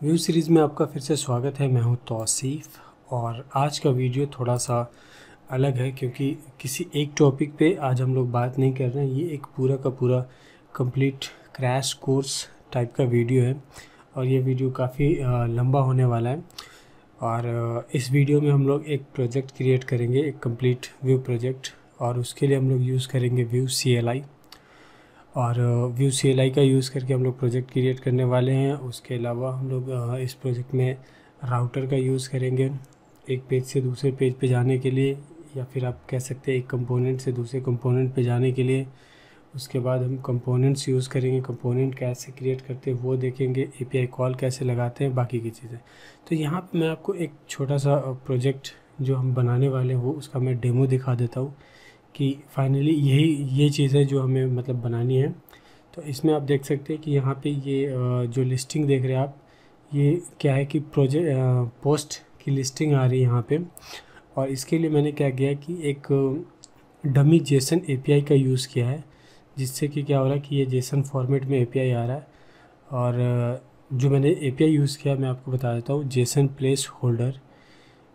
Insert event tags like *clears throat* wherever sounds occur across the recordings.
View series में आपका फिर से स्वागत है। मैं हूँ तौसीफ़ और आज का वीडियो थोड़ा सा अलग है क्योंकि किसी एक टॉपिक पे आज हम लोग बात नहीं कर रहे हैं। ये एक पूरा का पूरा कंप्लीट क्रैश कोर्स टाइप का वीडियो है और ये वीडियो काफ़ी लंबा होने वाला है और इस वीडियो में हम लोग एक प्रोजेक्ट क्रिएट करेंगे, एक कंप्लीट व्यू प्रोजेक्ट और उसके लिए हम लोग यूज़ करेंगे व्यू सीएलआई और व्यू सी का यूज़ करके हम लोग प्रोजेक्ट क्रिएट करने वाले हैं। उसके अलावा हम लोग इस प्रोजेक्ट में राउटर का यूज़ करेंगे एक पेज से दूसरे पेज पे जाने के लिए, या फिर आप कह सकते हैं एक कंपोनेंट से दूसरे कंपोनेंट पे जाने के लिए। उसके बाद हम कंपोनेंट्स यूज़ करेंगे। कंपोनेंट कैसे क्रिएट करते हैं वो देखेंगे। एपीआई कॉल कैसे लगाते हैं, बाकी की चीज़ें। तो यहाँ मैं आपको एक छोटा सा प्रोजेक्ट जो हम बनाने वाले हैं, वो उसका मैं डेमो दिखा देता हूँ। कि फाइनली यही, ये चीज़ है जो हमें मतलब बनानी है। तो इसमें आप देख सकते हैं कि यहाँ पे ये जो लिस्टिंग देख रहे हैं आप, ये क्या है कि प्रोजेक्ट पोस्ट की लिस्टिंग आ रही है यहाँ पे। और इसके लिए मैंने क्या किया कि एक डमी जेसन एपीआई का यूज़ किया है, जिससे कि क्या हो रहा है कि ये जेसन फॉर्मेट में एपीआई आ रहा है। और जो मैंने एपीआई यूज़ किया मैं आपको बता देता हूँ जेसन प्लेस होल्डर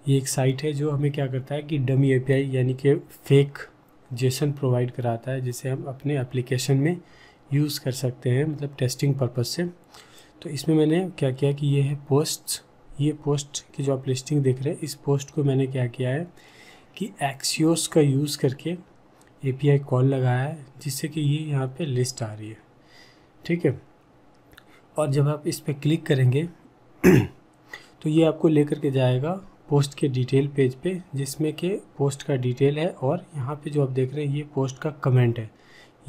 ये एक साइट है जो हमें क्या करता है कि डमी एपीआई यानी कि फेक जेसन प्रोवाइड कराता है, जिसे हम अपने एप्लीकेशन में यूज़ कर सकते हैं मतलब टेस्टिंग पर्पज़ से। तो इसमें मैंने क्या किया कि ये है पोस्ट, ये पोस्ट की जो आप लिस्टिंग देख रहे हैं, इस पोस्ट को मैंने क्या किया है कि एक्सियोस का यूज़ करके एपीआई कॉल लगाया है, जिससे कि ये यहाँ पे लिस्ट आ रही है। ठीक है? और जब आप इस पर क्लिक करेंगे *clears throat* तो ये आपको लेकर के जाएगा पोस्ट के डिटेल पेज पे जिसमें कि पोस्ट का डिटेल है और यहाँ पे जो आप देख रहे हैं ये पोस्ट का कमेंट है।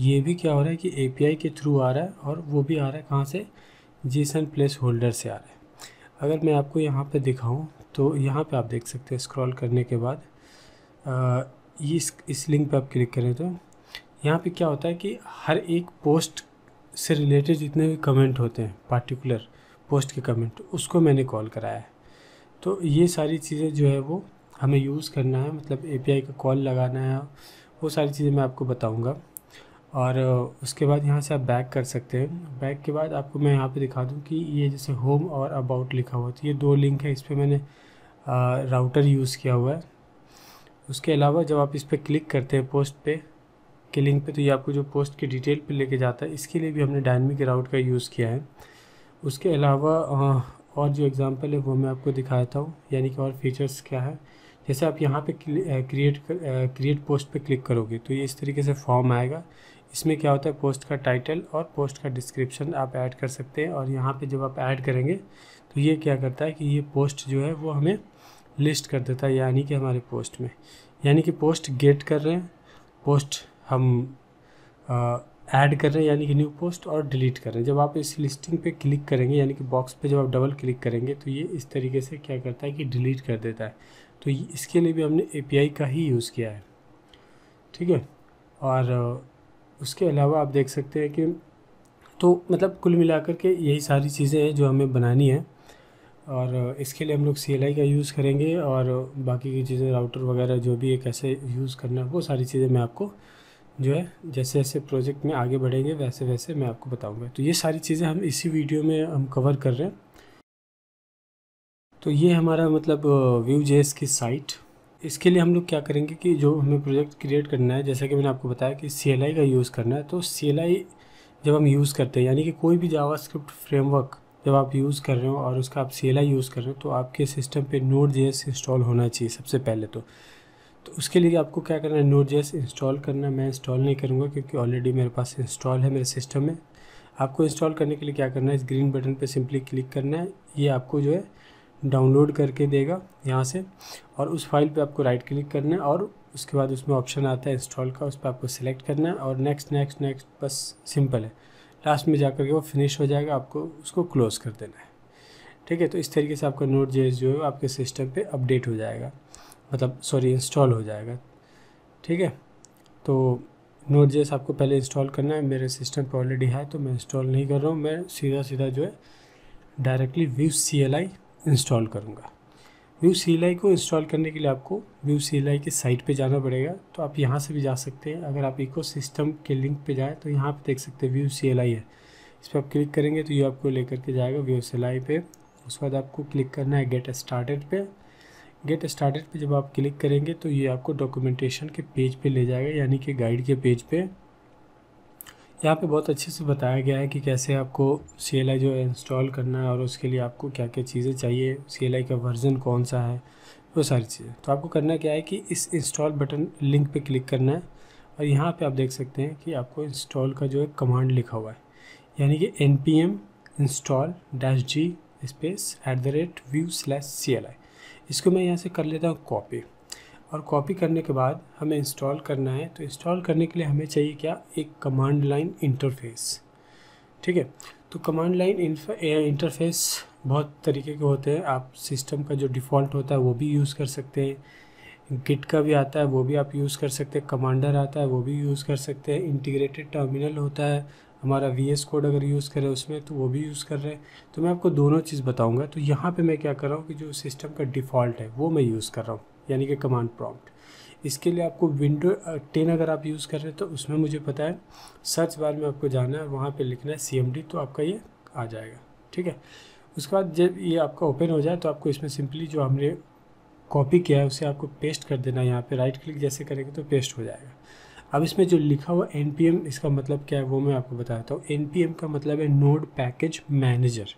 ये भी क्या हो रहा है कि एपीआई के थ्रू आ रहा है और वो भी आ रहा है कहाँ से? जीसन प्लेस होल्डर से आ रहा है। अगर मैं आपको यहाँ पे दिखाऊँ तो यहाँ पे आप देख सकते हैं स्क्रॉल करने के बाद आ, इस इस लिंक पे आप क्लिक करें तो यहाँ पे क्या होता है कि हर एक पोस्ट से रिलेटेड जितने भी कमेंट होते हैं पार्टिकुलर पोस्ट के कमेंट उसको मैंने कॉल कराया है। तो ये सारी चीज़ें जो है वो हमें यूज़ करना है मतलब एपीआई का कॉल लगाना है, वो सारी चीज़ें मैं आपको बताऊँगा। और उसके बाद यहाँ से आप बैक कर सकते हैं। बैक के बाद आपको मैं यहाँ पे दिखा दूँ कि ये जैसे होम और अबाउट लिखा हुआ तो ये दो लिंक है, इस पर मैंने राउटर यूज़ किया हुआ है। उसके अलावा जब आप इस पर क्लिक करते हैं पोस्ट पे, के लिंक पे तो ये आपको जो पोस्ट की डिटेल पे लेके जाता है, इसके लिए भी हमने डायनमिक राउट का यूज़ किया है। उसके अलावा और जो एग्ज़ाम्पल है वो मैं आपको दिखाता हूँ, यानी कि और फीचर्स क्या है। जैसे आप यहाँ पे क्रिएट क्रिएट पोस्ट पे क्लिक करोगे तो ये इस तरीके से फॉर्म आएगा। इसमें क्या होता है पोस्ट का टाइटल और पोस्ट का डिस्क्रिप्शन आप ऐड कर सकते हैं और यहाँ पे जब आप ऐड करेंगे तो ये क्या करता है कि ये पोस्ट जो है वो हमें लिस्ट कर देता है, यानी कि हमारे पोस्ट में। यानी कि पोस्ट गेट कर रहे हैं पोस्ट हम ऐड कर रहे हैं, यानी कि न्यू पोस्ट और डिलीट कर रहे हैं। जब आप इस लिस्टिंग पे क्लिक करेंगे, यानी कि बॉक्स पे जब आप डबल क्लिक करेंगे तो ये इस तरीके से क्या करता है कि डिलीट कर देता है। तो इसके लिए भी हमने एपीआई का ही यूज़ किया है। ठीक है? और उसके अलावा आप देख सकते हैं कि तो मतलब कुल मिलाकर के यही सारी चीज़ें हैं जो हमें बनानी है। और इसके लिए हम लोग सीएलआई का यूज़ करेंगे और बाकी की चीज़ें राउटर वगैरह जो भी है कैसे यूज़ करना है, वो सारी चीज़ें मैं आपको जो है, जैसे जैसे प्रोजेक्ट में आगे बढ़ेंगे, वैसे वैसे मैं आपको बताऊँगा। तो ये सारी चीज़ें हम इसी वीडियो में हम कवर कर रहे हैं। तो ये हमारा मतलब व्यू जेस की साइट इसके लिए हम लोग क्या करेंगे कि जो हमें प्रोजेक्ट क्रिएट करना है, जैसा कि मैंने आपको बताया कि सीएलआई का यूज़ करना है तो सीएलआई जब हम यूज़ करते हैं, यानी कि कोई भी जावा फ्रेमवर्क जब आप यूज़ कर रहे हो और उसका आप सीएलआई यूज़ कर रहे हो तो आपके सिस्टम पे नोट जे इंस्टॉल होना चाहिए सबसे पहले तो। तो उसके लिए आपको क्या करना है? नोट जेस इंस्टॉल करना मैं इंस्टॉल नहीं करूँगा क्योंकि ऑलरेडी मेरे पास इंस्टॉल है, मेरे सिस्टम में। आपको इंस्टॉल करने के लिए क्या करना है? इस ग्रीन बटन पर सिंपली क्लिक करना है। ये आपको जो है डाउनलोड करके देगा यहाँ से। और उस फ़ाइल पे आपको राइट क्लिक करना है और उसके बाद उसमें ऑप्शन आता है इंस्टॉल का, उस पर आपको सिलेक्ट करना है और नेक्स्ट नेक्स्ट नेक्स्ट बस सिंपल है। लास्ट में जाकर के वो फिनिश हो जाएगा, आपको उसको क्लोज़ कर देना है। ठीक है तो इस तरीके से आपका नोट जे जो है आपके सिस्टम पे अपडेट हो जाएगा। मतलब सॉरी इंस्टॉल हो जाएगा। ठीक है? तो नोट जेस आपको पहले इंस्टॉल करना है। मेरे सिस्टम पे ऑलरेडी है तो मैं इंस्टॉल नहीं कर रहा हूँ। मैं सीधा सीधा जो है directly Vue C L I install करूँगा। व्यू सी एल आई को इंस्टॉल करने के लिए आपको व्यू सी एल आई की साइट पे जाना पड़ेगा। तो आप यहाँ से भी जा सकते हैं। अगर आप इको सिस्टम के लिंक पे जाएँ तो यहाँ पे देख सकते हैं व्यू सी एल आई है। इस पर आप क्लिक करेंगे तो ये आपको लेकर के जाएगा व्यू सी एल आई पे। उसके बाद आपको क्लिक करना है गेट स्टार्टेड पे। गेट स्टार्टेड पे जब आप क्लिक करेंगे तो ये आपको डॉक्यूमेंटेशन के पेज पे ले जाएगा, यानी कि गाइड के पेज पे। यहाँ पे बहुत अच्छे से बताया गया है कि कैसे आपको सीएलआई जो है इंस्टॉल करना है और उसके लिए आपको क्या क्या चीज़ें चाहिए सीएलआई का वर्ज़न कौन सा है, वो सारी चीज़ें। तो आपको करना क्या है कि इस इंस्टॉल बटन लिंक पे क्लिक करना है और यहाँ पे आप देख सकते हैं कि आपको इंस्टॉल का जो है कमांड लिखा हुआ है, यानी कि N P M install dash G space at the rate Vue slash C L I इसको मैं यहाँ से कर लेता हूँ कॉपी और कॉपी करने के बाद हमें इंस्टॉल करना है तो इंस्टॉल करने के लिए हमें चाहिए क्या? एक कमांड लाइन इंटरफेस ठीक है? तो कमांड लाइन इंटरफेस बहुत तरीके के होते हैं। आप सिस्टम का जो डिफ़ॉल्ट होता है वो भी यूज़ कर सकते हैं। गिट का भी आता है, वो भी आप यूज़ कर सकते हैं। कमांडर आता है, वो भी यूज़ कर सकते हैं। इंटीग्रेटेड टर्मिनल होता है हमारा वी एस कोड अगर यूज़ करें उसमें तो वो भी यूज़ कर रहे हैं। तो मैं आपको दोनों चीज़ बताऊँगा। तो यहाँ पे मैं क्या कर रहा हूँ कि जो सिस्टम का डिफ़ॉल्ट है, वो मैं यूज़ कर रहा हूँ, यानी कि कमांड प्रॉम्प्ट इसके लिए आपको विंडो टेन अगर आप यूज़ कर रहे हैं तो उसमें मुझे पता है सर्च बार में आपको जाना है, वहाँ पर लिखना है सीएमडी तो आपका ये आ जाएगा, ठीक है? उसके बाद जब ये आपका ओपन हो जाए तो आपको इसमें सिंपली जो हमने कॉपी किया है, उसे आपको पेस्ट कर देना है यहाँ पे राइट क्लिक जैसे करेंगे तो पेस्ट हो जाएगा। अब इसमें जो लिखा हुआ एन इसका मतलब क्या है वो मैं आपको बताता हूँ। एन का मतलब है नोड पैकेज मैनेजर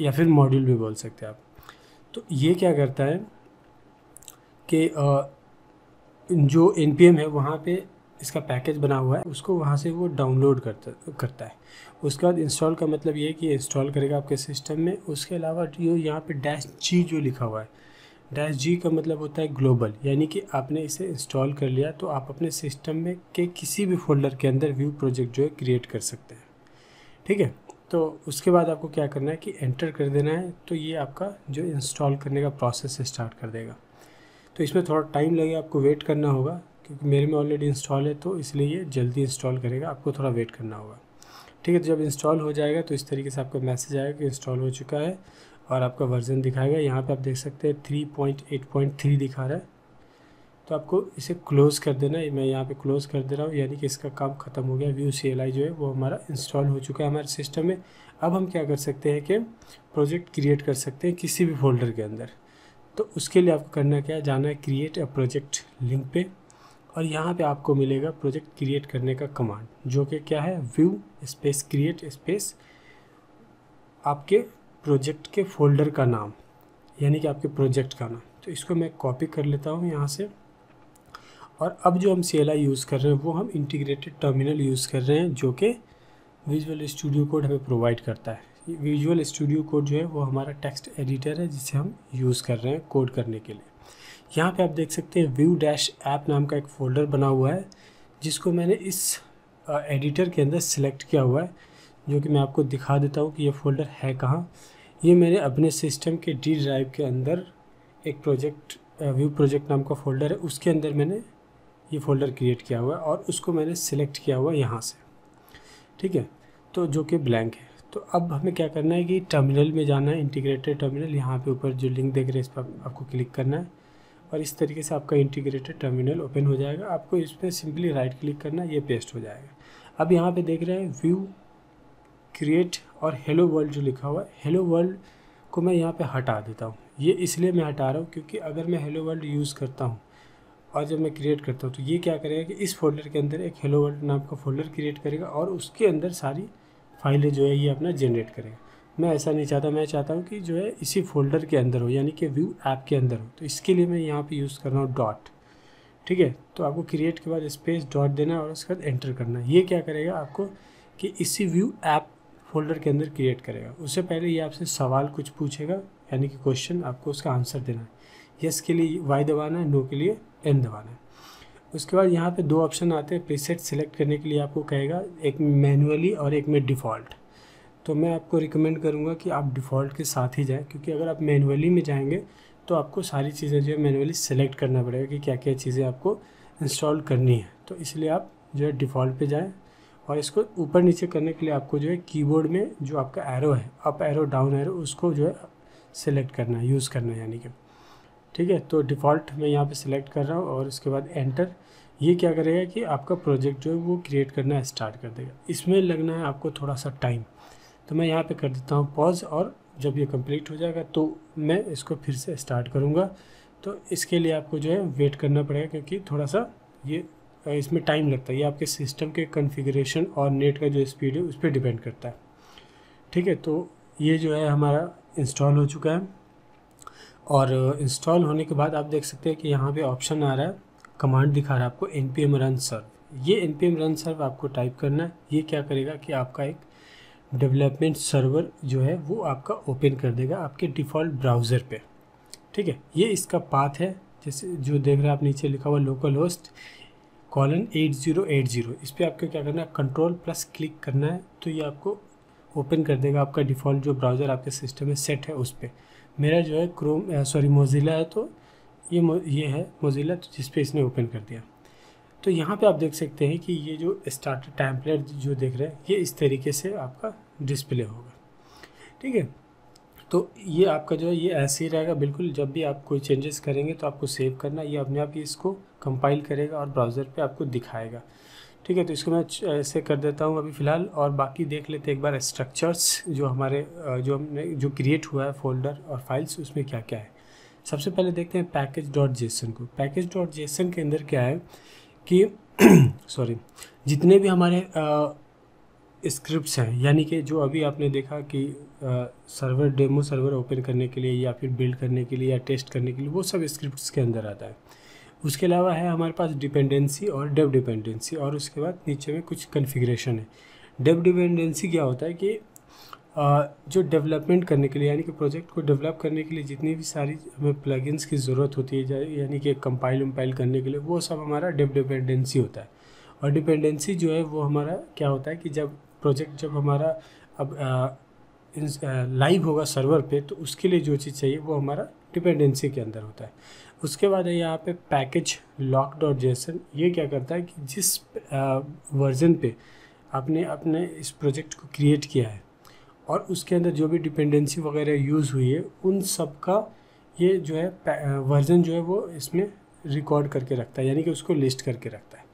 या फिर मॉड्यूल भी बोल सकते हैं आप। तो ये क्या करता है कि जो एन है, वहाँ पे इसका पैकेज बना हुआ है, उसको वहाँ से वो डाउनलोड करता करता है। उसके बाद इंस्टॉल का मतलब ये है कि इंस्टॉल करेगा आपके सिस्टम में। उसके अलावा जो यहाँ पे डैश जी जो लिखा हुआ है डैश जी का मतलब होता है ग्लोबल यानी कि आपने इसे इंस्टॉल कर लिया तो आप अपने सिस्टम में के किसी भी फोल्डर के अंदर व्यू प्रोजेक्ट जो है क्रिएट कर सकते हैं। ठीक है? तो उसके बाद आपको क्या करना है कि एंटर कर देना है तो ये आपका जो इंस्टॉल करने का प्रोसेस स्टार्ट कर देगा। तो इसमें थोड़ा टाइम लगेगा, आपको वेट करना होगा, क्योंकि मेरे में ऑलरेडी इंस्टॉल है तो इसलिए ये जल्दी इंस्टॉल करेगा, आपको थोड़ा वेट करना होगा। ठीक है? तो जब इंस्टॉल हो जाएगा तो इस तरीके से आपका मैसेज आएगा कि इंस्टॉल हो चुका है। और आपका वर्जन दिखाएगा यहाँ पे आप देख सकते हैं three point eight point three दिखा रहा है। तो आपको इसे क्लोज़ कर देना है। मैं यहाँ पे क्लोज़ कर दे रहा हूँ, यानी कि इसका काम ख़त्म हो गया। व्यू सीएलआई जो है, वो हमारा इंस्टॉल हो चुका है हमारे सिस्टम में। अब हम क्या कर सकते हैं कि प्रोजेक्ट क्रिएट कर सकते हैं किसी भी फोल्डर के अंदर। तो उसके लिए आपको करना क्या है? जाना है क्रिएट अ प्रोजेक्ट लिंक पे और यहाँ पे आपको मिलेगा प्रोजेक्ट क्रिएट करने का कमांड जो कि क्या है? व्यू स्पेस क्रिएट स्पेस आपके प्रोजेक्ट के फोल्डर का नाम, यानी कि आपके प्रोजेक्ट का नाम। तो इसको मैं कॉपी कर लेता हूँ यहाँ से। और अब जो हम CLI यूज़ कर रहे हैं, वो हम इंटीग्रेटेड टर्मिनल यूज़ कर रहे हैं, जो कि विजुअल स्टूडियो कोड हमें प्रोवाइड करता है। विजुअल स्टूडियो कोड जो है, वो हमारा टेक्स्ट एडिटर है, जिसे हम यूज़ कर रहे हैं कोड करने के लिए। यहाँ पे आप देख सकते हैं व्यू डैश ऐप नाम का एक फ़ोल्डर बना हुआ है, जिसको मैंने इस एडिटर के अंदर सेलेक्ट किया हुआ है। जो कि मैं आपको दिखा देता हूँ कि ये फ़ोल्डर है कहाँ। ये मैंने अपने सिस्टम के डी ड्राइव के अंदर एक प्रोजेक्ट व्यू प्रोजेक्ट नाम का फ़ोल्डर है। उसके अंदर मैंने ये फ़ोल्डर क्रिएट किया हुआ है और उसको मैंने सिलेक्ट किया हुआ है यहाँ से। ठीक है? तो जो कि ब्लैंक है। तो अब हमें क्या करना है कि टर्मिनल में जाना है, इंटीग्रेटेड टर्मिनल। यहाँ पे ऊपर जो लिंक देख रहे हैं, इस पर आपको क्लिक करना है और इस तरीके से आपका इंटीग्रेटेड टर्मिनल ओपन हो जाएगा। आपको इस पर सिंपली राइट क्लिक करना है, ये पेस्ट हो जाएगा। अब यहाँ पे देख रहे हैं, व्यू क्रिएट और हेलो वर्ल्ड जो लिखा हुआ है हेलो वर्ल्ड को मैं यहाँ पे हटा देता हूँ। ये इसलिए मैं हटा रहा हूँ क्योंकि अगर मैं हेलो वर्ल्ड यूज़ करता हूँ और जब मैं क्रिएट करता हूँ तो ये क्या करेगा कि इस फोल्डर के अंदर एक हेलो वर्ल्ड नाम का फोल्डर क्रिएट करेगा और उसके अंदर सारी फाइलें जो है ये अपना जनरेट करेगा। मैं ऐसा नहीं चाहता, मैं चाहता हूँ कि जो है इसी फोल्डर के अंदर हो, यानी कि व्यू ऐप के अंदर हो। तो इसके लिए मैं यहाँ पर यूज़ कर रहा हूँ डॉट ठीक है? तो आपको क्रिएट के बाद स्पेस डॉट देना है और उसके बाद एंटर करना है। ये क्या करेगा आपको कि इसी व्यू ऐप फोल्डर के अंदर क्रिएट करेगा। उससे पहले ये आपसे सवाल कुछ पूछेगा, यानी कि क्वेश्चन आपको उसका आंसर देना है। यस के लिए वाई दबाना है नो के लिए एन दबाना है। उसके बाद यहाँ पे दो ऑप्शन आते हैं प्रीसेट सेलेक्ट करने के लिए आपको कहेगा, एक मैनुअली और एक में डिफ़ॉल्ट तो मैं आपको रिकमेंड करूँगा कि आप डिफ़ॉल्ट के साथ ही जाएँ, क्योंकि अगर आप मैनुअली में जाएँगे तो आपको सारी चीज़ें जो है मैनुअली सेलेक्ट करना पड़ेगा कि क्या क्या चीज़ें आपको इंस्टॉल करनी है। तो इसलिए आप जो है डिफ़ॉल्ट पे जाएँ। और इसको ऊपर नीचे करने के लिए आपको जो है कीबोर्ड में जो आपका एरो है अप एरो डाउन एरो उसको जो है सेलेक्ट करना है यूज़ करना है, यानी कि। ठीक है? तो डिफ़ॉल्ट मैं यहाँ पे सिलेक्ट कर रहा हूँ और उसके बाद एंटर ये क्या करेगा कि आपका प्रोजेक्ट जो है वो क्रिएट करना स्टार्ट कर देगा। इसमें लगना है आपको थोड़ा सा टाइम तो मैं यहाँ पे कर देता हूँ पॉज और जब ये कंप्लीट हो जाएगा तो मैं इसको फिर से स्टार्ट करूँगा। तो इसके लिए आपको जो है वेट करना पड़ेगा क्योंकि थोड़ा सा ये इसमें टाइम लगता है। ये आपके सिस्टम के कॉन्फ़िगरेशन और नेट का जो स्पीड है, उस पर डिपेंड करता है। ठीक है तो ये जो है हमारा इंस्टॉल हो चुका है। और इंस्टॉल होने के बाद आप देख सकते हैं कि यहाँ पे ऑप्शन आ रहा है। कमांड दिखा रहा है आपको N P M run serve ये N P M run serve आपको टाइप करना है। ये क्या करेगा कि आपका एक डेवलपमेंट सर्वर जो है, वो आपका ओपन कर देगा आपके डिफ़ॉल्ट ब्राउज़र पे। ठीक है, ये इसका पाथ है। जैसे जो देख रहे हैं आप, नीचे लिखा हुआ local host colon eight zero eight zero. इस पर आपको क्या करना है? कंट्रोल प्लस क्लिक करना है तो ये आपको ओपन कर देगा आपका डिफ़ॉल्ट जो ब्राउज़र आपके सिस्टम में सेट है उस पर मेरा जो है क्रोम सॉरी मोजिला है तो ये ये है मोजिला तो जिस पे इसने ओपन कर दिया। तो यहाँ पे आप देख सकते हैं कि ये जो स्टार्टर टैम्पलेट जो देख रहे हैं, ये इस तरीके से आपका डिस्प्ले होगा। ठीक है? तो ये आपका जो है, ये ऐसे ही रहेगा, बिल्कुल जब भी आप कोई चेंजेस करेंगे तो आपको सेव करना ये अपने आप ही इसको कंपाइल करेगा और ब्राउज़र पे आपको दिखाएगा। ठीक है तो इसको मैं ऐसे कर देता हूँ अभी फ़िलहाल और बाकी देख लेते एक बार स्ट्रक्चर्स जो हमारे जो हमने जो क्रिएट हुआ है फोल्डर और फाइल्स उसमें क्या क्या है। सबसे पहले देखते हैं पैकेज डॉट जेसन को। पैकेज डॉट जेसन के अंदर क्या है कि *clears throat* सॉरी जितने भी हमारे स्क्रिप्ट्स हैं यानी कि जो अभी आपने देखा कि आ, सर्वर डेमो सर्वर ओपन करने के लिए या फिर बिल्ड करने के लिए या टेस्ट करने के लिए वो सब स्क्रिप्ट्स के अंदर आता है। उसके अलावा है हमारे पास डिपेंडेंसी और डेव डिपेंडेंसी और उसके बाद नीचे में कुछ कन्फिग्रेशन है। डेव डिपेंडेंसी क्या होता है कि जो डेवलपमेंट करने के लिए, यानी कि प्रोजेक्ट को डेवलप करने के लिए जितनी भी सारी हमें प्लगइन्स की ज़रूरत होती है यानी कि कंपाइल वम्पाइल करने के लिए, वो सब हमारा डेव डिपेंडेंसी होता है। और डिपेंडेंसी जो है, वो हमारा क्या होता है कि जब प्रोजेक्ट जब हमारा अब लाइव होगा सर्वर पे तो उसके लिए जो चीज़ चाहिए, वो हमारा डिपेंडेंसी के अंदर होता है। उसके बाद है यहाँ पे पैकेज लॉक डॉट जेसन ये क्या करता है कि जिस वर्जन पे आपने अपने इस प्रोजेक्ट को क्रिएट किया है और उसके अंदर जो भी डिपेंडेंसी वगैरह यूज़ हुई है, उन सब का ये जो है वर्जन जो है वो इसमें रिकॉर्ड करके रखता है, यानी कि उसको लिस्ट करके रखता है।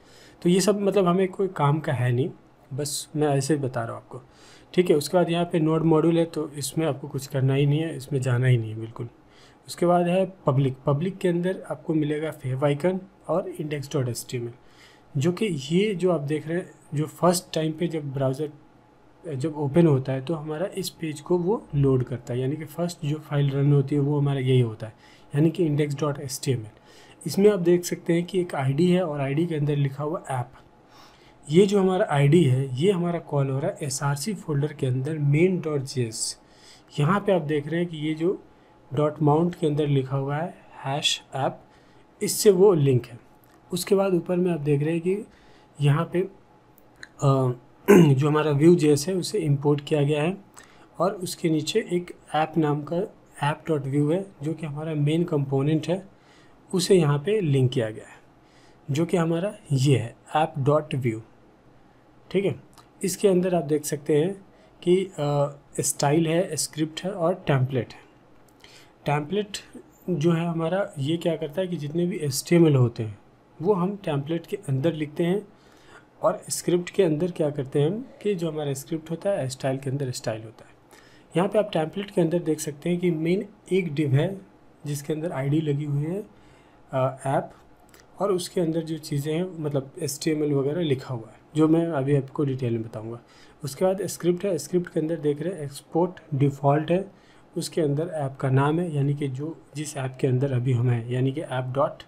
तो ये सब मतलब हमें कोई काम का है नहीं, बस मैं ऐसे ही बता रहा हूँ आपको। ठीक है, उसके बाद यहाँ पे नोड मॉड्यूल है तो इसमें आपको कुछ करना ही नहीं है, इसमें जाना ही नहीं है, बिल्कुल। उसके बाद है पब्लिक पब्लिक के अंदर आपको मिलेगा फेव आइकन और index dot S T M L जो कि ये जो आप देख रहे हैं, जो फ़र्स्ट टाइम पे जब ब्राउज़र जब ओपन होता है तो हमारा इस पेज को वो लोड करता है। यानी कि फ़र्स्ट जो फ़ाइल रन होती है, वो हमारा यही होता है। यानी कि index dot S T M L इसमें आप देख सकते हैं कि एक आईडी है और आईडी के अंदर लिखा हुआ ऐप ये जो हमारा आईडी है, ये हमारा कॉल हो रहा है एस फोल्डर के अंदर मेन डॉट जी एस यहाँ पर आप देख रहे हैं कि ये जो डॉट माउंट के अंदर लिखा हुआ है हैश ऐप इससे वो लिंक है। उसके बाद ऊपर में आप देख रहे हैं कि यहाँ पे आ, *clears throat* जो हमारा व्यू जेस है उसे इंपोर्ट किया गया है। और उसके नीचे एक ऐप नाम का ऐप डॉट व्यू है जो कि हमारा मेन कंपोनेंट है। उसे यहाँ पे लिंक किया गया है जो कि हमारा ये है ऐप डॉट व्यू ठीक है? इसके अंदर आप देख सकते हैं कि स्टाइल है स्क्रिप्ट है और टैम्पलेट है। टैम्पलेट जो है हमारा ये क्या करता है कि जितने भी एस होते हैं, वो हम टैम्पलेट के अंदर लिखते हैं और स्क्रिप्ट के अंदर क्या करते हैं हम कि जो हमारा स्क्रिप्ट होता है स्टाइल के अंदर स्टाइल होता है। यहाँ पे आप टैम्पलेट के अंदर देख सकते हैं कि मेन एक डिव है जिसके अंदर आईडी लगी हुई है ऐप और उसके अंदर जो चीज़ें हैं मतलब एस वगैरह लिखा हुआ है, जो मैं अभी आपको डिटेल में बताऊँगा। उसके बाद स्क्रिप्ट है स्क्रिप्ट के अंदर देख रहे हैं एक्सपोर्ट डिफ़ॉल्ट है। उसके अंदर ऐप का नाम है, यानी कि जो जिस ऐप के अंदर अभी हम हैं, यानी कि ऐप डॉट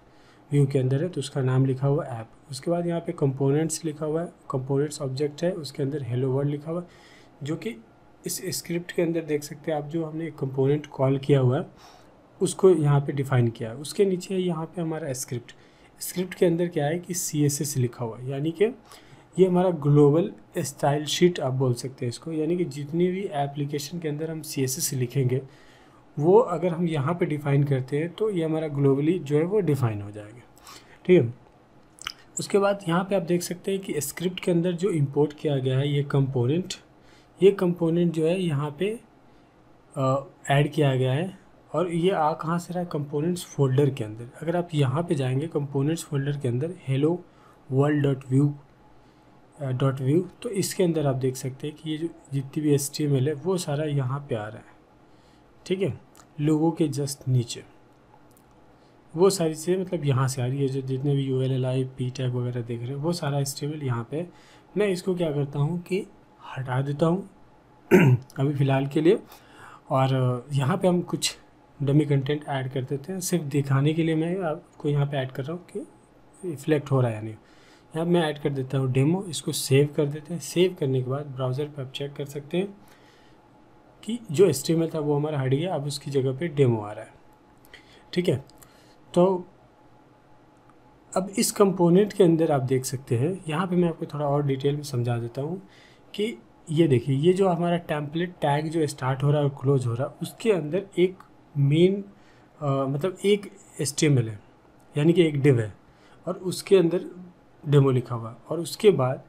व्यू के अंदर है तो उसका नाम लिखा हुआ ऐप। उसके बाद यहाँ पे कंपोनेंट्स लिखा हुआ है कंपोनेंट्स ऑब्जेक्ट है, उसके अंदर हेलो वर्ड लिखा हुआ है, जो कि इस स्क्रिप्ट के अंदर देख सकते हैं आप, जो हमने कंपोनेंट कॉल किया हुआ है, उसको यहाँ पे डिफ़ाइन किया है। उसके नीचे यहाँ पे हमारा स्क्रिप्ट स्क्रिप्ट के अंदर क्या है कि सी एस एस लिखा हुआ है, यानी कि ये हमारा ग्लोबल स्टाइल शीट आप बोल सकते हैं इसको। यानी कि जितनी भी एप्लीकेशन के अंदर हम सी एस लिखेंगे, वो अगर हम यहाँ पे डिफ़ाइन करते हैं तो ये हमारा ग्लोबली जो है वो डिफ़ाइन हो जाएगा। ठीक है? उसके बाद यहाँ पे आप देख सकते हैं कि स्क्रिप्ट के अंदर जो इंपोर्ट किया गया है, ये कंपोनेंट ये कंपोनेंट जो है यहाँ पे ऐड किया गया है। और ये आ कहाँ से रहा है? कंपोनेंट्स फोल्डर के अंदर। अगर आप यहाँ पे जाएँगे कंपोनेंट्स फोल्डर के अंदर hello world dot Vue dot Vue तो इसके अंदर आप देख सकते हैं कि ये जो जितनी भी एस है, वो सारा यहाँ पे आ रहा है। ठीक है? लोगों के जस्ट नीचे। वो सारी चीज़ें मतलब यहाँ से आ रही है, जो जितने भी U L L I P tag वगैरह देख रहे हैं, वो सारा एस स्टेबल यहाँ पे मैं इसको क्या करता हूँ कि हटा देता हूँ *clears throat* अभी फ़िलहाल के लिए। और यहाँ पे हम कुछ डमी कंटेंट ऐड कर देते हैं। सिर्फ़ दिखाने के लिए मैं आपको यहाँ पे ऐड कर रहा हूँ कि रिफ्लेक्ट हो रहा है यानी यहाँ मैं ऐड कर देता हूँ डेमो इसको सेव कर देते हैं। सेव करने के बाद ब्राउज़र पर आप चेक कर सकते हैं कि जो एस्टीमेल था वो हमारा हट गया, अब उसकी जगह पे डेमो आ रहा है। ठीक है? तो अब इस कंपोनेंट के अंदर आप देख सकते हैं। यहाँ पे मैं आपको थोड़ा और डिटेल में समझा देता हूँ कि ये देखिए, ये जो हमारा टेम्पलेट टैग जो स्टार्ट हो रहा है और क्लोज हो रहा है, उसके अंदर एक मेन मतलब एक एस है, यानी कि एक डिव है, और उसके अंदर डेमो लिखा हुआ और उसके बाद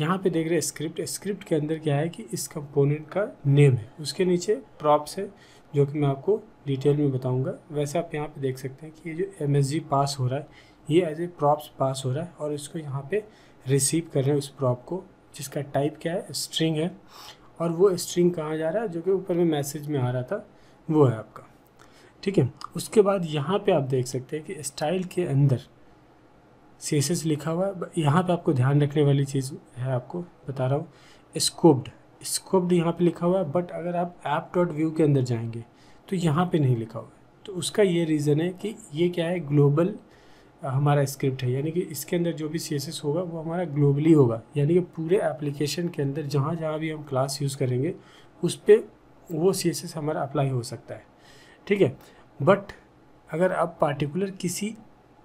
यहाँ पे देख रहे हैं स्क्रिप्ट स्क्रिप्ट के अंदर क्या है कि इस कंपोनेंट का नेम है। उसके नीचे प्रॉप्स है, जो कि मैं आपको डिटेल में बताऊँगा। वैसे आप यहाँ पे देख सकते हैं कि ये जो एम पास हो रहा है, ये एज ए प्रॉप्स पास हो रहा है और इसको यहाँ पे रिसीव कर रहे हैं उस प्रॉप को, जिसका टाइप क्या है? स्ट्रिंग है। और वो स्ट्रिंग कहाँ जा रहा है? जो कि ऊपर में मैसेज में आ रहा था, वो है आपका। ठीक है? उसके बाद यहाँ पे आप देख सकते हैं कि स्टाइल के अंदर सी लिखा हुआ है। यहाँ पे आपको ध्यान रखने वाली चीज़ है आपको बता रहा हूँ। स्कोप्ड स्कोप्ड यहाँ पे लिखा हुआ है बट अगर आप ऐप डॉट व्यू के अंदर जाएँगे तो यहाँ पे नहीं लिखा हुआ है। तो उसका ये रीज़न है कि ये क्या है ग्लोबल हमारा स्क्रिप्ट है। यानी कि इसके अंदर जो भी सी होगा, वो हमारा ग्लोबली होगा। यानी कि पूरे एप्लीकेशन के अंदर जहाँ जहाँ भी हम क्लास यूज़ करेंगे, उस पर वो सी हमारा अप्लाई हो सकता है। ठीक है? बट अगर आप पार्टिकुलर किसी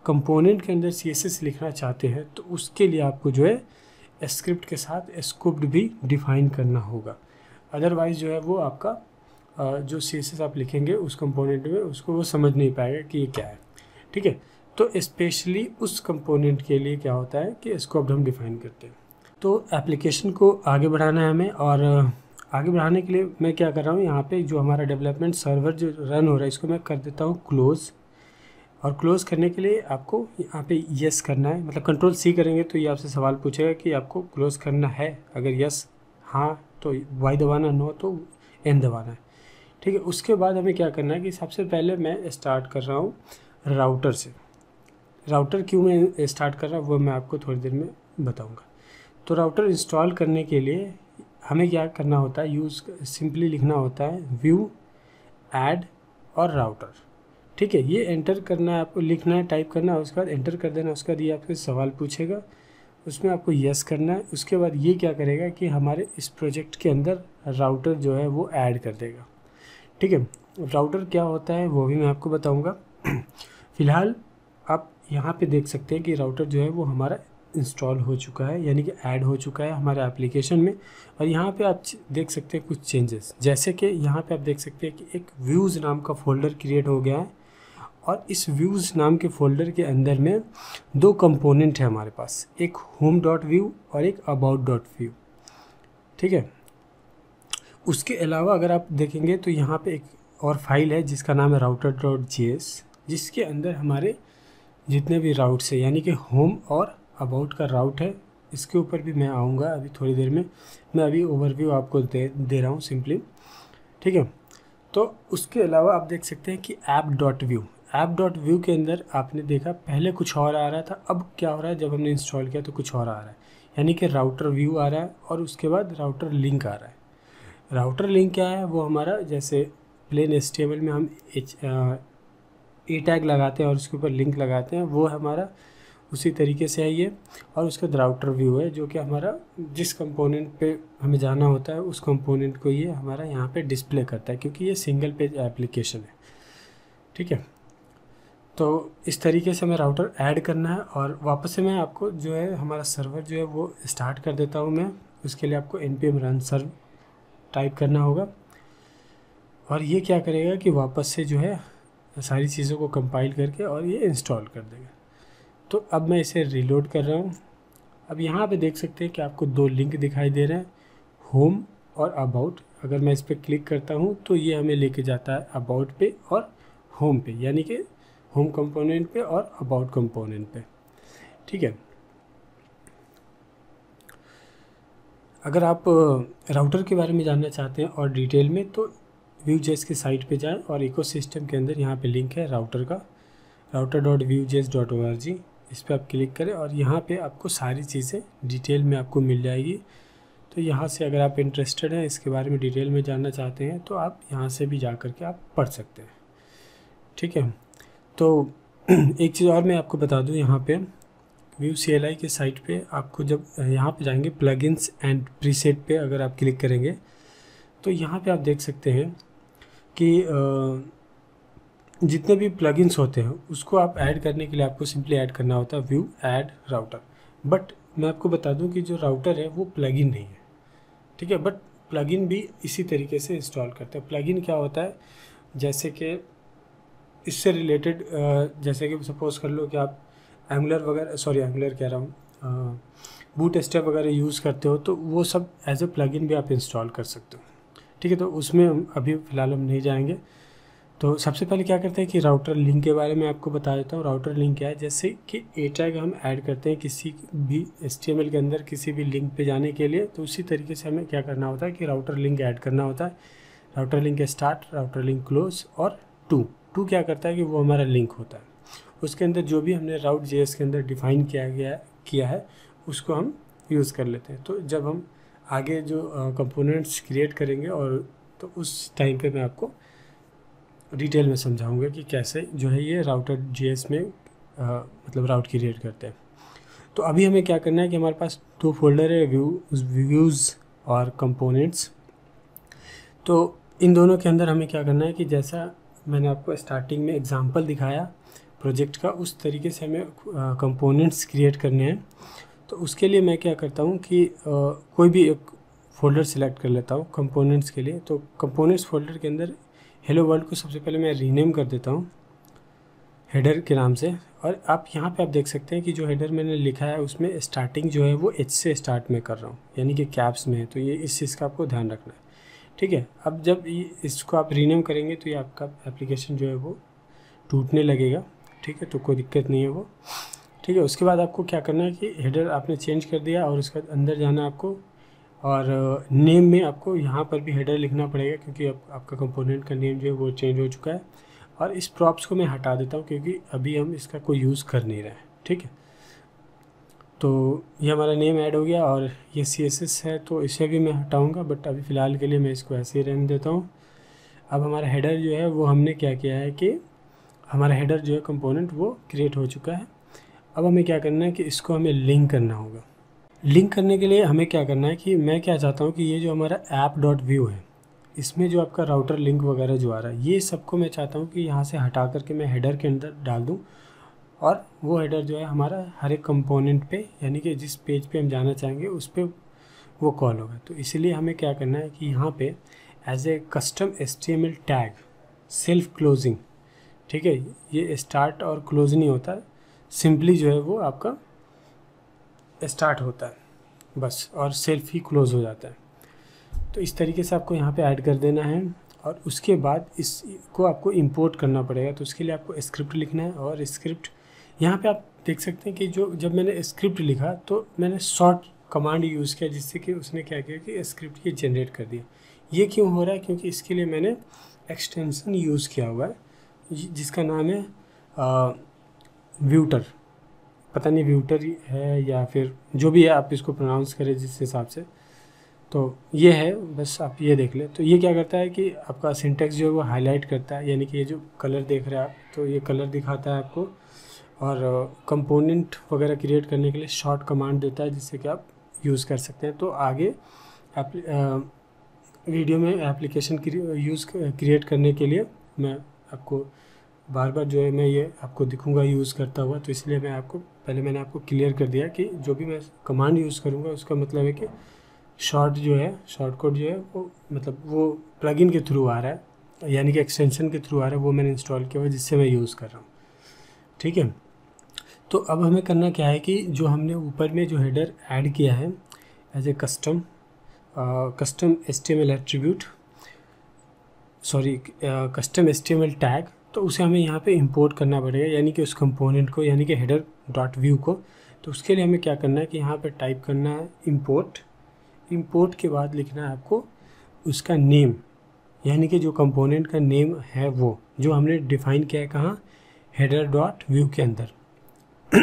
कंपोनेंट के अंदर सीएसएस लिखना चाहते हैं तो उसके लिए आपको जो है स्क्रिप्ट के साथ स्कोप्ड भी डिफाइन करना होगा। अदरवाइज़ जो है वो आपका जो सीएसएस आप लिखेंगे उस कंपोनेंट में, उसको वो समझ नहीं पाएगा कि ये क्या है। ठीक है? तो स्पेशली उस कंपोनेंट के लिए क्या होता है कि स्कोप्ड हम डिफाइन करते हैं। तो एप्लीकेशन को आगे बढ़ाना है हमें और आगे बढ़ाने के लिए मैं क्या कर रहा हूँ, यहाँ पे जो हमारा डेवलपमेंट सर्वर जो रन हो रहा है, इसको मैं कर देता हूँ क्लोज़ और क्लोज़ करने के लिए आपको यहाँ पे यस करना है। मतलब कंट्रोल सी करेंगे तो ये आपसे सवाल पूछेगा कि आपको क्लोज़ करना है। अगर यस हाँ तो वाई दबाना नो तो एन दबाना है। ठीक है, उसके बाद हमें क्या करना है कि सबसे पहले मैं स्टार्ट कर रहा हूँ राउटर से। राउटर क्यों मैं स्टार्ट कर रहा हूँ, वो मैं आपको थोड़ी देर में बताऊँगा। तो राउटर इंस्टॉल करने के लिए हमें क्या करना होता है यूज़ सिंपली लिखना होता है व्यू ऐड और राउटर ठीक है, ये एंटर करना है आपको, लिखना है टाइप करना है, उसके बाद एंटर कर देना, उसके बाद ये आपसे सवाल पूछेगा। उसमें आपको यस करना है, उसके बाद ये क्या करेगा कि हमारे इस प्रोजेक्ट के अंदर राउटर जो है वो ऐड कर देगा। ठीक है राउटर क्या होता है वो भी मैं आपको बताऊँगा। *clears throat* फ़िलहाल आप यहाँ पे देख सकते हैं कि राउटर जो है वो हमारा इंस्टॉल हो चुका है, यानी कि ऐड हो चुका है हमारे एप्लीकेशन में। और यहाँ पे आप देख सकते हैं कुछ चेंजेस जैसे कि यहाँ पे आप देख सकते हैं कि एक व्यूज़ नाम का फोल्डर क्रिएट हो गया है। और इस व्यूज़ नाम के फोल्डर के अंदर में दो कंपोनेंट है हमारे पास। एक होम डॉट व्यू और एक अबाउट डॉट व्यू ठीक है? उसके अलावा अगर आप देखेंगे तो यहाँ पे एक और फ़ाइल है जिसका नाम है राउटर डॉट जी जिसके अंदर हमारे जितने भी राउट्स है, यानी कि होम और अबाउट का राउट है, इसके ऊपर भी मैं आऊँगा अभी थोड़ी देर में। मैं अभी ओवरव्यू आपको दे दे रहा हूँ सिंपली ठीक है? तो उसके अलावा आप देख सकते हैं कि app dot Vue app dot Vue के अंदर आपने देखा, पहले कुछ और आ रहा था, अब क्या हो रहा है? जब हमने इंस्टॉल किया तो कुछ और आ रहा है। यानी कि राउटर व्यू आ रहा है और उसके बाद राउटर लिंक आ रहा है। राउटर लिंक क्या है? वो हमारा जैसे प्लेन एस में हम एच ए टैग लगाते हैं और उसके ऊपर लिंक लगाते हैं, वो हमारा उसी तरीके से है ये। और उसका राउटर व्यू है, जो कि हमारा जिस कंपोनेंट पे हमें जाना होता है, उस कंपोनेंट को ये हमारा यहाँ पे डिस्प्ले करता है, क्योंकि ये सिंगल पेज एप्लीकेशन है। ठीक है? तो इस तरीके से हमें राउटर ऐड करना है और वापस से मैं आपको जो है, हमारा सर्वर जो है वो स्टार्ट कर देता हूँ मैं। उसके लिए आपको N P M run serve type करना होगा। और ये क्या करेगा कि वापस से जो है, सारी चीज़ों को कंपाइल करके और ये इंस्टॉल कर देगा। तो अब मैं इसे रिलोड कर रहा हूँ। अब यहाँ पे देख सकते हैं कि आपको दो लिंक दिखाई दे रहे हैं होम और अबाउट अगर मैं इस पर क्लिक करता हूँ तो ये हमें लेके जाता है अबाउट पे और होम पे, यानी कि होम कंपोनेंट पे और अबाउट कंपोनेंट पे। ठीक है? अगर आप राउटर के बारे में जानना चाहते हैं और डिटेल में तो व्यू जेस की साइट पे जाएँ और इकोसिस्टम के अंदर यहाँ पे लिंक है राउटर का। Router dot Vue JS dot O R G इस पर आप क्लिक करें और यहाँ पे आपको सारी चीज़ें डिटेल में आपको मिल जाएगी। तो यहाँ से अगर आप इंटरेस्टेड हैं, इसके बारे में डिटेल में जानना चाहते हैं तो आप यहाँ से भी जा कर के आप पढ़ सकते हैं। ठीक है? तो एक चीज़ और मैं आपको बता दूँ यहाँ पे व्यू सी एल आई के साइट पे आपको जब, यहाँ पे जाएँगे प्लगइन्स एंड प्रीसेट पे अगर आप क्लिक करेंगे तो यहाँ पे आप देख सकते हैं कि जितने भी प्लगइन्स होते हैं, उसको आप ऐड करने के लिए आपको सिंपली ऐड करना होता है व्यू ऐड राउटर बट मैं आपको बता दूँ कि जो राउटर है, वो प्लगइन नहीं है. ठीक है? बट प्लगइन भी इसी तरीके से इंस्टॉल करते हैं. प्लगइन क्या होता है? जैसे कि इससे रिलेटेड जैसे कि सपोज़ कर लो कि आप एंगुलर वगैरह सॉरी एंगुलर कह रहा हूँ बूट स्टेप वगैरह यूज़ करते हो तो वो सब एज ए प्लगइन भी आप इंस्टॉल कर सकते हो। ठीक है तो उसमें हम अभी फ़िलहाल हम नहीं जाएँगे। तो सबसे पहले क्या करते हैं कि राउटर लिंक के बारे में आपको बता देता हूँ। राउटर लिंक क्या है? जैसे कि ए टैग हम ऐड करते हैं किसी भी एस के अंदर किसी भी लिंक पे जाने के लिए तो उसी तरीके से हमें क्या करना होता है कि राउटर लिंक ऐड करना होता है। Router link start router link close और टू टू क्या करता है कि वो हमारा लिंक होता है। उसके अंदर जो भी हमने राउट जे के अंदर डिफ़ाइन किया गया किया है उसको हम यूज़ कर लेते हैं। तो जब हम आगे जो कंपोनेंट्स क्रिएट करेंगे और तो उस टाइम पे मैं आपको डिटेल में समझाऊँगा कि कैसे जो है ये राउटर जे में आ, मतलब राउट क्रिएट करते हैं। तो अभी हमें क्या करना है कि हमारे पास दो फोल्डर है व्यू व्यूज़ और कंपोनेंट्स तो इन दोनों के अंदर हमें क्या करना है कि जैसा मैंने आपको स्टार्टिंग में एग्जांपल दिखाया। प्रोजेक्ट का उस तरीके से हमें कंपोनेंट्स क्रिएट करने हैं। तो उसके लिए मैं क्या करता हूँ कि आ, कोई भी एक फ़ोल्डर सिलेक्ट कर लेता हूँ कंपोनेंट्स के लिए। तो कंपोनेंट्स फोल्डर के अंदर हेलो वर्ल्ड को सबसे पहले मैं रीनेम कर देता हूँ हेडर के नाम से। और आप यहाँ पे आप देख सकते हैं कि जो हेडर मैंने लिखा है उसमें स्टार्टिंग जो है वो एच से स्टार्ट में कर रहा हूँ यानी कि कैप्स में है। तो ये इस चीज़ का आपको ध्यान रखना है। ठीक है? अब जब इसको आप रीनेम करेंगे तो ये आपका एप्लीकेशन जो है वो टूटने लगेगा। ठीक है? तो कोई दिक्कत नहीं है वो। ठीक है? उसके बाद आपको क्या करना है कि हेडर आपने चेंज कर दिया और उसके बाद अंदर जाना आपको और नेम में आपको यहाँ पर भी हेडर लिखना पड़ेगा क्योंकि आप, आपका कंपोनेंट का नेम जो है वो चेंज हो चुका है। और इस प्रॉप्स को मैं हटा देता हूँ क्योंकि अभी हम इसका कोई यूज़ कर नहीं रहे हैं। ठीक है? तो ये हमारा नेम ऐड हो गया और ये सी एस एस है तो इसे भी मैं हटाऊँगा बट अभी फ़िलहाल के लिए मैं इसको ऐसे ही रहने देता हूँ। अब हमारा हेडर जो है, वो हमने क्या किया है कि हमारा हेडर जो है कंपोनेंट वो क्रिएट हो चुका है। अब हमें क्या करना है कि इसको हमें लिंक करना होगा। लिंक करने के लिए हमें क्या करना है कि मैं क्या चाहता हूँ कि ये जो हमारा ऐप डॉट व्यू है, इसमें जो आपका राउटर लिंक वगैरह जो आ रहा है, ये सबको मैं चाहता हूँ कि यहाँ से हटा करके मैं हेडर के अंदर डाल दूँ। और वो हेडर जो है हमारा हर एक कंपोनेंट पे, यानी कि जिस पेज पे हम जाना चाहेंगे, उस पर वो कॉल होगा। तो इसलिए हमें क्या करना है कि यहाँ पे as a custom S tag self closing ठीक है, ये स्टार्ट और क्लोज नहीं होता सिंपली जो है वो आपका स्टार्ट होता है, बस, और सेल्फ ही क्लोज़ हो जाता है। तो इस तरीके से आपको यहाँ पे ऐड कर देना है, और उसके बाद इसको आपको इंपोर्ट करना पड़ेगा। तो उसके लिए आपको स्क्रिप्ट लिखना है, और स्क्रिप्ट यहाँ पे आप देख सकते हैं कि जो, जब मैंने स्क्रिप्ट लिखा तो मैंने शॉर्ट कमांड यूज़ किया, जिससे कि उसने क्या किया कि स्क्रिप्ट ये जनरेट कर दिया। ये क्यों हो रहा है? क्योंकि इसके लिए मैंने एक्सटेंसन यूज़ किया हुआ है जिसका नाम है व्यूटर पता नहीं व्यूटर है या फिर जो भी है, आप इसको प्रोनाउंस करें जिस हिसाब से। तो ये है, बस आप ये देख लें। तो ये क्या करता है कि आपका सिंटेक्स जो है वो हाईलाइट करता है, यानी कि ये जो कलर देख रहे हैं आप तो ये कलर दिखाता है आपको। और कंपोनेंट वगैरह क्रिएट करने के लिए शॉर्ट कमांड देता है, जिससे कि आप यूज़ कर सकते हैं। तो आगे वीडियो में एप्लीकेशन यूज़ क्रिएट करने के लिए मैं आपको बार बार जो है मैं ये आपको दिखूँगा यूज़ करता हुआ। तो इसलिए मैं आपको, पहले मैंने आपको क्लियर कर दिया कि जो भी मैं कमांड यूज़ करूँगा, उसका मतलब है कि शॉर्ट जो है शॉर्ट कोड जो है, वो मतलब वो प्लगइन के थ्रू आ रहा है, यानी कि एक्सटेंशन के थ्रू आ रहा है, वो मैंने इंस्टॉल किया हुआ जिससे मैं यूज़ कर रहा हूँ। ठीक है? तो अब हमें करना क्या है कि जो हमने ऊपर में जो हेडर ऐड किया है as a custom custom S T M L attribute sorry custom S T M L tag तो उसे हमें यहाँ पे इंपोर्ट करना पड़ेगा, यानी कि उस कंपोनेंट को, यानी कि हेडर डॉट व्यू को। तो उसके लिए हमें क्या करना है कि यहाँ पे टाइप करना है इंपोर्ट इंपोर्ट के बाद लिखना है आपको उसका नेम यानी कि जो कंपोनेंट का नेम है वो, जो हमने डिफाइन किया है कहाँ? हेडर डॉट व्यू के अंदर। *clears throat*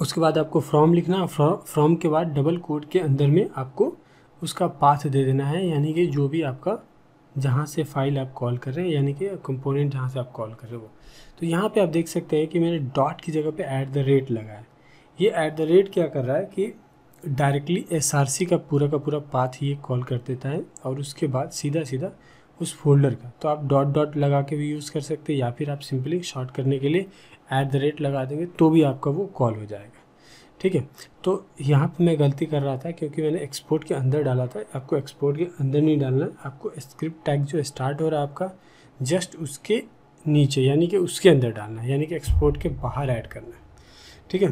उसके बाद आपको फ्रॉम लिखना फ्रॉम के बाद डबल कोड के अंदर में आपको उसका पाथ दे देना है, यानी कि जो भी आपका, जहाँ से फ़ाइल आप कॉल कर रहे हैं, यानी कि कंपोनेंट जहाँ से आप कॉल कर रहे हो। तो यहाँ पे आप देख सकते हैं कि मैंने डॉट की जगह पे ऐट द रेट लगा है। ये ऐट द रेट क्या कर रहा है कि डायरेक्टली एसआरसी का पूरा का पूरा पाथ ये कॉल कर देता है, और उसके बाद सीधा सीधा उस फोल्डर का। तो आप डॉट डॉट लगा के भी यूज़ कर सकते हैं या फिर आप सिंपली शॉर्ट करने के लिए ऐट द रेट लगा देंगे तो भी आपका वो कॉल हो जाएगा। ठीक है? तो यहाँ पे मैं गलती कर रहा था क्योंकि मैंने एक्सपोर्ट के अंदर डाला था। आपको एक्सपोर्ट के अंदर नहीं डालना, आपको स्क्रिप्ट टैग जो स्टार्ट हो रहा है आपका जस्ट उसके नीचे, यानी कि उसके अंदर डालना है, यानी कि एक्सपोर्ट के बाहर ऐड करना है। ठीक है?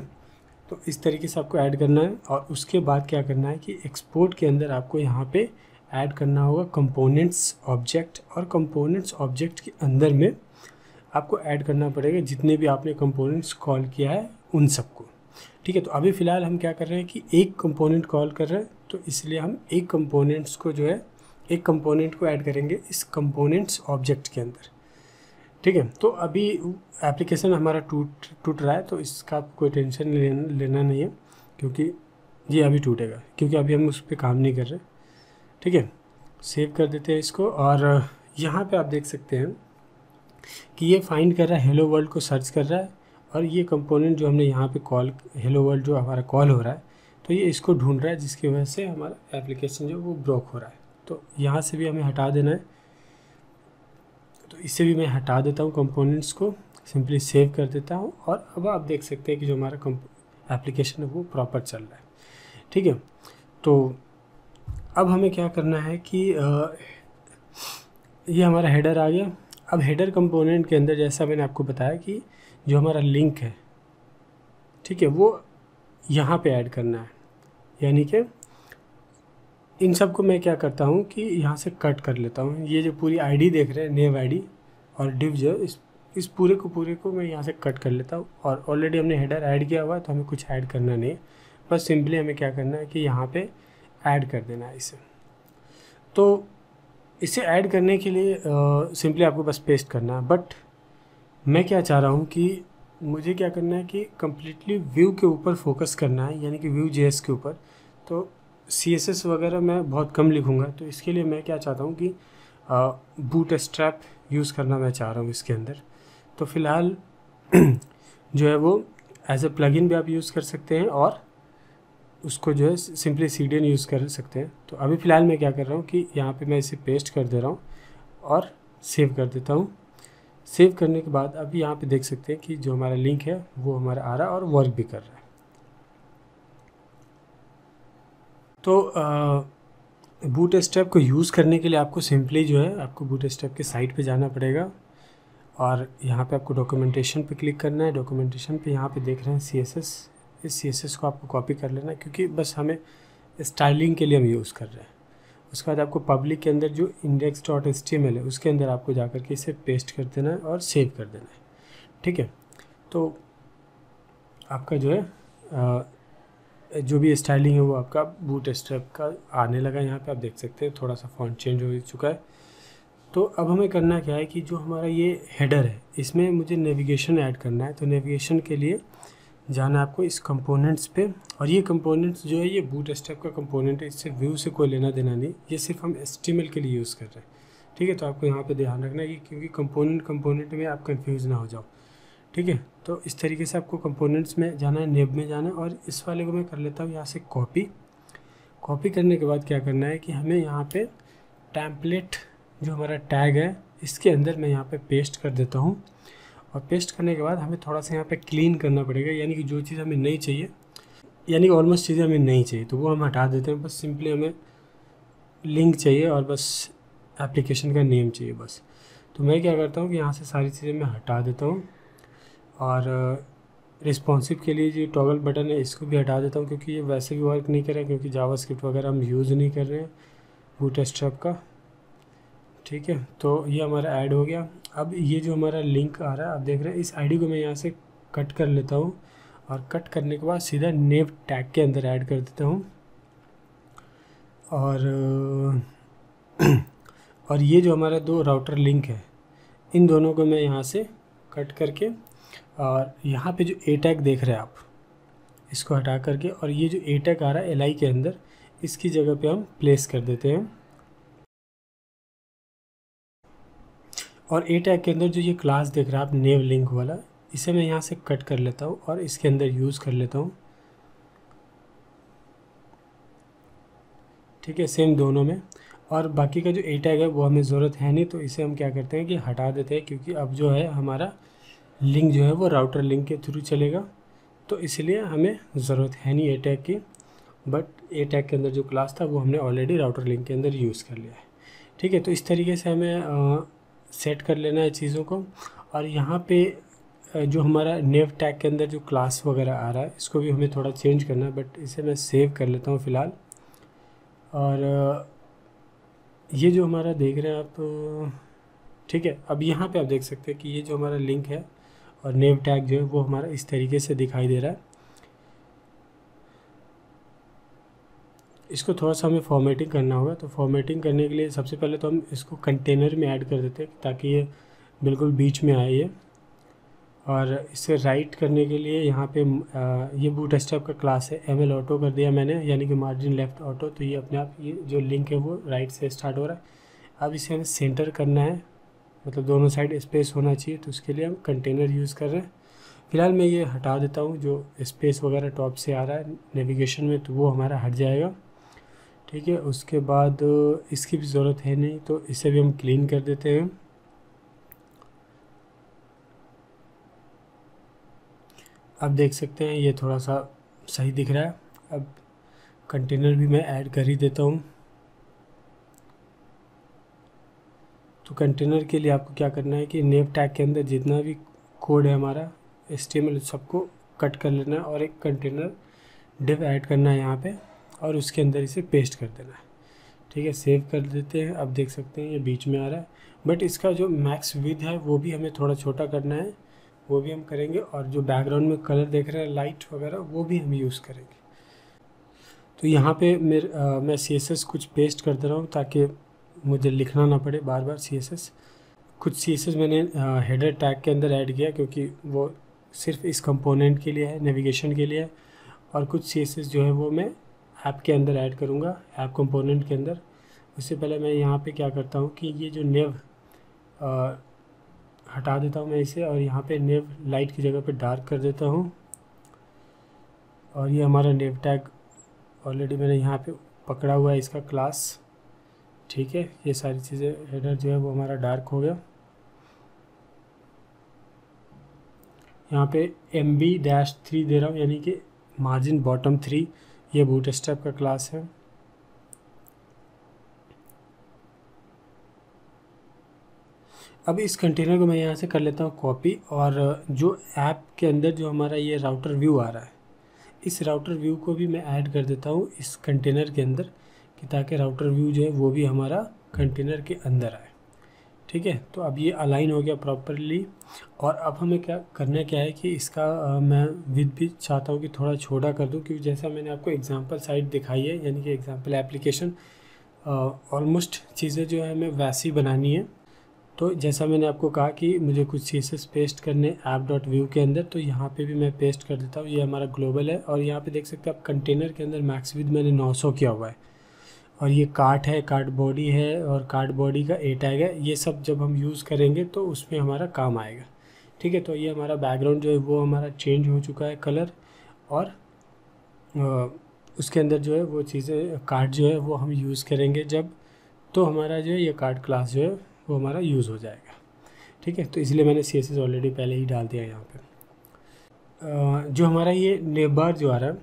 तो इस तरीके से आपको ऐड करना है और उसके बाद क्या करना है कि एक्सपोर्ट के अंदर आपको यहाँ पे ऐड करना होगा कंपोनेंट्स ऑब्जेक्ट और कंपोनेंट्स ऑब्जेक्ट के अंदर में आपको ऐड करना पड़ेगा जितने भी आपने कंपोनेंट्स कॉल किया है उन सबको। ठीक है तो अभी फ़िलहाल हम क्या कर रहे हैं कि एक कंपोनेंट कॉल कर रहे हैं तो इसलिए हम एक कंपोनेंट्स को जो है, एक कंपोनेंट को ऐड करेंगे इस कंपोनेंट्स ऑब्जेक्ट के अंदर। ठीक है तो अभी एप्लीकेशन हमारा टूट टूट रहा है तो इसका कोई टेंशन लेना लेना नहीं है, क्योंकि ये अभी टूटेगा, क्योंकि अभी हम उस पर काम नहीं कर रहे। ठीक है? सेव कर देते हैं इसको और यहाँ पे आप देख सकते हैं कि ये फाइंड कर रहा है हेलो वर्ल्ड को सर्च कर रहा है और ये कंपोनेंट जो हमने यहाँ पे कॉल हेलो वर्ल्ड जो हमारा कॉल हो रहा है तो ये इसको ढूंढ रहा है जिसकी वजह से हमारा एप्लीकेशन जो वो ब्लॉक हो रहा है। तो यहाँ से भी हमें हटा देना है। तो इसे भी मैं हटा देता हूँ कंपोनेंट्स को सिंपली सेव कर देता हूँ और अब आप देख सकते हैं कि जो हमारा एप्लीकेशन है वो प्रॉपर चल रहा है। ठीक है? तो अब हमें क्या करना है कि ये हमारा हेडर आ गया। अब हेडर कंपोनेंट के अंदर जैसा मैंने आपको बताया कि जो हमारा लिंक है, ठीक है, वो यहाँ पे ऐड करना है। यानी कि इन सबको मैं क्या करता हूँ कि यहाँ से कट कर लेता हूँ। ये जो पूरी आईडी देख रहे हैं नेव आईडी और डिव जो, इस इस पूरे को पूरे को मैं यहाँ से कट कर लेता हूँ। और ऑलरेडी हमने हेडर ऐड किया हुआ है तो हमें कुछ ऐड करना नहीं है। बस सिंपली हमें क्या करना है कि यहाँ पे ऐड कर देना है इसे। तो इसे ऐड करने के लिए सिंपली आपको बस पेस्ट करना है। बट मैं क्या चाह रहा हूँ कि मुझे क्या करना है कि कम्प्लीटली व्यू के ऊपर फोकस करना है, यानी कि व्यू जेएस के ऊपर। तो सी एस एस वगैरह मैं बहुत कम लिखूँगा। तो इसके लिए मैं क्या चाहता हूँ कि बूट स्ट्रैप यूज़ करना मैं चाह रहा हूँ इसके अंदर। तो फ़िलहाल *clears throat* जो है वो एज ए प्लगइन भी आप यूज़ कर सकते हैं और उसको जो है सिंपली सीडीएन यूज़ कर सकते हैं। तो अभी फ़िलहाल मैं क्या कर रहा हूँ कि यहाँ पे मैं इसे पेस्ट कर दे रहा हूँ और सेव कर देता हूँ। सेव करने के बाद अभी यहाँ पे देख सकते हैं कि जो हमारा लिंक है, वो हमारा आ रहा है और वर्क भी कर रहा है। तो बूट स्टेप को यूज़ करने के लिए आपको सिंपली जो है आपको बूट स्टेप के साइट पे जाना पड़ेगा और यहाँ पे आपको डॉक्यूमेंटेशन पे क्लिक करना है। डॉक्यूमेंटेशन पे यहाँ पे देख रहे हैं सी एस एस इस सी एस एस को आपको कॉपी कर लेना क्योंकि बस हमें स्टाइलिंग के लिए हम यूज़ कर रहे हैं। उसके बाद आपको पब्लिक के अंदर जो index dot S T M L है उसके अंदर आपको जा कर के इसे पेस्ट कर देना है और सेव कर देना है। ठीक है? तो आपका जो है आ, जो भी स्टाइलिंग है वो आपका बूट स्टेप का आने लगा यहाँ पे आप देख सकते हैं थोड़ा सा फॉन्ट चेंज हो चुका है। तो अब हमें करना क्या है कि जो हमारा ये हेडर है इसमें मुझे नेविगेशन ऐड करना है। तो नेविगेशन के लिए जाना है आपको इस कंपोनेंट्स पे। और ये कंपोनेंट्स जो है, ये बूट स्टेप का कंपोनेंट है, इससे व्यू से कोई लेना देना नहीं। ये सिर्फ़ हम एस के लिए यूज़ कर रहे हैं। ठीक है तो आपको यहाँ पे ध्यान रखना है कि क्योंकि कंपोनेंट कंपोनेंट में आप कंफ्यूज ना हो जाओ। ठीक है तो इस तरीके से आपको कंपोनेंट्स में जाना है नेब में जाना है। और इस वाले को मैं कर लेता हूँ यहाँ से कॉपी कॉपी करने के बाद क्या करना है कि हमें यहाँ पे टैम्पलेट जो हमारा टैग है, इसके अंदर मैं यहाँ पे पेस्ट कर देता हूँ। और पेस्ट करने के बाद हमें थोड़ा सा यहाँ पे क्लीन करना पड़ेगा, यानी कि जो चीज़ हमें नहीं चाहिए, यानी कि ऑलमोस्ट चीज़ें हमें नहीं चाहिए तो वो हम हटा देते हैं। बस सिंपली हमें लिंक चाहिए और बस एप्लीकेशन का नेम चाहिए बस। तो मैं क्या करता हूँ कि यहाँ से सारी चीज़ें मैं हटा देता हूँ और रिस्पॉन्सिव के लिए जो टॉगल बटन है, इसको भी हटा देता हूँ, क्योंकि ये वैसे भी वर्क नहीं कर रहा क्योंकि जावा स्क्रिप्ट वगैरह हम यूज़ नहीं कर रहे हैं बूट का। ठीक है तो ये हमारा ऐड हो गया। अब ये जो हमारा लिंक आ रहा है, आप देख रहे हैं, इस आईडी को मैं यहाँ से कट कर लेता हूँ और कट करने के बाद सीधा नेव टैग के अंदर ऐड कर देता हूँ। और *clears throat* और ये जो हमारा दो राउटर लिंक है, इन दोनों को मैं यहाँ से कट करके और यहाँ पे जो ए टैग देख रहे हैं आप, इसको हटा करके और ये जो ए टैग आ रहा है एल के अंदर, इसकी जगह पे हम प्लेस कर देते हैं। और ए टैग के अंदर जो ये क्लास देख रहे हैं आप नेव लिंक वाला इसे मैं यहाँ से कट कर लेता हूँ और इसके अंदर यूज़ कर लेता हूँ। ठीक है सेम दोनों में। और बाकी का जो ए टैग है वो हमें ज़रूरत है नहीं तो इसे हम क्या करते हैं कि हटा देते हैं क्योंकि अब जो है हमारा लिंक जो है वो राउटर लिंक के थ्रू चलेगा। तो इसलिए हमें ज़रूरत है नहीं ए टैग की बट ए टैग के अंदर जो क्लास था वो हमने ऑलरेडी राउटर लिंक के अंदर यूज़ कर लिया है। ठीक है तो इस तरीके से हमें आ, सेट कर लेना है चीज़ों को। और यहाँ पे जो हमारा नेव टैग के अंदर जो क्लास वगैरह आ रहा है, इसको भी हमें थोड़ा चेंज करना है बट इसे मैं सेव कर लेता हूँ फ़िलहाल। और ये जो हमारा देख रहे हैं आप ठीक है, अब यहाँ पे आप देख सकते हैं कि ये जो हमारा लिंक है और नेम टैग जो है वो हमारा इस तरीके से दिखाई दे रहा है। इसको थोड़ा सा हमें फॉर्मेटिंग करना होगा तो फॉर्मेटिंग करने के लिए सबसे पहले तो हम इसको कंटेनर में ऐड कर देते हैं ताकि ये बिल्कुल बीच में आए ये। और इसे राइट करने के लिए यहाँ पे ये बूट स्टेप का क्लास है एम एल ऑटो कर दिया मैंने, यानी कि मार्जिन लेफ़्ट ऑटो तो ये अपने आप, ये जो लिंक है वो राइट से स्टार्ट हो रहा है। अब इसे हमें सेंटर करना है मतलब दोनों साइड स्पेस होना चाहिए तो उसके लिए हम कंटेनर यूज़ कर रहे हैं। फ़िलहाल मैं ये हटा देता हूँ, जो स्पेस वगैरह टॉप से आ रहा है नेविगेशन में तो वो हमारा हट जाएगा। ठीक है, उसके बाद, इसकी भी ज़रूरत है नहीं तो इसे भी हम क्लीन कर देते हैं। अब देख सकते हैं, ये थोड़ा सा सही दिख रहा है। अब कंटेनर भी मैं ऐड कर ही देता हूँ। तो कंटेनर के लिए आपको क्या करना है कि नेव टैग के अंदर जितना भी कोड है हमारा एस सबको कट कर लेना है और एक कंटेनर डिव ऐड करना है यहाँ पे। और उसके अंदर इसे पेस्ट कर देना है। ठीक है सेव कर देते हैं। अब देख सकते हैं ये बीच में आ रहा है। बट इसका जो मैक्स विद है वो भी हमें थोड़ा छोटा करना है। वो भी हम करेंगे और जो बैकग्राउंड में कलर देख रहे हैं लाइट वगैरह वो भी हम यूज़ करेंगे। तो यहाँ पे मेरे आ, मैं सी एस एस कुछ पेस्ट कर दे रहा हूँ ताकि मुझे लिखना ना पड़े बार बार सी एस एस कुछ सी एस मैंने हेडर टैग के अंदर ऐड किया क्योंकि वो सिर्फ़ इस कंपोनेंट के लिए है नेविगेशन के लिए है। और कुछ सी एस जो है वो मैं ऐप के अंदर ऐड करूँगा ऐप कंपोनेंट के अंदर। उससे पहले मैं यहाँ पे क्या करता हूँ कि ये जो नेव आ, हटा देता हूँ मैं इसे और यहाँ पे नेव लाइट की जगह पे डार्क कर देता हूँ। और ये हमारा नेव टैग ऑलरेडी मैंने यहाँ पे पकड़ा हुआ है इसका क्लास ठीक है ये सारी चीज़ें हेडर जो है वो हमारा डार्क हो गया। यहाँ पे एम बी डैश थ्री दे रहा हूँ यानी कि मार्जिन बॉटम थ्री ये बूट स्टेप का क्लास है। अब इस कंटेनर को मैं यहाँ से कर लेता हूँ कॉपी और जो ऐप के अंदर जो हमारा ये राउटर व्यू आ रहा है, इस राउटर व्यू को भी मैं ऐड कर देता हूँ इस कंटेनर के अंदर कि ताकि राउटर व्यू जो है वो भी हमारा कंटेनर के अंदर आए। ठीक है? तो अब ये अलाइन हो गया प्रॉपरली और अब हमें क्या करना क्या है कि इसका आ, मैं विद भी चाहता हूँ कि थोड़ा छोटा कर दूँ क्योंकि जैसा मैंने आपको एग्जांपल साइट दिखाई है यानी कि एग्जांपल एप्लीकेशन ऑलमोस्ट चीज़ें जो है हमें वैसी बनानी है। तो जैसा मैंने आपको कहा कि मुझे कुछ चीज़ें पेस्ट करने ऐप डॉट व्यू के अंदर तो यहाँ पे भी मैं पेस्ट कर देता हूँ। ये हमारा ग्लोबल है और यहाँ पे देख सकते हैं आप कंटेनर के अंदर मैक्स विद मैंने 900 किया हुआ है। और ये कार्ट है कार्ट बॉडी है और कार्ट बॉडी का ए टैग है। ये सब जब हम यूज़ करेंगे तो उसमें हमारा काम आएगा। ठीक है तो ये हमारा बैकग्राउंड जो है वो हमारा चेंज हो चुका है कलर और उसके अंदर जो है वो चीज़ें कार्ड जो है वो हम यूज़ करेंगे जब तो हमारा जो है ये कार्ड क्लास जो है वो हमारा यूज़ हो जाएगा। ठीक है तो इसलिए मैंने सी एस ऑलरेडी पहले ही डाल दिया यहाँ पर जो हमारा ये नेबर जो आ रहा है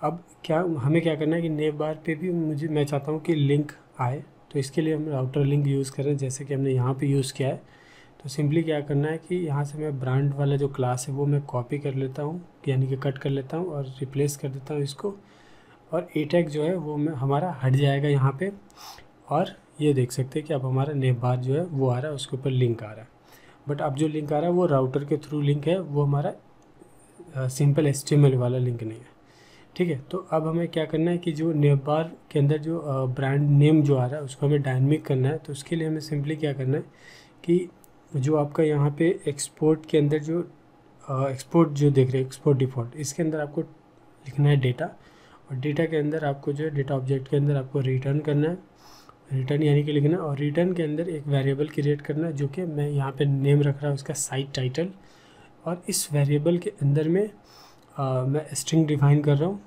अब क्या, हमें क्या करना है कि नेब बार पे भी मुझे, मैं चाहता हूँ कि लिंक आए। तो इसके लिए हम राउटर लिंक यूज़ करें, जैसे कि हमने यहाँ पे यूज़ किया है। तो सिंपली क्या करना है कि यहाँ से मैं ब्रांड वाला जो क्लास है, वो मैं कॉपी कर लेता हूँ, यानी कि कट कर लेता हूँ और रिप्लेस कर देता हूँ इसको। और ए टैग जो है, वो मैं, हमारा हट जाएगा यहाँ पे। और ये देख सकते हैं कि अब हमारा नेब बार जो है, वो आ रहा है, उसके ऊपर लिंक आ रहा है। बट अब जो लिंक आ रहा है, वो राउटर के थ्रू लिंक है, वो हमारा सिंपल एस वाला लिंक नहीं है। ठीक है? तो अब हमें क्या करना है कि जो नेम बार के अंदर जो ब्रांड नेम जो आ रहा है उसको हमें डायनमिक करना है। तो उसके लिए हमें सिंपली क्या करना है कि जो आपका यहाँ पे एक्सपोर्ट के अंदर जो एक्सपोर्ट जो देख रहे हैं एक्सपोर्ट डिफ़ॉल्ट इसके अंदर आपको लिखना है डेटा और डेटा के अंदर आपको जो है डेटा ऑब्जेक्ट के अंदर आपको रिटर्न करना है। रिटर्न यानी कि लिखना और रिटर्न के अंदर एक वेरिएबल क्रिएट करना है जो कि मैं यहाँ पे नेम रख रहा हूँ उसका साइट टाइटल और इस वेरिएबल के अंदर में आ, मैं स्ट्रिंग डिफाइन कर रहा हूँ।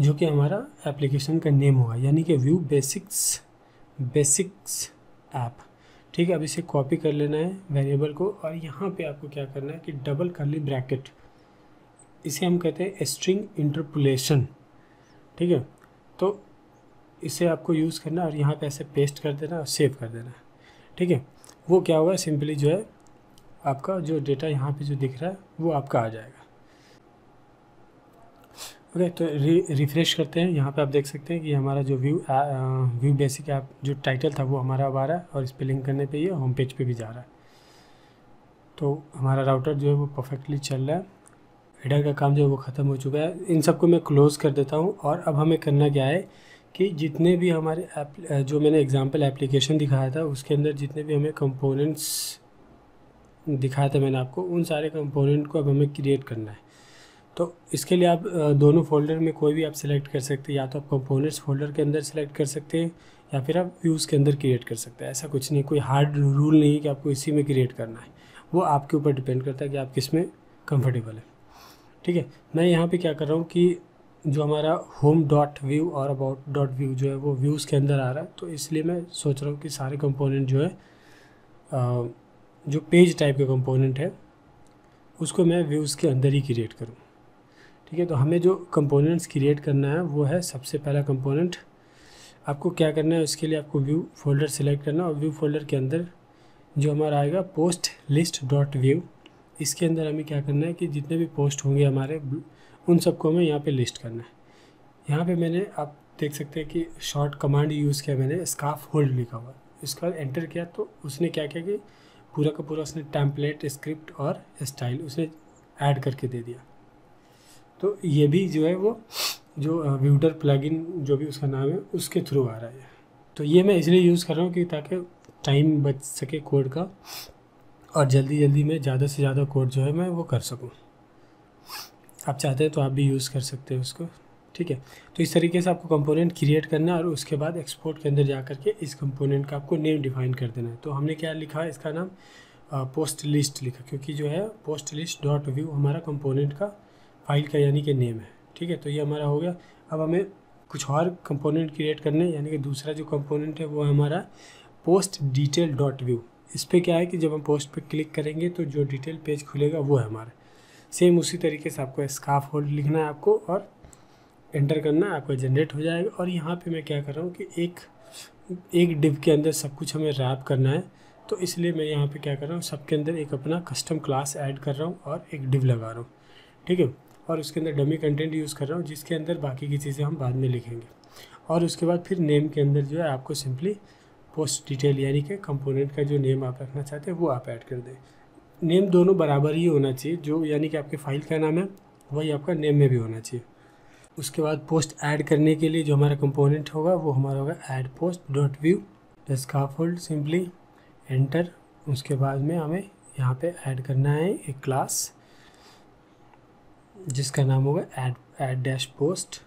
जो कि हमारा एप्लीकेशन का नेम होगा, यानी कि व्यू बेसिक्स बेसिक्स ऐप ठीक है, अब इसे कॉपी कर लेना है वेरिएबल को और यहाँ पे आपको क्या करना है कि डबल करली ब्रैकेट इसे हम कहते हैं स्ट्रिंग इंटरपुलेशन ठीक है तो इसे आपको यूज़ करना और यहाँ पे ऐसे पेस्ट कर देना और सेव कर देना ठीक है, वो क्या होगा? सिंपली जो है, आपका जो डेटा यहाँ पे जो दिख रहा है, वो आपका आ जाएगा। ओके तो री रिफ़्रेश करते हैं। यहाँ पे आप देख सकते हैं कि हमारा जो व्यू व्यू बेसिक ऐप जो टाइटल था वो हमारा अब आ रहा है और इस पर लिंक करने पे ये होम पेज पे भी जा रहा है। तो हमारा राउटर जो है वो परफेक्टली चल रहा है। हेडर का काम जो है वो ख़त्म हो चुका है। इन सबको मैं क्लोज़ कर देता हूँ और अब हमें करना क्या है कि जितने भी हमारे ऐप जो मैंने एग्ज़ाम्पल एप्लीकेशन दिखाया था, उसके अंदर जितने भी हमें कंपोनेंट्स दिखाया था मैंने आपको, उन सारे कंपोनेंट को अब हमें क्रिएट करना है। तो इसके लिए आप दोनों फोल्डर में कोई भी आप सिलेक्ट कर सकते हैं। या तो आप कंपोनेंट्स फोल्डर के अंदर सेलेक्ट कर सकते हैं, या फिर आप व्यूज़ के अंदर क्रिएट कर सकते हैं। ऐसा कुछ नहीं, कोई हार्ड रूल नहीं है कि आपको इसी में क्रिएट करना है। वो आपके ऊपर डिपेंड करता है कि आप किसमें कम्फर्टेबल है। ठीक है, मैं यहाँ पे क्या कर रहा हूँ कि जो हमारा होम डॉट व्यू और अबाउट डॉट व्यू जो है, वो व्यूज़ के अंदर आ रहा है। तो इसलिए मैं सोच रहा हूँ कि सारे कंपोनेंट जो है जो पेज टाइप के कंपोनेंट है, उसको मैं व्यूज़ के अंदर ही क्रिएट करूँ। ठीक है तो हमें जो कंपोनेंट्स क्रिएट करना है, वो है सबसे पहला कंपोनेंट आपको क्या करना है, उसके लिए आपको व्यू फोल्डर सेलेक्ट करना और व्यू फोल्डर के अंदर जो हमारा आएगा पोस्ट लिस्ट डॉट व्यू इसके अंदर हमें क्या करना है कि जितने भी पोस्ट होंगे हमारे, उन सबको हमें यहाँ पे लिस्ट करना है। यहाँ पे मैंने, आप देख सकते हैं कि शॉर्ट कमांड यूज़ किया मैंने स्काफ होल्ड लिखा हुआ। इसके बाद एंटर किया तो उसने क्या किया कि पूरा का पूरा उसने टैंपलेट स्क्रिप्ट और स्टाइल उसने ऐड करके दे दिया। तो ये भी जो है वो, जो व्यूडर प्लगइन जो भी उसका नाम है, उसके थ्रू आ रहा है। तो ये मैं इसलिए यूज़ कर रहा हूँ कि ताकि टाइम बच सके कोड का और जल्दी जल्दी में ज़्यादा से ज़्यादा कोड जो है मैं वो कर सकूँ। आप चाहते हैं तो आप भी यूज़ कर सकते हैं उसको, ठीक है? तो इस तरीके से आपको कंपोनेंट क्रिएट करना है और उसके बाद एक्सपोर्ट के अंदर जा कर के इस कंपोनेंट का आपको नेम डिफाइन कर देना है। तो हमने क्या लिखा है? इसका नाम पोस्ट लिस्ट लिखा, क्योंकि जो है पोस्ट लिस्ट डॉट व्यू हमारा कंपोनेंट का फ़ाइल का यानी कि नेम है। ठीक है तो ये हमारा हो गया। अब हमें कुछ और कंपोनेंट क्रिएट करने यानी कि दूसरा जो कंपोनेंट है, वो हमारा पोस्ट डिटेल डॉट व्यू इस पर क्या है कि जब हम पोस्ट पे क्लिक करेंगे तो जो डिटेल पेज खुलेगा, वो है हमारा। सेम उसी तरीके से आपको स्काफ होल्ड लिखना है आपको, और एंटर करना है, आपका जनरेट हो जाएगा। और यहाँ पे मैं क्या कर रहा हूँ कि एक एक डिब के अंदर सब कुछ हमें रैप करना है। तो इसलिए मैं यहाँ पे क्या कर रहा हूँ, सबके अंदर एक अपना कस्टम क्लास ऐड कर रहा हूँ और एक डिव लगा रहा हूँ। ठीक है? और उसके अंदर डमी कंटेंट यूज़ कर रहा हूँ, जिसके अंदर बाकी की चीज़ें हम बाद में लिखेंगे। और उसके बाद फिर नेम के अंदर जो है, आपको सिंपली पोस्ट डिटेल यानी कि कंपोनेंट का जो नेम आप रखना चाहते हैं, वो आप ऐड कर दें। नेम दोनों बराबर ही होना चाहिए, जो यानी कि आपके फ़ाइल का नाम है, वही आपका नेम में भी होना चाहिए। उसके बाद पोस्ट ऐड करने के लिए जो हमारा कंपोनेंट होगा, वो हमारा होगा add post dot Vue scaffold simply enter उसके बाद में हमें यहाँ पे ऐड करना है एक क्लास जिसका नाम होगा एड एड डैश पोस्ट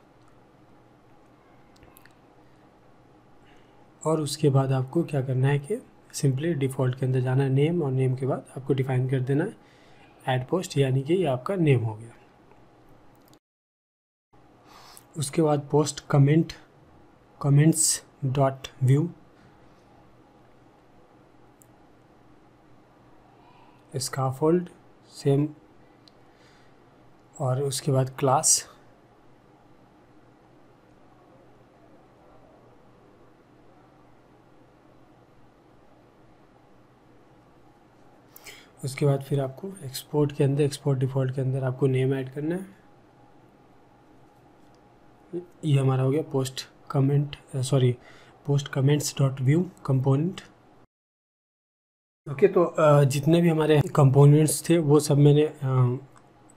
और उसके बाद आपको क्या करना है कि सिंपली डिफ़ॉल्ट के अंदर जाना है नेम और नेम के बाद आपको डिफ़ाइन कर देना है एड पोस्ट यानी कि ये आपका नेम हो गया। उसके बाद post comment comments dot Vue scaffold same और उसके बाद क्लास उसके बाद फिर आपको एक्सपोर्ट के अंदर एक्सपोर्ट डिफ़ॉल्ट के अंदर आपको नेम ऐड करना है. ये हमारा हो गया post comment sorry post comments dot Vue component okay तो जितने भी हमारे कंपोनेंट्स थे, वो सब मैंने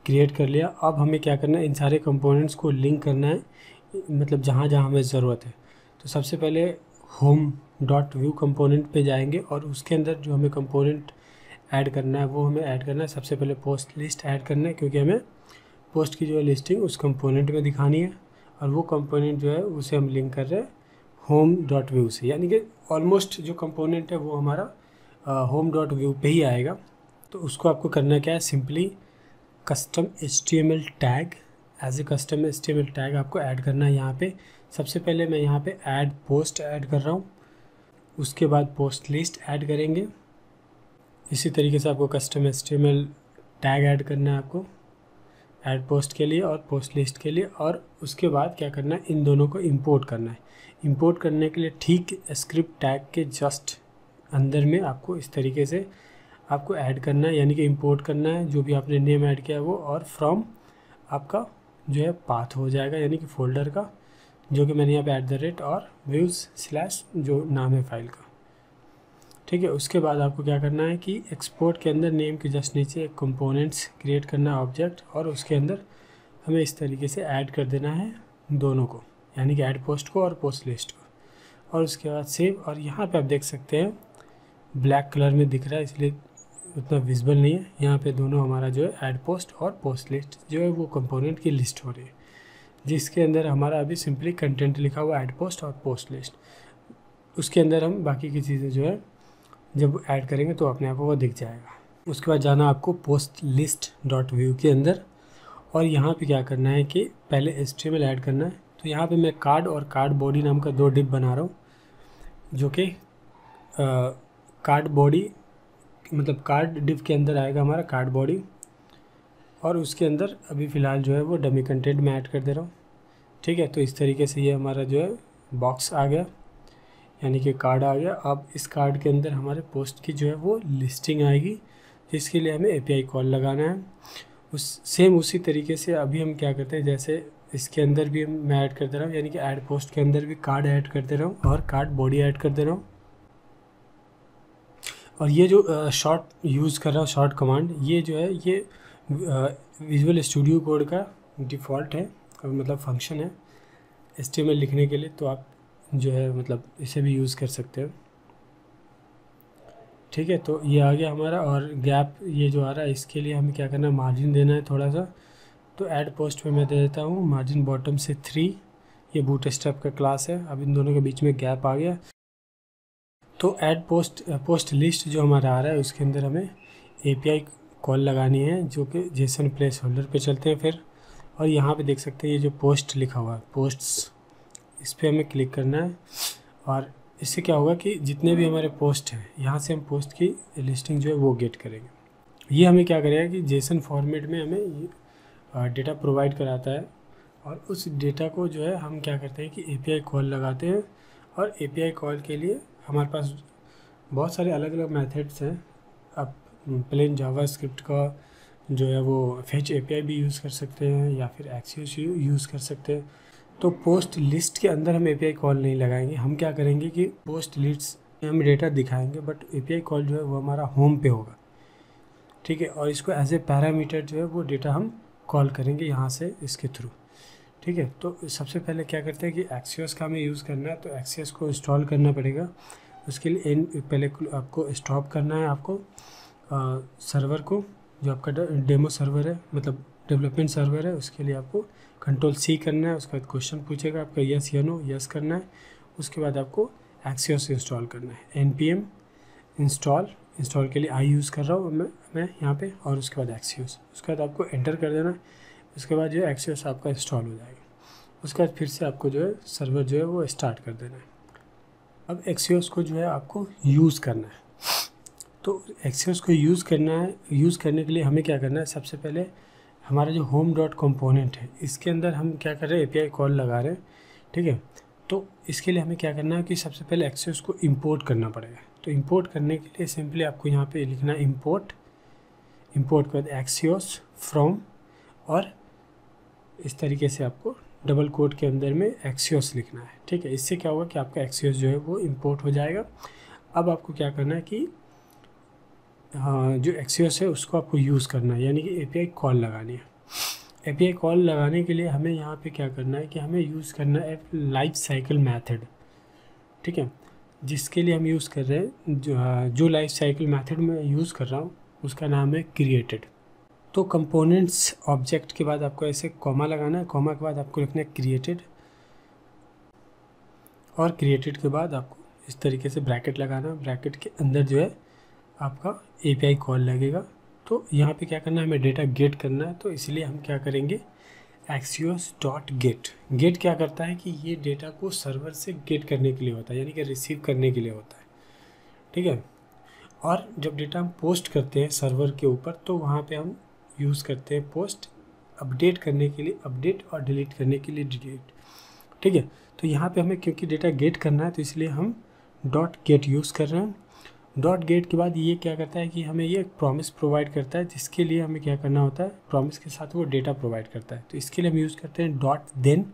क्रिएट कर लिया। अब हमें क्या करना है? इन सारे कंपोनेंट्स को लिंक करना है। मतलब जहाँ जहाँ हमें ज़रूरत है। तो सबसे पहले होम डॉट व्यू कंपोनेंट पे जाएँगे और उसके अंदर जो हमें कंपोनेंट ऐड करना है, वो हमें ऐड करना है। सबसे पहले पोस्ट लिस्ट ऐड करना है, क्योंकि हमें पोस्ट की जो है लिस्टिंग उस कंपोनेंट में दिखानी है। और वो कंपोनेंट जो है, उसे हम लिंक कर रहे हैं होम डॉट व्यू से। यानी कि ऑलमोस्ट जो कंपोनेंट है, वो हमारा होम डॉट व्यू पे ही आएगा। तो उसको आपको करना क्या है? Simply custom H T M L tag as a custom H T M L tag आपको ऐड करना है यहाँ पे। सबसे पहले मैं यहाँ पे ऐड पोस्ट ऐड कर रहा हूँ। उसके बाद पोस्ट लिस्ट ऐड करेंगे। इसी तरीके से आपको custom H T M L tag add करना है आपको। ऐड पोस्ट के लिए और पोस्ट लिस्ट के लिए। और उसके बाद क्या करना है? इन दोनों को इंपोर्ट करना है। इंपोर्ट करने के लिए ठीक स्क्रिप्ट टैग के जस्ट अंदर में आपको इस तरीके से आपको ऐड करना है, यानी कि इंपोर्ट करना है, जो भी आपने नेम ऐड किया है वो, और फ्रॉम आपका जो है पाथ हो जाएगा, यानी कि फोल्डर का, जो कि मैंने यहाँ पे ऐट द रेट और व्यूज़ स्लैश जो नाम है फ़ाइल का। ठीक है, उसके बाद आपको क्या करना है कि एक्सपोर्ट के अंदर नेम के जस्ट नीचे एक कंपोनेंट्स क्रिएट करना है ऑब्जेक्ट और उसके अंदर हमें इस तरीके से ऐड कर देना है दोनों को, यानी कि ऐड पोस्ट को और पोस्ट लिस्ट को। और उसके बाद सेव और यहाँ पे आप देख सकते हैं ब्लैक कलर में दिख रहा है, इसलिए उतना विजिबल नहीं है। यहाँ पे दोनों हमारा जो है एड पोस्ट और पोस्ट लिस्ट जो है वो कंपोनेंट की लिस्ट हो रही है। जिसके अंदर हमारा अभी सिंपली कंटेंट लिखा हुआ ऐड पोस्ट और पोस्ट लिस्ट उसके अंदर हम बाकी की चीज़ें जो है, जब ऐड करेंगे तो अपने आप वो दिख जाएगा। उसके बाद जाना आपको पोस्ट लिस्ट डॉट व्यू के अंदर। और यहाँ पे क्या करना है कि पहले एच ऐड करना है। तो यहाँ पे मैं कार्ड और कार्ड बॉडी नाम का दो डिप बना रहा हूँ, जो कि कार्ड बॉडी मतलब कार्ड डिप के अंदर आएगा हमारा कार्ड बॉडी और उसके अंदर अभी फ़िलहाल जो है वो डमी कंटेंट में ऐड कर दे रहा हूँ। ठीक है तो इस तरीके से ये हमारा जो है बॉक्स आ गया, यानी कि कार्ड आ गया। अब इस कार्ड के अंदर हमारे पोस्ट की जो है वो लिस्टिंग आएगी, जिसके लिए हमें एपीआई कॉल लगाना है। उस सेम उसी तरीके से अभी हम क्या करते हैं, जैसे इसके अंदर भी मैं ऐड कर दे रहा हूँ, यानी कि ऐड पोस्ट के अंदर भी कार्ड ऐड कर दे रहा हूँ और कार्ड बॉडी ऐड कर दे रहा हूँ। और ये जो शॉर्ट यूज़ कर रहा हूँ शॉर्ट कमांड ये जो है, ये विजुअल स्टूडियो कोड का डिफ़ॉल्ट है मतलब फ़ंक्शन है एस लिखने के लिए तो आप जो है मतलब इसे भी यूज़ कर सकते हो। ठीक है तो ये आ गया हमारा और गैप ये जो आ रहा है, इसके लिए हमें क्या करना है मार्जिन देना है थोड़ा सा। तो ऐड पोस्ट पे मैं दे देता हूँ मार्जिन बॉटम से थ्री ये बूट स्टेप का क्लास है। अब इन दोनों के बीच में गैप आ गया। तो ऐड पोस्ट पोस्ट लिस्ट जो हमारा आ रहा है, उसके अंदर हमें एपीआई कॉल लगानी है, जो कि जेसन प्लेस होल्डर पर चलते हैं फिर। और यहाँ पे देख सकते हैं ये जो पोस्ट लिखा हुआ है पोस्ट्स इस पर हमें क्लिक करना है। और इससे क्या होगा कि जितने भी हमारे पोस्ट हैं, यहाँ से हम पोस्ट की लिस्टिंग जो है वो गेट करेंगे। ये हमें क्या करेगा कि जेसन फॉर्मेट में हमें ये डेटा प्रोवाइड कराता है। और उस डेटा को जो है हम क्या करते हैं कि एपीआई कॉल लगाते हैं। और एपीआई कॉल के लिए हमारे पास बहुत सारे अलग अलग मेथड्स हैं। आप प्लेन जावा स्क्रिप्ट का जो है वो फेच एपीआई भी यूज़ कर सकते हैं या फिर एक्सीस यूज़ कर सकते हैं। तो पोस्ट लिस्ट के अंदर हम एपीआई कॉल नहीं लगाएँगे। हम क्या करेंगे कि पोस्ट लिस्ट में हम डेटा दिखाएँगे बट एपीआई कॉल जो है वो हमारा होम पे होगा। ठीक है? और इसको एज ए पैरामीटर जो है वो डेटा हम कॉल करेंगे यहाँ से इसके थ्रू ठीक है तो सबसे पहले क्या करते हैं कि एक्सीस का हमें यूज़ करना है तो एक्सीस को इंस्टॉल करना पड़ेगा। उसके लिए इन पहले आपको स्टॉप करना है आपको आ, सर्वर को जो आपका डेमो सर्वर है मतलब डेवलपमेंट सर्वर है उसके लिए आपको कंट्रोल सी करना है उसके बाद क्वेश्चन पूछेगा आपका यस या नो यस करना है उसके बाद आपको एक्सियोस इंस्टॉल करना है। N P M install install के लिए आई यूज़ कर रहा हूँ मैं मैं यहाँ पे और उसके बाद एक्सियोस उसके बाद आपको एंटर कर देना है उसके बाद जो एक्सीस आपका इंस्टॉल हो जाएगा। उसके बाद फिर से आपको जो है सर्वर जो है वो स्टार्ट कर देना है। अब एक्सियोस को जो है आपको यूज़ करना है। तो एक्सियोस को यूज़ करना है यूज़ करने के लिए हमें क्या करना है? सबसे पहले हमारा जो होम डॉट कॉम्पोनेंट है, इसके अंदर हम क्या कर रहे हैं? एपीआई कॉल लगा रहे हैं, ठीक है? तो इसके लिए हमें क्या करना है कि सबसे पहले एक्सेस को इंपोर्ट करना पड़ेगा। तो इंपोर्ट करने के लिए सिंपली आपको यहाँ पे लिखना इंपोर्ट इंपोर्ट कर एक्सियोस फ्रॉम और इस तरीके से आपको डबल कोड के अंदर में एक्सियोस लिखना है। ठीक है इससे क्या होगा कि आपका एक्सियोस जो है वो इंपोर्ट हो जाएगा। अब आपको क्या करना है कि हाँ जो एक्सियोस है उसको आपको यूज़ करना है यानी कि एपीआई कॉल लगानी है। एपीआई कॉल लगाने के लिए हमें यहाँ पे क्या करना है कि हमें यूज़ करना है लाइफ साइकिल मेथड ठीक है जिसके लिए हम यूज़ कर रहे हैं जो, जो लाइफ साइकिल मेथड में यूज़ कर रहा हूँ उसका नाम है क्रिएटेड तो कंपोनेंट्स ऑब्जेक्ट के बाद आपको ऐसे कॉमा लगाना है। कॉमा के बाद आपको लिखना है क्रिएटेड और क्रिएटेड के बाद आपको इस तरीके से ब्रैकेट लगाना ब्रैकेट के अंदर जो है आपका एपीआई कॉल लगेगा। तो यहाँ पे क्या करना है? हमें डेटा गेट करना है। तो इसलिए हम क्या करेंगे? एक्सियोस डॉट गेट गेट क्या करता है कि ये डेटा को सर्वर से गेट करने के लिए होता है, यानी कि रिसीव करने के लिए होता है। ठीक है? और जब डेटा हम पोस्ट करते हैं सर्वर के ऊपर तो वहाँ पे हम यूज़ करते हैं पोस्ट अपडेट करने के लिए अपडेट और डिलीट करने के लिए डिलीट ठीक है? तो यहाँ पे हमें क्योंकि डेटा गेट करना है तो इसलिए हम डॉट गेट यूज़ कर रहे हैं। डॉट गेट के बाद ये क्या करता है कि हमें ये प्रॉमिस प्रोवाइड करता है, जिसके लिए हमें क्या करना होता है? प्रॉमिस के साथ वो डेटा प्रोवाइड करता है। तो इसके लिए हम यूज़ करते हैं डॉट देन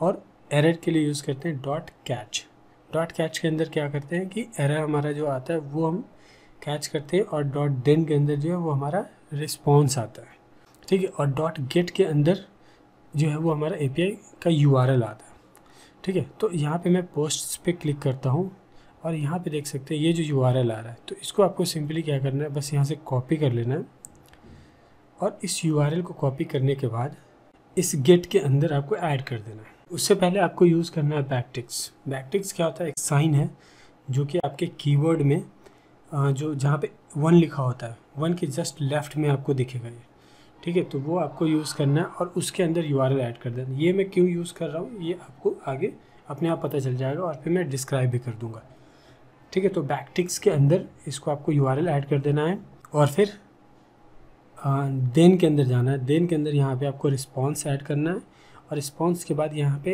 और एरर के लिए यूज़ करते हैं डॉट कैच डॉट कैच के अंदर क्या करते हैं कि एरर हमारा जो आता है, वो हम कैच करते हैं और डॉट देन के अंदर जो है, वो हमारा रिस्पॉन्स आता है। ठीक है? और डॉट गेट के अंदर जो है वो हमारा एपीआई का यूआरएल आता है। ठीक है? तो यहाँ पे मैं पोस्ट पे क्लिक करता हूँ और यहाँ पे देख सकते हैं ये जो यूआरएल आ रहा है। तो इसको आपको सिंपली क्या करना है? बस यहाँ से कॉपी कर लेना है। और इस यूआरएल को कॉपी करने के बाद इस गेट के अंदर आपको ऐड कर देना है। उससे पहले आपको यूज़ करना है बैकटिक्स बैकटिक्स क्या होता है? एक साइन है जो कि आपके कीवर्ड में जो जहाँ पे वन लिखा होता है। वन के जस्ट लेफ़्ट में आपको दिखेगा ये। ठीक है? तो वो आपको यूज़ करना है और उसके अंदर यू आर ऐड कर देना। ये मैं क्यों यूज़ कर रहा हूँ? ये आपको आगे अपने आप पता चल जाएगा और फिर मैं डिस्क्राइब भी कर दूँगा। ठीक है? तो बैकटिक्स के अंदर इसको आपको यू आर ऐड कर देना है और फिर देन के अंदर जाना है। देन के अंदर यहाँ पे आपको रिस्पॉन्स ऐड करना है और रिस्पॉन्स के बाद यहाँ पे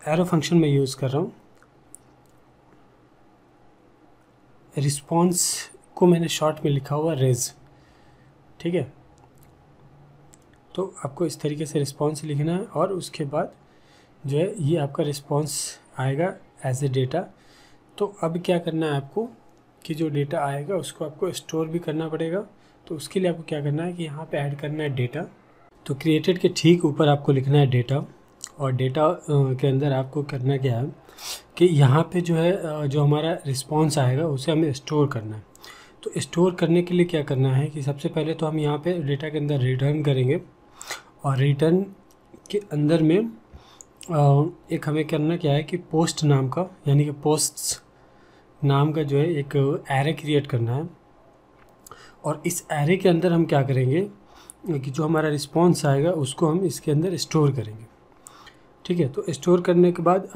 एरो फ़ंक्शन में यूज़ कर रहा हूँ। रिस्पॉन्स को मैंने शॉर्ट में लिखा हुआ रेज। ठीक है? तो आपको इस तरीके से रिस्पॉन्स लिखना है और उसके बाद जो है ये आपका रिस्पॉन्स आएगा एज ए डेटा तो अब क्या करना है आपको कि जो डेटा आएगा उसको आपको स्टोर भी करना पड़ेगा। तो उसके लिए आपको क्या करना है कि यहाँ पे ऐड करना है डेटा तो क्रिएटेड के ठीक ऊपर आपको लिखना है डेटा और डेटा के अंदर आपको करना क्या है? कि यहाँ पे जो है जो हमारा रिस्पॉन्स आएगा, उसे हमें स्टोर करना है। तो स्टोर करने के लिए क्या करना है कि सबसे पहले तो हम यहाँ पे डेटा के अंदर रिटर्न करेंगे और रिटर्न के अंदर में एक हमें करना क्या है कि पोस्ट नाम का, यानी कि पोस्ट्स नाम का जो है, एक एरे क्रिएट करना है। और इस एरे के अंदर हम क्या करेंगे कि जो हमारा रिस्पॉन्स आएगा, उसको हम इसके अंदर स्टोर करेंगे। ठीक है तो स्टोर करने के बाद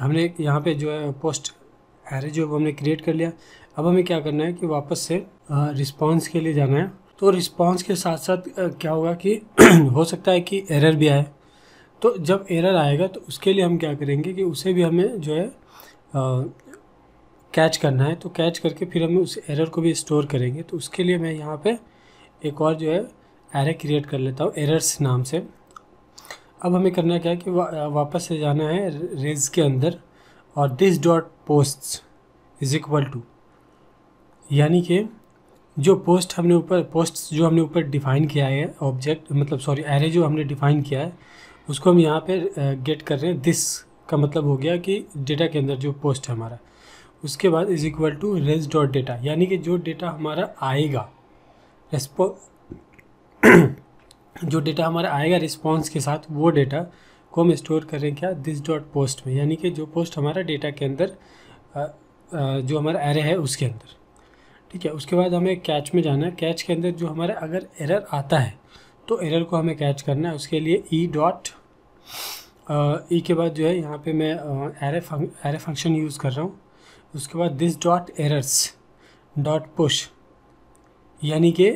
हमने यहाँ पे जो है पोस्ट एरे जो हमने क्रिएट कर लिया। अब हमें क्या करना है कि वापस से रिस्पॉन्स के लिए जाना है। तो रिस्पॉन्स के साथ साथ क्या होगा कि *clears throat* हो सकता है कि एरर भी आए। तो जब एरर आएगा तो उसके लिए हम क्या करेंगे कि उसे भी हमें जो है कैच करना है। तो कैच करके फिर हम उस एरर को भी स्टोर करेंगे। तो उसके लिए मैं यहाँ पे एक और जो है एरे क्रिएट कर लेता हूँ एरर्स नाम से। अब हमें करना क्या है कि वा, वापस से जाना है रेज के अंदर और this dot post is equal to यानी कि जो पोस्ट हमने ऊपर पोस्ट जो हमने ऊपर डिफ़ाइन किया है ऑब्जेक्ट मतलब सॉरी एरे जो हमने डिफ़ाइन किया है उसको हम यहाँ पे गेट कर रहे हैं। दिस का मतलब हो गया कि डेटा के अंदर जो पोस्ट है हमारा उसके बाद is equal to res dot data यानी कि जो डेटा हमारा आएगा रेस्पो *clears throat* जो डेटा हमारा आएगा रिस्पॉन्स के साथ, वो डेटा को हम स्टोर करें क्या? दिस डॉट पोस्ट में। यानी कि जो पोस्ट हमारा डेटा के अंदर जो हमारा एरे है उसके अंदर। ठीक है, उसके बाद हमें कैच में जाना है। कैच के अंदर जो हमारा अगर एरर आता है तो एरर को हमें कैच करना है। उसके लिए ई डॉट ई के बाद जो है, यहाँ पे मैं array func array function use कर रहा हूँ। उसके बाद this dot errors dot push यानी कि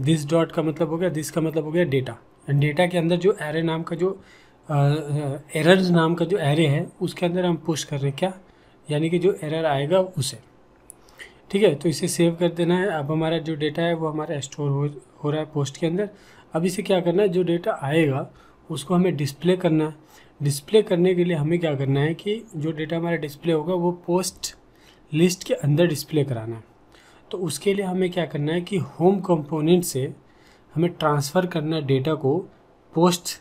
दिस डॉट का मतलब हो गया दिस का मतलब हो गया डेटा एंड डेटा के अंदर जो एरे नाम का जो एरर्स नाम का जो एरे है, उसके अंदर हम पुश कर रहे हैं क्या? यानी कि जो एरर आएगा उसे. ठीक है? तो इसे सेव कर देना है. अब हमारा जो डेटा है, वो हमारा स्टोर हो हो रहा है पोस्ट के अंदर. अब इसे क्या करना है? जो डेटा आएगा, उसको हमें डिस्प्ले करना है. डिस्प्ले करने के लिए हमें क्या करना है कि जो डेटा हमारा डिस्प्ले होगा, वो पोस्ट लिस्ट के अंदर डिस्प्ले कराना है. तो उसके लिए हमें क्या करना है कि होम कंपोनेंट से हमें ट्रांसफ़र करना डेटा को पोस्ट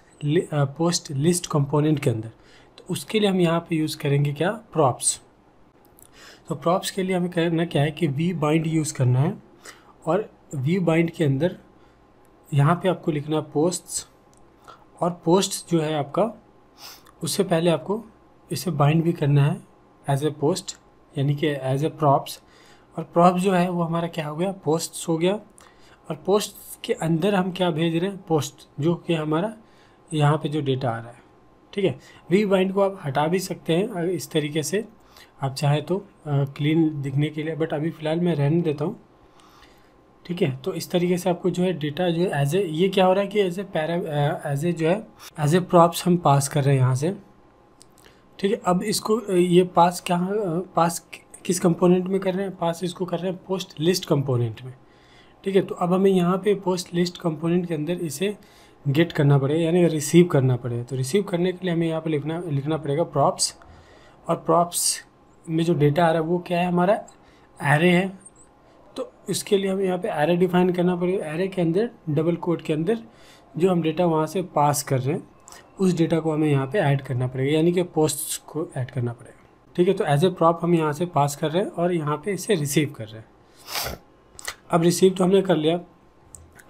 पोस्ट लिस्ट कंपोनेंट के अंदर। तो उसके लिए हम यहाँ पे यूज़ करेंगे क्या? प्रॉप्स तो प्रॉप्स के लिए हमें करना क्या है कि वी बाइंड यूज़ करना है और वी बाइंड के अंदर यहाँ पे आपको लिखना है पोस्ट्स और पोस्ट जो है आपका, उससे पहले आपको इसे बाइंड भी करना है एज ए पोस्ट यानी कि एज ए प्रॉप्स और प्रॉप्स जो है वो हमारा क्या हो गया? पोस्ट हो गया। और पोस्ट के अंदर हम क्या भेज रहे हैं? पोस्ट जो कि हमारा यहाँ पे जो डेटा आ रहा है। ठीक है? वी बाइंड को आप हटा भी सकते हैं इस तरीके से। आप चाहे तो क्लीन दिखने के लिए बट अभी फ़िलहाल मैं रहने देता हूँ। ठीक है? तो इस तरीके से आपको जो है डेटा जो है एज ए ये क्या हो रहा है कि as a para as a जो है एज ए प्रॉप्स हम पास कर रहे हैं यहाँ से। ठीक है? अब इसको ये पास क्या पास किस कंपोनेंट में कर रहे हैं, पास इसको कर रहे हैं पोस्ट लिस्ट कंपोनेंट में। ठीक है तो अब हमें यहाँ पे पोस्ट लिस्ट कंपोनेंट के अंदर इसे गेट करना पड़ेगा, यानी रिसीव करना पड़ेगा। तो रिसीव करने के लिए हमें यहाँ पे लिखना लिखना पड़ेगा प्रॉप्स और प्रॉप्स में जो डेटा आ रहा है, वो क्या है हमारा? एरे है। तो इसके लिए हमें यहाँ पे एरे डिफाइन करना पड़ेगा। एरे के अंदर डबल कोड के अंदर जो हम डेटा वहाँ से पास कर रहे हैं, उस डेटा को हमें यहाँ पे ऐड करना पड़ेगा, यानी कि पोस्ट को ऐड करना पड़ेगा। ठीक है तो एज ए प्रॉप हम यहाँ से पास कर रहे हैं और यहाँ पे इसे रिसीव कर रहे हैं। अब रिसीव तो हमने कर लिया।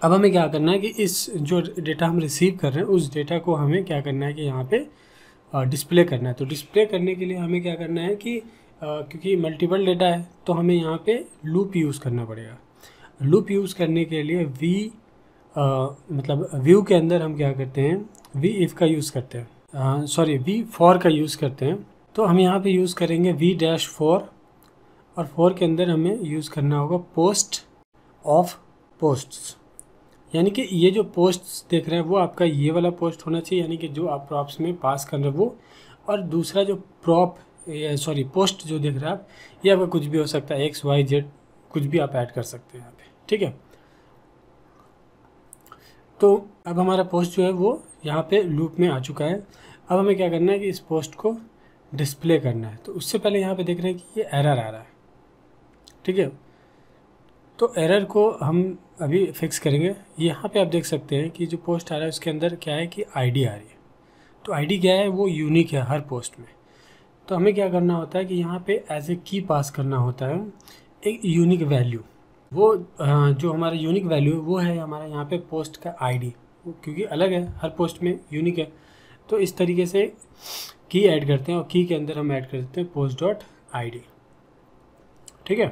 अब हमें क्या करना है कि इस जो डेटा हम रिसीव कर रहे हैं उस डेटा को हमें क्या करना है कि यहाँ पे डिस्प्ले करना है। तो डिस्प्ले करने के लिए हमें क्या करना है कि क्योंकि मल्टीपल डेटा है तो हमें यहाँ पे लूप यूज़ करना पड़ेगा। लूप यूज़ करने के लिए वी आ, मतलब व्यू के अंदर हम क्या करते हैं? वी इफ़ का यूज़ करते हैं। सॉरी वी फॉर का यूज़ करते हैं। तो हम यहाँ पे यूज़ करेंगे वी डैश फोर और फोर के अंदर हमें यूज़ करना होगा पोस्ट ऑफ़ पोस्ट्स यानी कि ये जो पोस्ट देख रहे हैं, वो आपका ये वाला पोस्ट होना चाहिए, यानी कि जो आप प्रॉप्स में पास कर रहे हो वो। और दूसरा जो प्रॉप सॉरी पोस्ट जो देख रहे हैं आप ये आपका कुछ भी हो सकता है एक्स वाई जेड कुछ भी आप ऐड कर सकते हैं यहाँ पे, ठीक है? तो अब हमारा पोस्ट जो है वो यहाँ पे लूप में आ चुका है। अब हमें क्या करना है कि इस पोस्ट को डिस्प्ले करना है। तो उससे पहले यहाँ पे देख रहे हैं कि ये एरर आ रहा है। ठीक है? तो एरर को हम अभी फिक्स करेंगे। यहाँ पे आप देख सकते हैं कि जो पोस्ट आ रहा है उसके अंदर क्या है कि आईडी आ रही है। तो आईडी क्या है? वो यूनिक है हर पोस्ट में। तो हमें क्या करना होता है कि यहाँ पे एज ए की पास करना होता है। एक यूनिक वैल्यू वो जो हमारा यूनिक वैल्यू है, वो है हमारा यहाँ पे पोस्ट का आईडी क्योंकि अलग है, हर पोस्ट में यूनिक है। तो इस तरीके से की ऐड करते हैं और की के अंदर हम ऐड कर देते हैं पोस्ट डॉट आईडी ठीक है?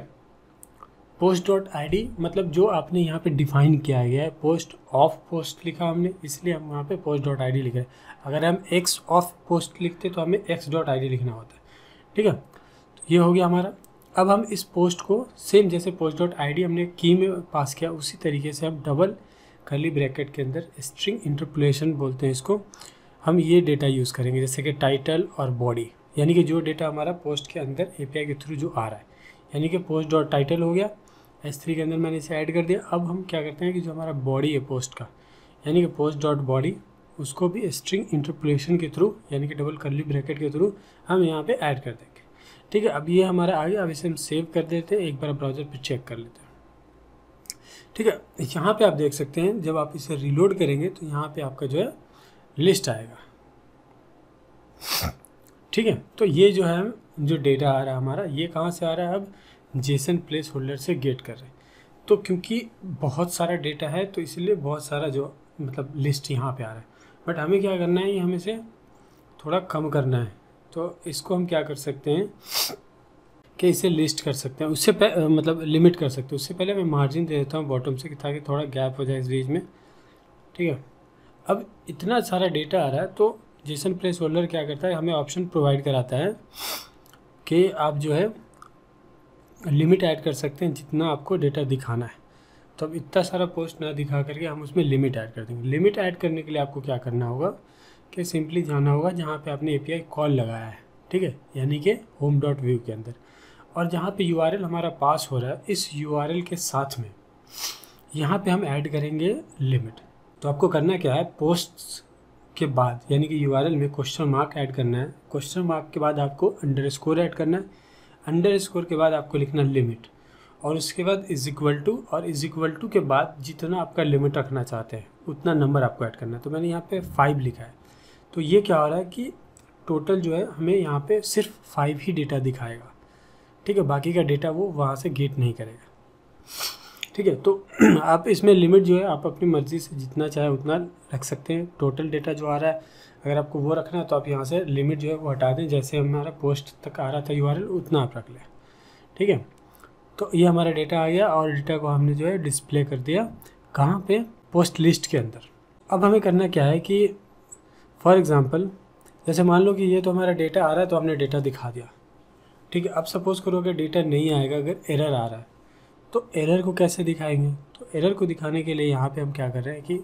पोस्ट डॉट आईडी मतलब जो आपने यहाँ पे डिफाइन किया गया है पोस्ट ऑफ़ पोस्ट लिखा हमने, इसलिए हम यहाँ पे पोस्ट डॉट आई लिख रहे हैं। अगर हम एक्स ऑफ़ पोस्ट लिखते तो हमें एक्स डॉट आईडी लिखना होता है। ठीक है? तो ये हो गया हमारा। अब हम इस पोस्ट को सेम जैसे पोस्ट डॉट आईडी हमने की में पास किया, उसी तरीके से हम डबल करली ब्रैकेट के अंदर स्ट्रिंग इंटरपोलेशन बोलते हैं इसको। हम ये डेटा यूज़ करेंगे, जैसे कि टाइटल और बॉडी यानी कि जो डेटा हमारा पोस्ट के अंदर एपीआई के थ्रू जो आ रहा है। यानी कि पोस्ट डॉट टाइटल हो गया एस थ्री के अंदर मैंने इसे ऐड कर दिया। अब हम क्या करते हैं कि जो हमारा बॉडी है पोस्ट का, यानी कि पोस्ट डॉट बॉडी उसको भी स्ट्रिंग इंटरपोलेशन के थ्रू यानी कि डबल करली ब्रैकेट के थ्रू हम यहाँ पे ऐड कर देंगे। ठीक है, अब ये हमारा आ गया, अब इसे हम सेव कर देते हैं, एक बार ब्राउज़र पर चेक कर लेते हैं। ठीक है, यहाँ पे आप देख सकते हैं, जब आप इसे रिलोड करेंगे तो यहाँ पे आपका जो है लिस्ट आएगा। ठीक है तो ये जो है, जो डेटा आ रहा है हमारा, ये कहाँ से आ रहा है? अब जेसन प्लेस होल्डर से गेट कर रहे हैं। तो क्योंकि बहुत सारा डेटा है तो इसलिए बहुत सारा जो मतलब लिस्ट यहाँ पे आ रहा है। बट हमें क्या करना है ये हमें से थोड़ा कम करना है। तो इसको हम क्या कर सकते हैं कि इसे लिस्ट कर सकते हैं। उससे मतलब लिमिट कर सकते हैं। उससे पहले मैं मार्जिन दे देता हूँ बॉटम से, ताकि थोड़ा गैप हो जाए इस बीच में। ठीक है? अब इतना सारा डेटा आ रहा है तो जेसन प्लेस होल्डर क्या करता है? हमें ऑप्शन प्रोवाइड कराता है कि आप जो है लिमिट ऐड कर सकते हैं जितना आपको डेटा दिखाना है। तो अब इतना सारा पोस्ट ना दिखा करके हम उसमें लिमिट ऐड कर देंगे। लिमिट ऐड करने के लिए आपको क्या करना होगा कि सिंपली जाना होगा जहाँ पे आपने एपीआई कॉल लगाया है, ठीक है? यानी कि होम डॉट व्यू के अंदर। और जहाँ पे यू हमारा पास हो रहा है, इस यूआरएल के साथ में यहाँ पे हम ऐड करेंगे लिमिट तो आपको करना क्या है? पोस्ट के बाद, यानी कि यूआरएल में क्वेश्चन मार्क ऐड करना है। क्वेश्चन मार्क के बाद आपको अंडर स्कोर ऐड करना है। अंडर स्कोर के बाद आपको लिखना लिमिट और उसके बाद इज़ इक्वल टू और इज़ इक्वल टू के बाद जितना आपका लिमिट रखना चाहते हैं, उतना नंबर आपको ऐड करना है। तो मैंने यहाँ पे फाइव लिखा है। तो ये क्या हो रहा है कि टोटल जो है, हमें यहाँ पे सिर्फ़ फाइव ही डेटा दिखाएगा। ठीक है, बाकी का डेटा वो वहाँ से गेट नहीं करेगा। ठीक है तो *clears throat* आप इसमें लिमिट जो है, आप अपनी मर्ज़ी से जितना चाहे उतना रख सकते हैं। टोटल डेटा जो आ रहा है, अगर आपको वो रखना है तो आप यहाँ से लिमिट जो है, वो हटा दें। जैसे हमारा पोस्ट तक आ रहा था यूआरएल उतना आप रख लें। ठीक है? तो ये हमारा डेटा आ गया और डेटा को हमने जो है डिस्प्ले कर दिया कहाँ पे? पोस्ट लिस्ट के अंदर। अब हमें करना क्या है कि फॉर एग्ज़ाम्पल जैसे मान लो कि ये तो हमारा डेटा आ रहा है तो हमने डेटा दिखा दिया। ठीक है, अब सपोज़ करो डेटा नहीं आएगा, अगर एरर आ रहा है तो एरर को कैसे दिखाएँगे? तो एरर को दिखाने के लिए यहाँ पे हम क्या कर रहे हैं कि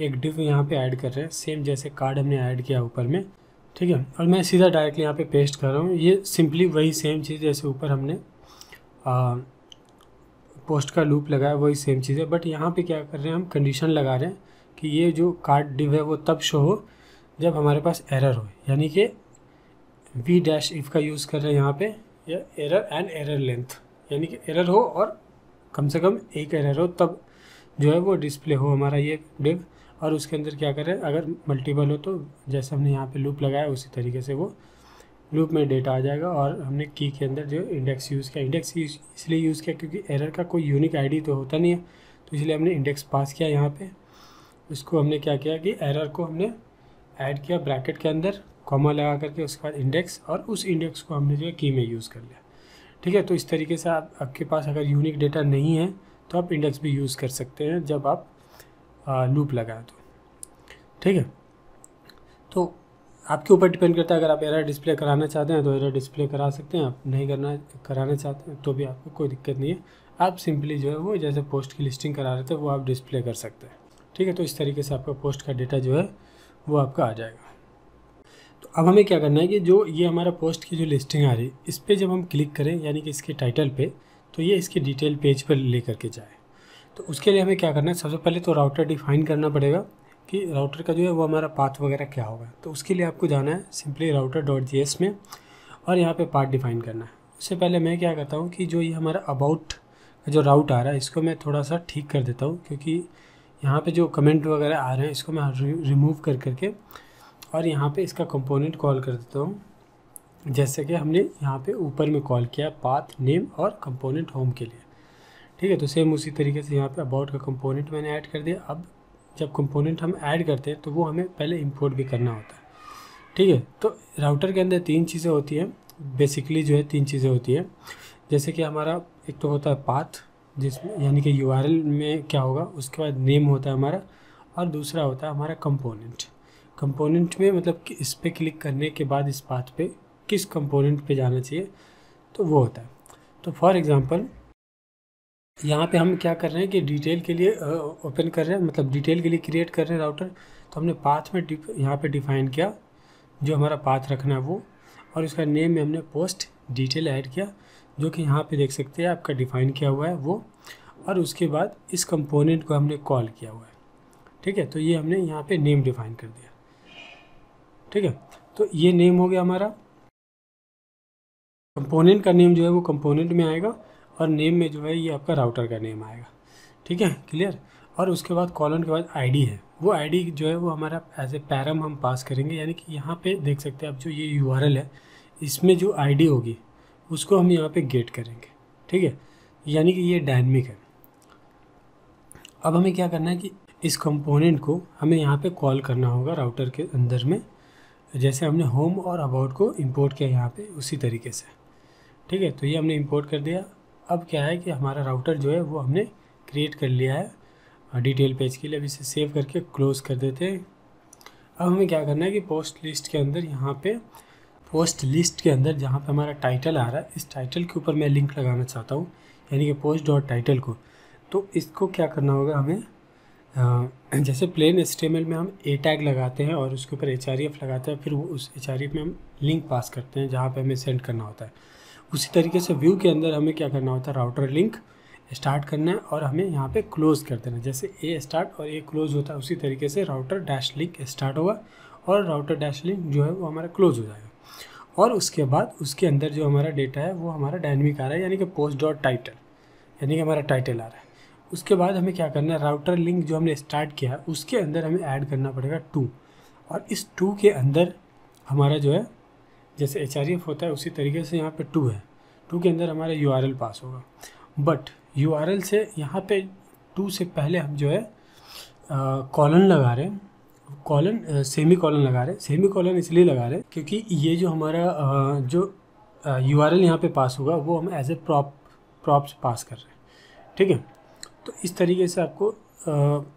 एक डिव यहाँ पे ऐड कर रहे हैं सेम जैसे कार्ड हमने ऐड किया ऊपर में ठीक है? और मैं सीधा डायरेक्टली यहाँ पे पेस्ट कर रहा हूँ। ये सिंपली वही सेम चीज़ जैसे ऊपर हमने आ, पोस्ट का लूप लगाया वही सेम चीज़ है। बट यहाँ पे क्या कर रहे हैं हम कंडीशन लगा रहे हैं कि ये जो कार्ड डिव है वो तब शो हो जब हमारे पास एरर हो। यानी कि वी डैश इफ़ का यूज़ कर रहे हैं यहाँ पे या एरर एंड एरर लेंथ यानी कि एरर हो और कम से कम एक एरर हो, तब जो है वो डिस्प्ले हो हमारा ये डिव और उसके अंदर क्या करें, अगर मल्टीपल हो तो जैसे हमने यहाँ पे लूप लगाया, उसी तरीके से वो लूप में डेटा आ जाएगा। और हमने की के अंदर जो इंडेक्स यूज़ किया इंडेक्स इसलिए यूज़ किया क्योंकि एरर का कोई यूनिक आईडी तो होता नहीं है। तो इसलिए हमने इंडेक्स पास किया यहाँ पे। उसको हमने क्या किया कि एरर को हमने ऐड किया ब्रैकेट के अंदर कॉमा लगा करके उसके बाद इंडेक्स और उस इंडेक्स को हमने जो है की में यूज़ कर लिया। ठीक है तो इस तरीके से आप आपके पास अगर यूनिक डेटा नहीं है तो आप इंडेक्स भी यूज़ कर सकते हैं जब आप आ, लूप लगाएँ तो। ठीक है? तो आपके ऊपर डिपेंड करता है अगर आप एरर डिस्प्ले कराना चाहते हैं तो एरर डिस्प्ले करा सकते हैं आप नहीं करना कराना चाहते हैं तो भी आपको कोई दिक्कत नहीं है। आप सिंपली जो है वो जैसे पोस्ट की लिस्टिंग करा रहे थे वो आप डिस्प्ले कर सकते हैं। ठीक है तो इस तरीके से आपका पोस्ट का डेटा जो है वो आपका आ जाएगा। अब हमें क्या करना है कि जो ये हमारा पोस्ट की जो लिस्टिंग आ रही है इस पर जब हम क्लिक करें, यानी कि इसके टाइटल पे तो ये इसके डिटेल पेज पर ले करके जाए। तो उसके लिए हमें क्या करना है, सबसे पहले तो राउटर डिफाइन करना पड़ेगा कि राउटर का जो है वो हमारा पाथ वगैरह क्या होगा। तो उसके लिए आपको जाना है सिंपली राउटर डॉट जी में और यहाँ पे पाथ डिफाइन करना है। उससे पहले मैं क्या करता हूँ कि जो ये हमारा अबाउट का जो राउट आ रहा है, इसको मैं थोड़ा सा ठीक कर देता हूँ, क्योंकि यहाँ पे जो कमेंट वगैरह आ रहे हैं, इसको मैं रिमूव कर करके और यहाँ पे इसका कंपोनेंट कॉल कर देता हूँ। जैसे कि हमने यहाँ पे ऊपर में कॉल किया पाथ नेम और कंपोनेंट होम के लिए। ठीक है तो सेम उसी तरीके से यहाँ पे अबाउट का कंपोनेंट मैंने ऐड कर दिया। अब जब कंपोनेंट हम ऐड करते हैं तो वो हमें पहले इंपोर्ट भी करना होता है। ठीक है तो राउटर के अंदर तीन चीज़ें होती हैं। बेसिकली जो है, तीन चीज़ें होती हैं। जैसे कि हमारा एक तो होता है पाथ जिसमें यानी कि यूआरएल में क्या होगा, उसके बाद नेम होता है हमारा और दूसरा होता है हमारा कंपोनेंट कंपोनेंट में मतलब कि इस पर क्लिक करने के बाद इस पाथ पे किस कंपोनेंट पे जाना चाहिए तो वो होता है। तो फॉर एग्ज़ाम्पल यहाँ पे हम क्या कर रहे हैं कि डिटेल के लिए ओपन कर रहे हैं मतलब डिटेल के लिए क्रिएट कर रहे हैं राउटर तो हमने पाथ में यहाँ पे डिफाइन किया, जो हमारा पाथ रखना है वो, और उसका नेम में हमने पोस्ट डिटेल ऐड किया, जो कि यहाँ पे देख सकते हैं आपका डिफ़ाइन किया हुआ है वो, और उसके बाद इस कंपोनेंट को हमने कॉल किया हुआ है। ठीक है तो ये हमने यहाँ पे नेम डिफ़ाइन कर दिया। ठीक है? तो ये नेम हो गया हमारा। कंपोनेंट का नेम जो है वो कंपोनेंट में आएगा और नेम में जो है ये आपका राउटर का नेम आएगा। ठीक है? क्लियर और उसके बाद कॉलन के बाद आईडी है। वो आईडी जो है वो हमारा एज ए पैरम हम पास करेंगे। यानी कि यहाँ पे देख सकते हैं आप जो ये यूआरएल है, इसमें जो आईडी होगी, उसको हम यहाँ पे गेट करेंगे। ठीक है? यानी कि ये डायनमिक है। अब हमें क्या करना है कि इस कंपोनेंट को हमें यहाँ पे कॉल करना होगा राउटर के अंदर में। जैसे हमने होम और अबाउट को इंपोर्ट किया यहाँ पे, उसी तरीके से। ठीक है तो ये हमने इंपोर्ट कर दिया। अब क्या है कि हमारा राउटर जो है, वो हमने क्रिएट कर लिया है डिटेल पेज के लिए। अब इसे सेव करके क्लोज़ कर देते हैं। अब हमें क्या करना है कि पोस्ट लिस्ट के अंदर यहाँ पे पोस्ट लिस्ट के अंदर जहाँ पे हमारा टाइटल आ रहा है, इस टाइटल के ऊपर मैं लिंक लगाना चाहता हूँ, यानी कि पोस्ट डॉट टाइटल को। तो इसको क्या करना होगा हमें? जैसे प्लेन एस में हम ए टैग लगाते हैं और उसके ऊपर एच लगाते हैं, फिर वो उस एच में हम लिंक पास करते हैं जहाँ पे हमें सेंड करना होता है। उसी तरीके से व्यू के अंदर हमें क्या करना होता है? राउटर लिंक स्टार्ट करना है और हमें यहाँ पे क्लोज कर देना जैसे ए स्टार्ट और ए क्लोज होता है, उसी तरीके से राउटर डैश लिंक स्टार्ट होगा और राउटर डैश लिंक जो है वो हमारा क्लोज हो जाएगा। और उसके बाद उसके अंदर जो हमारा डेटा है, वो हमारा डायनमिक आ रहा है, यानी कि पोस्ट डॉट टाइटल यानी कि हमारा टाइटल आ रहा है। उसके बाद हमें क्या करना है? राउटर लिंक जो हमने स्टार्ट किया है उसके अंदर हमें ऐड करना पड़ेगा टू और इस टू के अंदर हमारा जो है जैसे एच होता है उसी तरीके से यहाँ पे टू है. टू के अंदर हमारा यूआरएल पास होगा. बट यूआरएल से यहाँ पे टू से पहले हम जो है कॉलन लगा रहे हैं. कॉलन सेमी कॉलन लगा रहे हैं. सेमी कॉलन इसलिए लगा रहे हैं क्योंकि ये जो हमारा आ, जो यू आर एल यहाँ पर पास होगा वो हम as a prop props pass कर रहे हैं. ठीक है? तो इस तरीके से आपको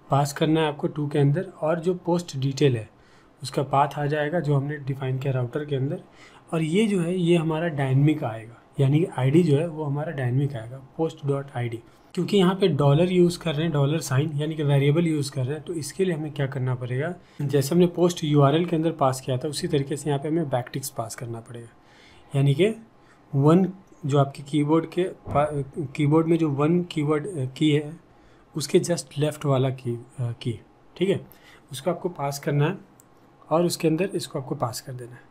पास करना है आपको टू के अंदर और जो पोस्ट डिटेल है, उसका पाथ आ जाएगा जो हमने डिफाइन किया राउटर के अंदर। और ये जो है, ये हमारा डायनमिक आएगा। यानी कि आईडी जो है, वो हमारा डायनमिक आएगा, पोस्ट डॉट आईडी। क्योंकि यहाँ पे डॉलर यूज़ कर रहे हैं, डॉलर साइन, यानी कि वेरिएबल यूज़ कर रहे हैं तो इसके लिए हमें क्या करना पड़ेगा? जैसे हमने पोस्ट यूआरएल के अंदर पास किया था, उसी तरीके से यहाँ पे हमें बैकटिक्स पास करना पड़ेगा। यानी कि वन जो आपके कीबोर्ड के कीबोर्ड में जो वन कीवर्ड की है, उसके जस्ट लेफ़्ट वाला की की ठीक है? उसको आपको पास करना है और उसके अंदर इसको आपको पास कर देना है।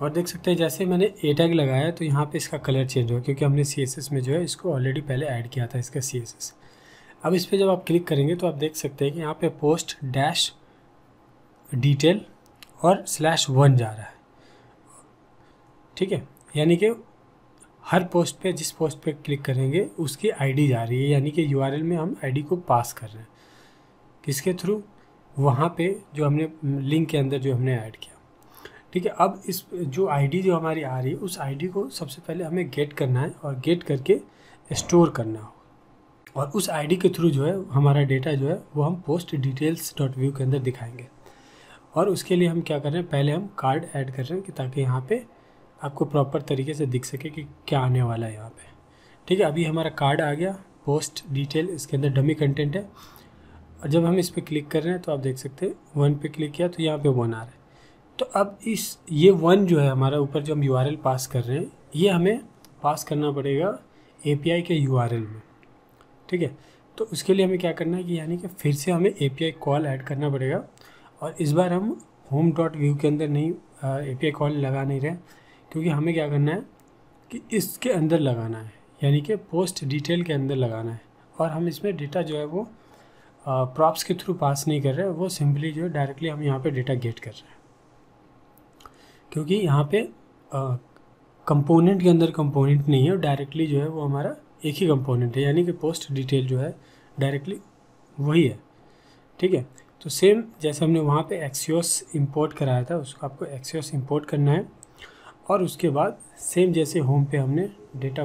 और देख सकते हैं, जैसे मैंने ए टैग लगाया तो यहाँ पे इसका कलर चेंज हुआ, क्योंकि हमने सीएसएस में जो है, इसको ऑलरेडी पहले ऐड किया था, इसका सीएसएस अब इस पर जब आप क्लिक करेंगे तो आप देख सकते हैं कि यहाँ पे पोस्ट डैश डिटेल और स्लैश वन जा रहा है, ठीक है? यानी कि हर पोस्ट पे, जिस पोस्ट पे क्लिक करेंगे, उसकी आईडी जा रही है। यानी कि यूआरएल में हम आईडी को पास कर रहे हैं। किसके थ्रू वहाँ पे जो हमने लिंक के अंदर जो हमने ऐड किया। ठीक है, अब इस, जो आईडी जो हमारी आ रही है, उस आईडी को सबसे पहले हमें गेट करना है और गेट करके स्टोर करना हो और उस आईडी के थ्रू जो है, हमारा डेटा जो है, वो हम पोस्ट डिटेल्स डॉट व्यू के अंदर दिखाएँगे। और उसके लिए हम क्या कर रहे हैं, पहले हम कार्ड ऐड कर रहे हैं कि ताकि यहाँ पे आपको प्रॉपर तरीके से दिख सके कि क्या आने वाला है यहाँ पे। ठीक है, अभी हमारा कार्ड आ गया पोस्ट डिटेल इसके अंदर डमी कंटेंट है। और जब हम इस पर क्लिक कर रहे हैं तो आप देख सकते हैं वन पे क्लिक किया तो यहाँ पे वन आ रहा है। तो अब इस, ये वन जो है हमारा ऊपर जो हम यूआरएल पास कर रहे हैं, ये हमें पास करना पड़ेगा एपीआई के यूआरएल में। ठीक है तो उसके लिए हमें क्या करना है कि यानी कि फिर से हमें एपीआई कॉल ऐड करना पड़ेगा। और इस बार हम होम डॉट व्यू के अंदर नहीं एपीआई कॉल लगा नहीं रहे। क्योंकि हमें क्या करना है कि इसके अंदर लगाना है, यानी कि पोस्ट डिटेल के अंदर लगाना है। और हम इसमें डेटा जो है वो प्रॉप्स के थ्रू पास नहीं कर रहे हैं, वो सिंपली जो है डायरेक्टली हम यहाँ पे डेटा गेट कर रहे हैं। क्योंकि यहाँ पे कंपोनेंट के अंदर कंपोनेंट नहीं है और डायरेक्टली जो है वो हमारा एक ही कंपोनेंट है, यानी कि पोस्ट डिटेल जो है डायरेक्टली वही है। ठीक है? तो सेम जैसे हमने वहाँ पे एक्सियोस इंपोर्ट कराया था, उसको आपको एक्सियोस इंपोर्ट करना है। और उसके बाद सेम जैसे होम पे हमने डेटा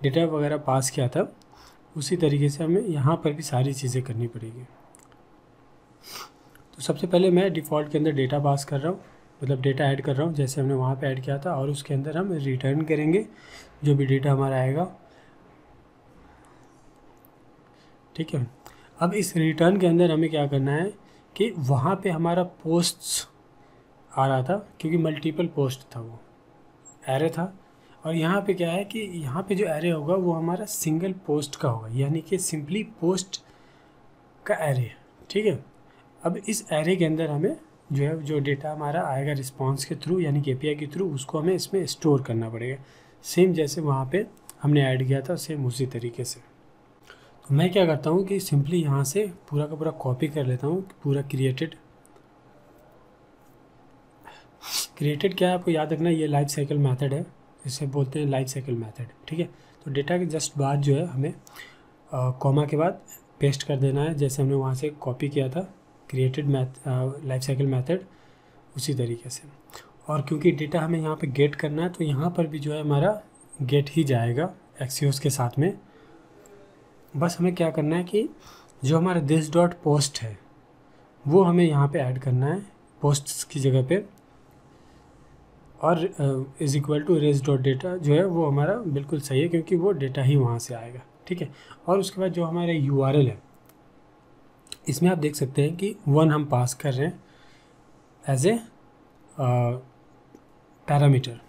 डेटा वगैरह पास किया था, उसी तरीके से हमें यहाँ पर भी सारी चीज़ें करनी पड़ेगी। तो सबसे पहले मैं डिफ़ॉल्ट के अंदर डेटा पास कर रहा हूँ मतलब डेटा ऐड कर रहा हूँ, जैसे हमने वहाँ पे ऐड किया था, और उसके अंदर हम रिटर्न करेंगे, जो भी डेटा हमारा आएगा। ठीक है? अब इस रिटर्न के अंदर हमें क्या करना है कि वहाँ पे हमारा पोस्ट्स आ रहा था क्योंकि मल्टीपल पोस्ट था वो। एरे था। और यहाँ पे क्या है कि यहाँ पे जो एरे होगा वो हमारा सिंगल पोस्ट का होगा, यानी कि सिंपली पोस्ट का एरे ठीक है? अब इस एरे के अंदर हमें जो है, जो डेटा हमारा आएगा रिस्पॉन्स के थ्रू यानी कि ए के थ्रू उसको हमें इसमें स्टोर करना पड़ेगा। सेम जैसे वहाँ पे हमने ऐड किया था सेम उसी तरीके से। तो मैं क्या करता हूँ कि सिंपली यहाँ से पूरा का पूरा कॉपी कर लेता हूँ, पूरा क्रिएटेड क्रिएटेड क्या है आपको याद रखना, ये लाइफ साइकिल मैथड है इसे बोलते हैं लाइफ साइकिल मैथड ठीक है? तो डेटा के जस्ट बाद जो है, हमें कॉमा के बाद पेस्ट कर देना है, जैसे हमने वहाँ से कॉपी किया था created method life cycle method उसी तरीके से। और क्योंकि डेटा हमें यहाँ पे गेट करना है तो यहाँ पर भी जो है हमारा गेट ही जाएगा एक्सीओस के साथ में। बस हमें क्या करना है कि जो हमारा दिस डॉट पोस्ट है, वो हमें यहाँ पे ऐड करना है पोस्ट की जगह पे। और is equal to res dot data जो है वो हमारा बिल्कुल सही है क्योंकि वो डेटा ही वहाँ से आएगा, ठीक है? और उसके बाद जो हमारा यू है, इसमें आप देख सकते हैं कि वन हम पास कर रहे हैं एज ए पैरामीटर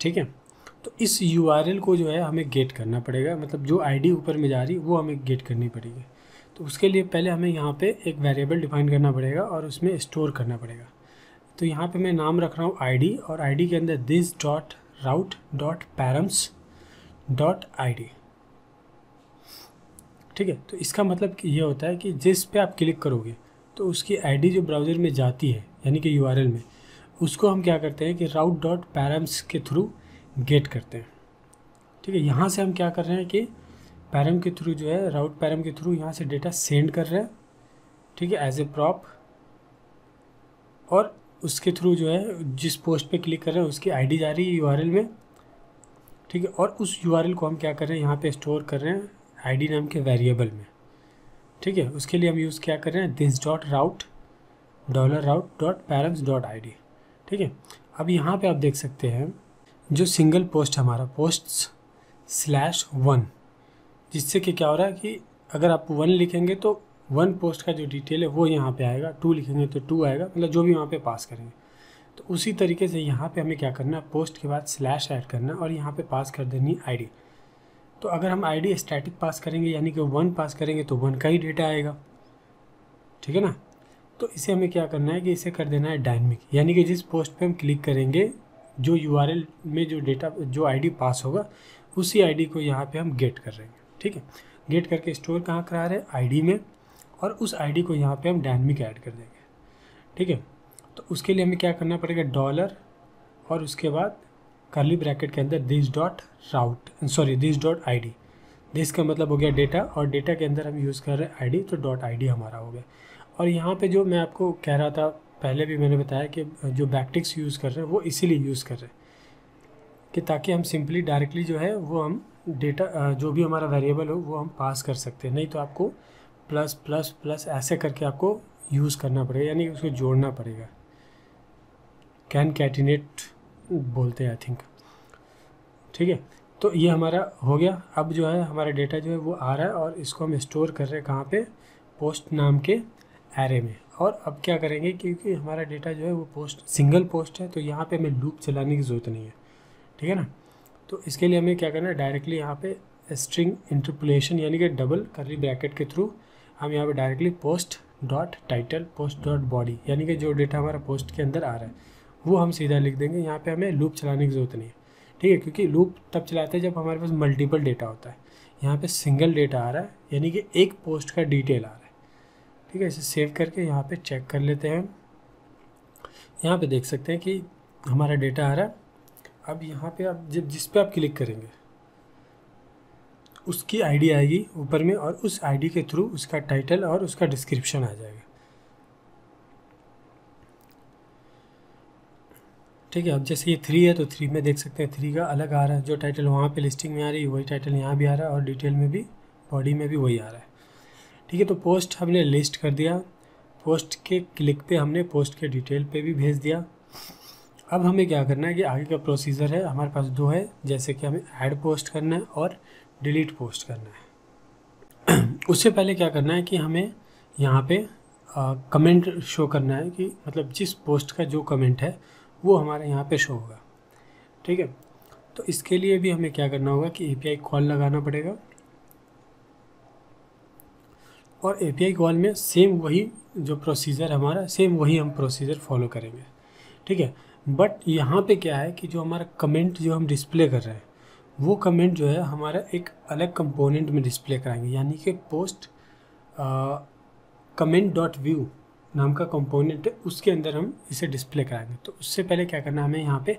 ठीक है? तो इस यूआरएल को जो है हमें गेट करना पड़ेगा मतलब जो आईडी ऊपर में जा रही वो हमें गेट करनी पड़ेगी। तो उसके लिए पहले हमें यहाँ पे एक वेरिएबल डिफाइन करना पड़ेगा और उसमें स्टोर करना पड़ेगा। तो यहाँ पे मैं नाम रख रहा हूँ आईडी और आईडी के अंदर this dot route dot params dot I D ठीक है? तो इसका मतलब ये होता है कि जिस पे आप क्लिक करोगे तो उसकी आईडी जो ब्राउज़र में जाती है, यानी कि यू में, उसको हम क्या करते हैं कि राउट डॉट पैरम्स के थ्रू गेट करते हैं। ठीक है? यहाँ से हम क्या कर रहे हैं कि पैरम के थ्रू जो है राउट पैरम के थ्रू यहाँ से डेटा सेंड कर रहे हैं। ठीक है? एज ए प्रॉप और उसके थ्रू जो है, जिस पोस्ट पे क्लिक कर रहे हैं, उसकी आईडी जा रही है यूआरएल में। ठीक है, और उस यूआरएल को हम क्या कर रहे हैं, यहाँ पे स्टोर कर रहे हैं आईडी नाम के वेरिएबल में। ठीक है, उसके लिए हम यूज़ क्या कर रहे हैं this dot route dollar route dot params dot I D ठीक है, अब यहाँ पे आप देख सकते हैं, जो सिंगल पोस्ट हमारा पोस्ट स्लैश वन जिससे कि क्या हो रहा है कि अगर आप वन लिखेंगे तो वन पोस्ट का जो डिटेल है, वो यहाँ पे आएगा। टू लिखेंगे तो टू आएगा मतलब जो भी वहाँ पे पास करेंगे। तो उसी तरीके से यहाँ पे हमें क्या करना है? पोस्ट के बाद स्लैश ऐड करना और यहाँ पे पास कर देनी आईडी। तो अगर हम आईडी स्टैटिक पास करेंगे, यानी कि वन पास करेंगे तो वन का ही डेटा आएगा। ठीक है ना? तो इसे हमें क्या करना है कि इसे कर देना है डायनमिक यानी कि जिस पोस्ट पे हम क्लिक करेंगे, जो यूआरएल में जो डेटा जो आईडी पास होगा, उसी आईडी को यहाँ पर हम गेट कर रहे हैं। ठीक है? गेट करके स्टोर कहाँ करा रहे हैं? आईडी में। और उस आईडी को यहाँ पे हम डायनमिक ऐड कर देंगे। ठीक है? तो उसके लिए हमें क्या करना पड़ेगा? डॉलर और उसके बाद करली ब्रैकेट के अंदर this dot route sorry this dot I D this का मतलब हो गया डेटा और डेटा के अंदर हम यूज़ कर रहे हैं आई तो डॉट आईडी हमारा हो गया। और यहाँ पे जो मैं आपको कह रहा था, पहले भी मैंने बताया कि जो बैक्टिक्स यूज़ कर रहे हैं, वो इसीलिए यूज़ कर रहे हैं कि ताकि हम सिंपली डायरेक्टली जो है, वो हम डेटा जो भी हमारा वेरिएबल हो, वो हम पास कर सकते हैं। नहीं तो आपको प्लस प्लस प्लस ऐसे करके आपको यूज़ करना पड़ेगा, यानी उसको जोड़ना पड़ेगा। कैन कैटिनेट बोलते हैं आई थिंक ठीक है? तो ये हमारा हो गया। अब जो है, हमारा डेटा जो है, वो आ रहा है और इसको हम स्टोर कर रहे हैं कहाँ पे? पोस्ट नाम के एरे में। और अब क्या करेंगे, क्योंकि हमारा डेटा जो है, वो पोस्ट सिंगल पोस्ट है तो यहाँ पे हमें लूप चलाने की ज़रूरत नहीं है। ठीक है ना? तो इसके लिए हमें क्या करना है डायरेक्टली यहाँ पे स्ट्रिंग इंटरपुलेशन यानी कि डबल करली ब्रैकेट के थ्रू हम यहाँ पे directly post dot title post dot body यानी कि जो डेटा हमारा पोस्ट के अंदर आ रहा है, वो हम सीधा लिख देंगे। यहाँ पे हमें लूप चलाने की ज़रूरत नहीं है, ठीक है? क्योंकि लूप तब चलाते हैं जब हमारे पास मल्टीपल डेटा होता है। यहाँ पे सिंगल डेटा आ रहा है, यानी कि एक पोस्ट का डिटेल आ रहा है, ठीक है? इसे सेव करके यहाँ पे चेक कर लेते हैं यहाँ पे देख सकते हैं कि हमारा डेटा आ रहा है। अब यहाँ पे आप जब, जिस पे आप क्लिक करेंगे उसकी आईडी आएगी ऊपर में और उस आईडी के थ्रू उसका टाइटल और उसका डिस्क्रिप्शन आ जाएगा। ठीक है, अब जैसे ये थ्री है तो थ्री में देख सकते हैं थ्री का अलग आ रहा है। जो टाइटल वहाँ पे लिस्टिंग में आ रही है, वही टाइटल यहाँ भी आ रहा है और डिटेल में भी बॉडी में भी वही आ रहा है। ठीक है तो पोस्ट हमने लिस्ट कर दिया। पोस्ट के क्लिक पे हमने पोस्ट के डिटेल पे भी भेज दिया। अब हमें क्या करना है कि आगे का प्रोसीजर है, हमारे पास दो है, जैसे कि हमें ऐड पोस्ट करना है और डिलीट पोस्ट करना है। *clears throat* उससे पहले क्या करना है कि हमें यहाँ पे कमेंट शो करना है कि मतलब जिस पोस्ट का जो कमेंट है, वो हमारे यहाँ पे शो होगा। ठीक है? तो इसके लिए भी हमें क्या करना होगा कि एपीआई कॉल लगाना पड़ेगा। और एपीआई कॉल में सेम वही जो प्रोसीजर हमारा सेम वही हम प्रोसीजर फॉलो करेंगे। ठीक है? बट यहाँ पे क्या है कि जो हमारा कमेंट जो हम डिस्प्ले कर रहे हैं वो कमेंट जो है हमारा एक अलग कंपोनेंट में डिस्प्ले कराएँगे। यानी कि पोस्ट कमेंट डॉट व्यू नाम का कंपोनेंट है, उसके अंदर हम इसे डिस्प्ले कराएँगे। तो उससे पहले क्या करना है, हमें यहाँ पे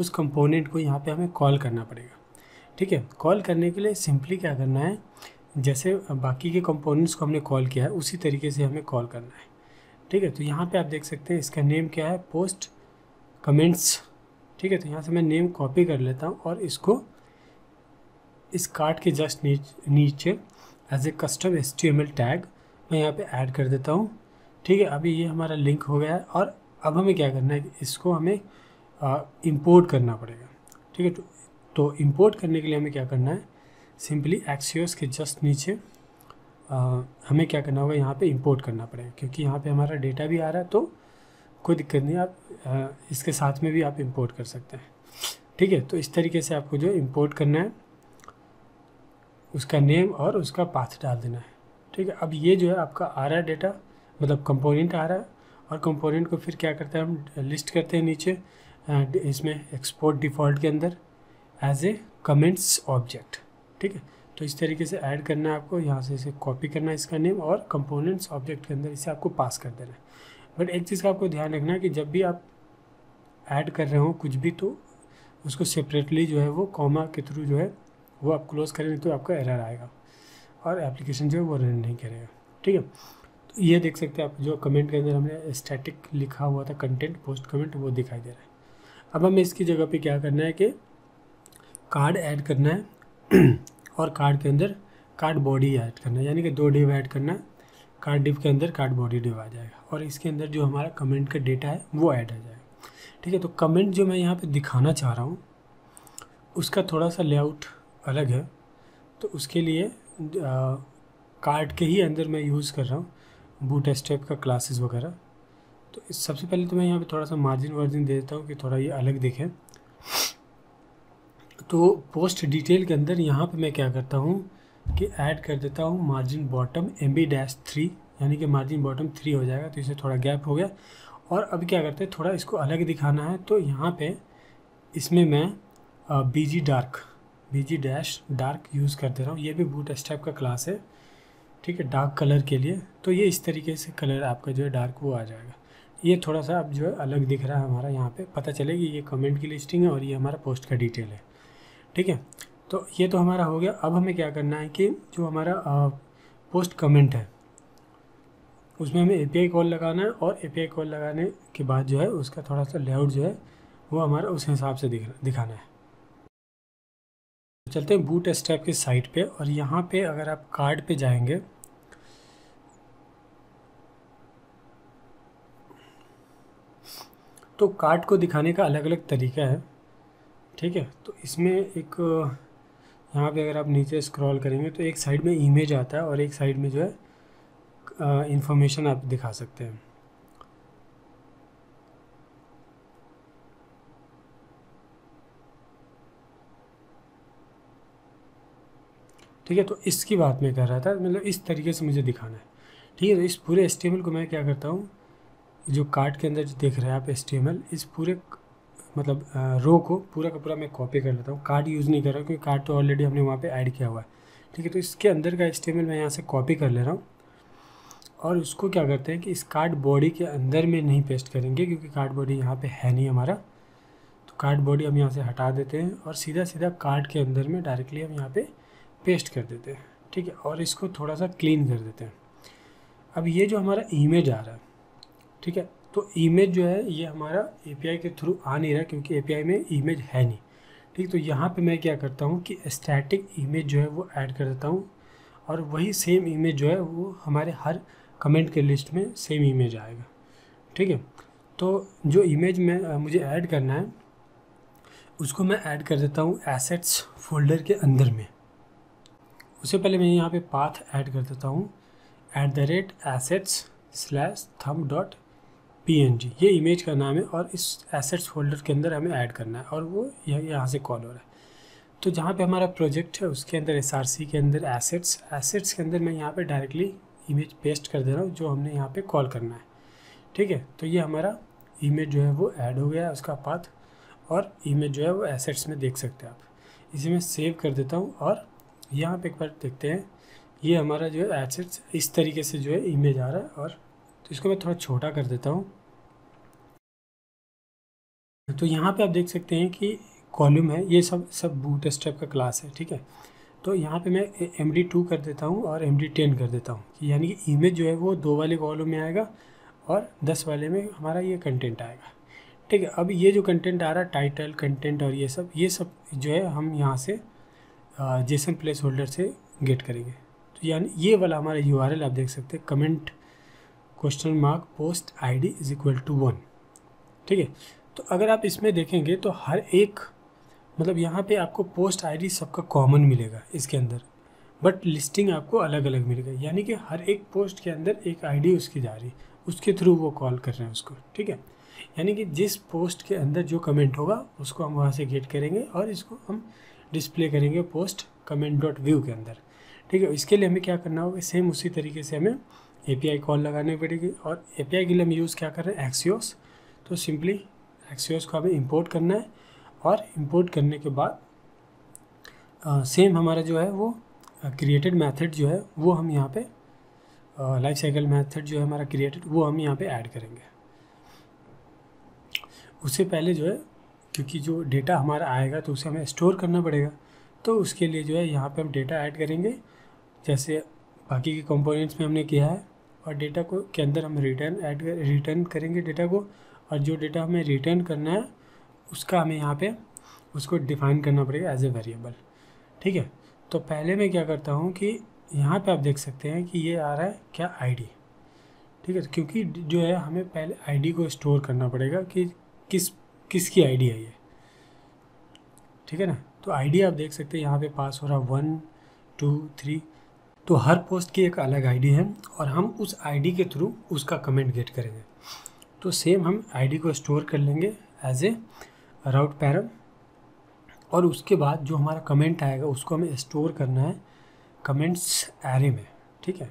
उस कंपोनेंट को यहाँ पे हमें कॉल करना पड़ेगा। ठीक है? कॉल करने के लिए सिंपली क्या करना है, जैसे बाकी के कंपोनेंट्स को हमने कॉल किया है, उसी तरीके से हमें कॉल करना है। ठीक है? तो यहाँ पे आप देख सकते हैं, इसका नेम क्या है? पोस्ट कमेंट्स ठीक है? तो यहाँ से मैं नेम कॉपी कर लेता हूँ और इसको इस कार्ड के जस्ट नीचे as a custom S tag मैं यहाँ पे ऐड कर देता हूँ। ठीक है अभी ये हमारा लिंक हो गया है और अब हमें क्या करना है इसको हमें इंपोर्ट करना पड़ेगा। ठीक है तो, तो इंपोर्ट करने के लिए हमें क्या करना है सिंपली एक्सियोस के जस्ट नीचे आ, हमें क्या करना होगा यहाँ पे इंपोर्ट करना पड़ेगा क्योंकि यहाँ पे हमारा डेटा भी आ रहा है तो कोई दिक्कत नहीं आप आ, इसके साथ में भी आप इंपोर्ट कर सकते हैं। ठीक है तो इस तरीके से आपको जो इंपोर्ट करना है उसका नेम और उसका पाथ डाल देना है। ठीक है, अब ये जो है आपका आ रहा है डेटा मतलब कंपोनेंट आ रहा है और कंपोनेंट को फिर क्या करते हैं हम लिस्ट करते हैं नीचे इसमें एक्सपोर्ट डिफ़ॉल्ट के अंदर एज ए कमेंट्स ऑब्जेक्ट ठीक है तो इस तरीके से ऐड करना है आपको, यहाँ से इसे कॉपी करना है इसका नेम और कंपोनेंट्स ऑब्जेक्ट के अंदर इसे आपको पास कर देना है। बट एक चीज़ का आपको ध्यान रखना है कि जब भी आप ऐड कर रहे हो कुछ भी तो उसको सेपरेटली जो है वो कॉमा के थ्रू जो है वो आप क्लोज करें नहीं तो आपका एरर आएगा। और एप्लीकेशन जो है वो रन नहीं करेगा। ठीक है? तो ये देख सकते हैं आप, जो कमेंट के अंदर हमने स्टैटिक लिखा हुआ था कंटेंट पोस्ट कमेंट वो दिखाई दे रहा है। अब हमें इसकी जगह पे क्या करना है कि कार्ड ऐड करना है। *clears throat* और कार्ड के अंदर कार्ड बॉडी ऐड करना है। यानी कि दो डिव ऐड करना है। कार्ड डिव के अंदर कार्ड बॉडी डिव आ जाएगा। और इसके अंदर जो हमारा कमेंट का डेटा है, वो ऐड आ जाएगा। ठीक है? तो कमेंट जो मैं यहाँ पे दिखाना चाह रहा हूँ, उसका थोड़ा सा लेआउट अलग है तो उसके लिए कार्ड के ही अंदर मैं यूज़ कर रहा हूँ बूट स्टेप का क्लासेस वगैरह। तो सबसे पहले तो मैं यहाँ पे थोड़ा सा मार्जिन वार्जिन दे देता हूँ कि थोड़ा ये अलग दिखे। तो पोस्ट डिटेल के अंदर यहाँ पे मैं क्या करता हूँ कि ऐड कर देता हूँ margin bottom M B dash three यानी कि मार्जिन बॉटम थ्री हो जाएगा तो इसे थोड़ा गैप हो गया। और अब क्या करते हैं, थोड़ा इसको अलग दिखाना है तो यहाँ पे इसमें मैं B G dark B G dash dark use कर दे रहा हूँ। ये भी बूट स्टेप का क्लास है। ठीक है डार्क कलर के लिए। तो ये इस तरीके से कलर आपका जो है डार्क वो आ जाएगा। ये थोड़ा सा अब जो है अलग दिख रहा है हमारा यहाँ पे। पता चलेगी ये कमेंट की लिस्टिंग है और ये हमारा पोस्ट का डिटेल है। ठीक है तो ये तो हमारा हो गया। अब हमें क्या करना है कि जो हमारा आ, पोस्ट कमेंट है उसमें हमें एपीआई कॉल लगाना है और एपीआई कॉल लगाने के बाद जो है उसका थोड़ा सा लेआउट जो है वो हमारा उस हिसाब से दिख दिखाना है। चलते हैं बूट स्टेप के साइट पे और यहाँ पे अगर आप कार्ड पे जाएँगे तो कार्ड को दिखाने का अलग अलग तरीका है, ठीक है? तो इसमें एक, यहाँ पे अगर आप नीचे स्क्रॉल करेंगे तो एक साइड में इमेज आता है और एक साइड में जो है इंफॉर्मेशन आप दिखा सकते हैं। ठीक है तो इसकी बात मैं कर रहा था मतलब इस तरीके से मुझे दिखाना है। ठीक है तो इस पूरे एस को मैं क्या करता हूँ, जो कार्ड के अंदर जो देख रहे हैं आप एस इस पूरे मतलब रो को पूरा का पूरा मैं कॉपी कर लेता हूँ। कार्ड यूज़ नहीं कर रहा क्योंकि कार्ड तो ऑलरेडी हमने वहाँ पे ऐड किया हुआ है। ठीक है तो इसके अंदर का एस मैं यहाँ से कॉपी कर ले रहा हूँ। और उसको क्या करते हैं कि इस कार्ड बॉडी के अंदर में नहीं पेस्ट करेंगे, क्योंकि कार्ड बॉडी यहाँ पे है नहीं हमारा। तो कार्ड बॉडी हम यहाँ से हटा देते हैं और सीधा सीधा कार्ड के अंदर में डायरेक्टली हम यहाँ पे पेस्ट कर देते हैं, ठीक है, और इसको थोड़ा सा क्लीन कर देते हैं। अब ये जो हमारा इमेज आ रहा है, ठीक है तो इमेज जो है, ये हमारा एपीआई के थ्रू आ नहीं रहा क्योंकि एपीआई में इमेज है नहीं, ठीक तो यहाँ पे मैं क्या करता हूँ कि स्टैटिक इमेज जो है वो ऐड कर देता हूँ, और वही सेम इमेज जो है वो हमारे हर कमेंट के लिस्ट में सेम इमेज आएगा, ठीक है। तो जो इमेज में मुझे ऐड करना है, उसको मैं ऐड कर देता हूँ एसेट्स फोल्डर के अंदर में। उससे पहले मैं यहाँ पे पाथ ऐड कर देता हूँ at the rate assets slash thumb dot P ये इमेज का नाम है और इस एसेट्स फोल्डर के अंदर हमें ऐड करना है और वो यहाँ से कॉल हो रहा है। तो जहाँ पे हमारा प्रोजेक्ट है, उसके अंदर एस के अंदर एसेट्स एसेट्स के अंदर मैं यहाँ पे डायरेक्टली इमेज पेस्ट कर दे रहा हूँ, जो हमने यहाँ पे कॉल करना है। ठीक है? तो ये हमारा इमेज जो है वो ऐड हो गया है उसका पाथ और इमेज जो है वो एसेट्स में देख सकते हैं आप। इसे मैं सेव कर देता हूँ और यहाँ पे एक बार देखते हैं। ये हमारा जो है एसेट्स इस तरीके से जो है इमेज आ रहा है और तो इसको मैं थोड़ा छोटा कर देता हूँ। तो यहाँ पे आप देख सकते हैं कि कॉलम है, ये सब सब बूट स्टेप का क्लास है, ठीक है? तो यहाँ पे मैं एम डी टू कर देता हूँ और एम डी टेन कर देता हूँ यानी कि इमेज जो है वो दो वाले कॉलम में आएगा और दस वाले में हमारा ये कंटेंट आएगा, ठीक है? अब ये जो कंटेंट आ रहा है टाइटल कंटेंट और ये सब ये सब जो है हम यहाँ से जेसन प्लेस होल्डर से गेट करेंगे। तो यानी ये वाला हमारा यूआरएल आप देख सकते हैं comment question mark post ID is equal to one ठीक है? तो अगर आप इसमें देखेंगे तो हर एक मतलब यहाँ पे आपको पोस्ट आईडी सबका कॉमन मिलेगा इसके अंदर। बट लिस्टिंग आपको अलग अलग मिलेगा। यानी कि हर एक पोस्ट के अंदर एक आईडी उसकी जा रही है। उसके थ्रू वो कॉल कर रहे हैं उसको। ठीक है? यानी कि जिस पोस्ट के अंदर जो कमेंट होगा, उसको हम वहाँ से गेट करेंगे और इसको हम डिस्प्ले करेंगे पोस्ट कमेंट डॉट व्यू के अंदर। ठीक है, इसके लिए हमें क्या करना होगा? सेम उसी तरीके से हमें एपीआई कॉल लगानी पड़ेगी और एपीआई के लिए हम यूज़ क्या कर रहे हैं? एक्सियोस तो सिंपली एक्सियोस को हमें इंपोर्ट करना है और इंपोर्ट करने के बाद सेम हमारा जो है वो क्रिएटेड मेथड जो है, वो हम यहाँ पे लाइफ साइकिल मेथड जो है हमारा क्रिएटेड वो हम यहाँ पे ऐड करेंगे। उससे पहले जो है क्योंकि जो डेटा हमारा आएगा तो उसे हमें स्टोर करना पड़ेगा। तो उसके लिए जो है यहाँ पे हम डेटा ऐड करेंगे। जैसे बाकी के कंपोनेंट्स में हमने किया है और डेटा को के अंदर हम रिटर्न ऐड रिटर्न करेंगे डेटा को और जो डेटा हमें रिटर्न करना है, उसका हमें यहाँ पे उसको डिफाइन करना पड़ेगा एज ए वेरिएबल ठीक है? तो पहले मैं क्या करता हूँ कि यहाँ पे आप देख सकते हैं कि ये आ रहा है क्या आईडी ठीक है? क्योंकि जो है हमें पहले आईडी को स्टोर करना पड़ेगा कि किस किसकी आईडी है ये? ठीक है ना? तो आईडी आप देख सकते हैं, यहाँ पे पास हो रहा है वन, टू, थ्री। तो हर पोस्ट की एक अलग आईडी है और हम उस आईडी के थ्रू उसका कमेंट गेट करेंगे। तो सेम हम आईडी को स्टोर कर लेंगे एज ए राउट पैरम और उसके बाद जो हमारा कमेंट आएगा उसको हमें स्टोर करना है कमेंट्स एरे में, ठीक है?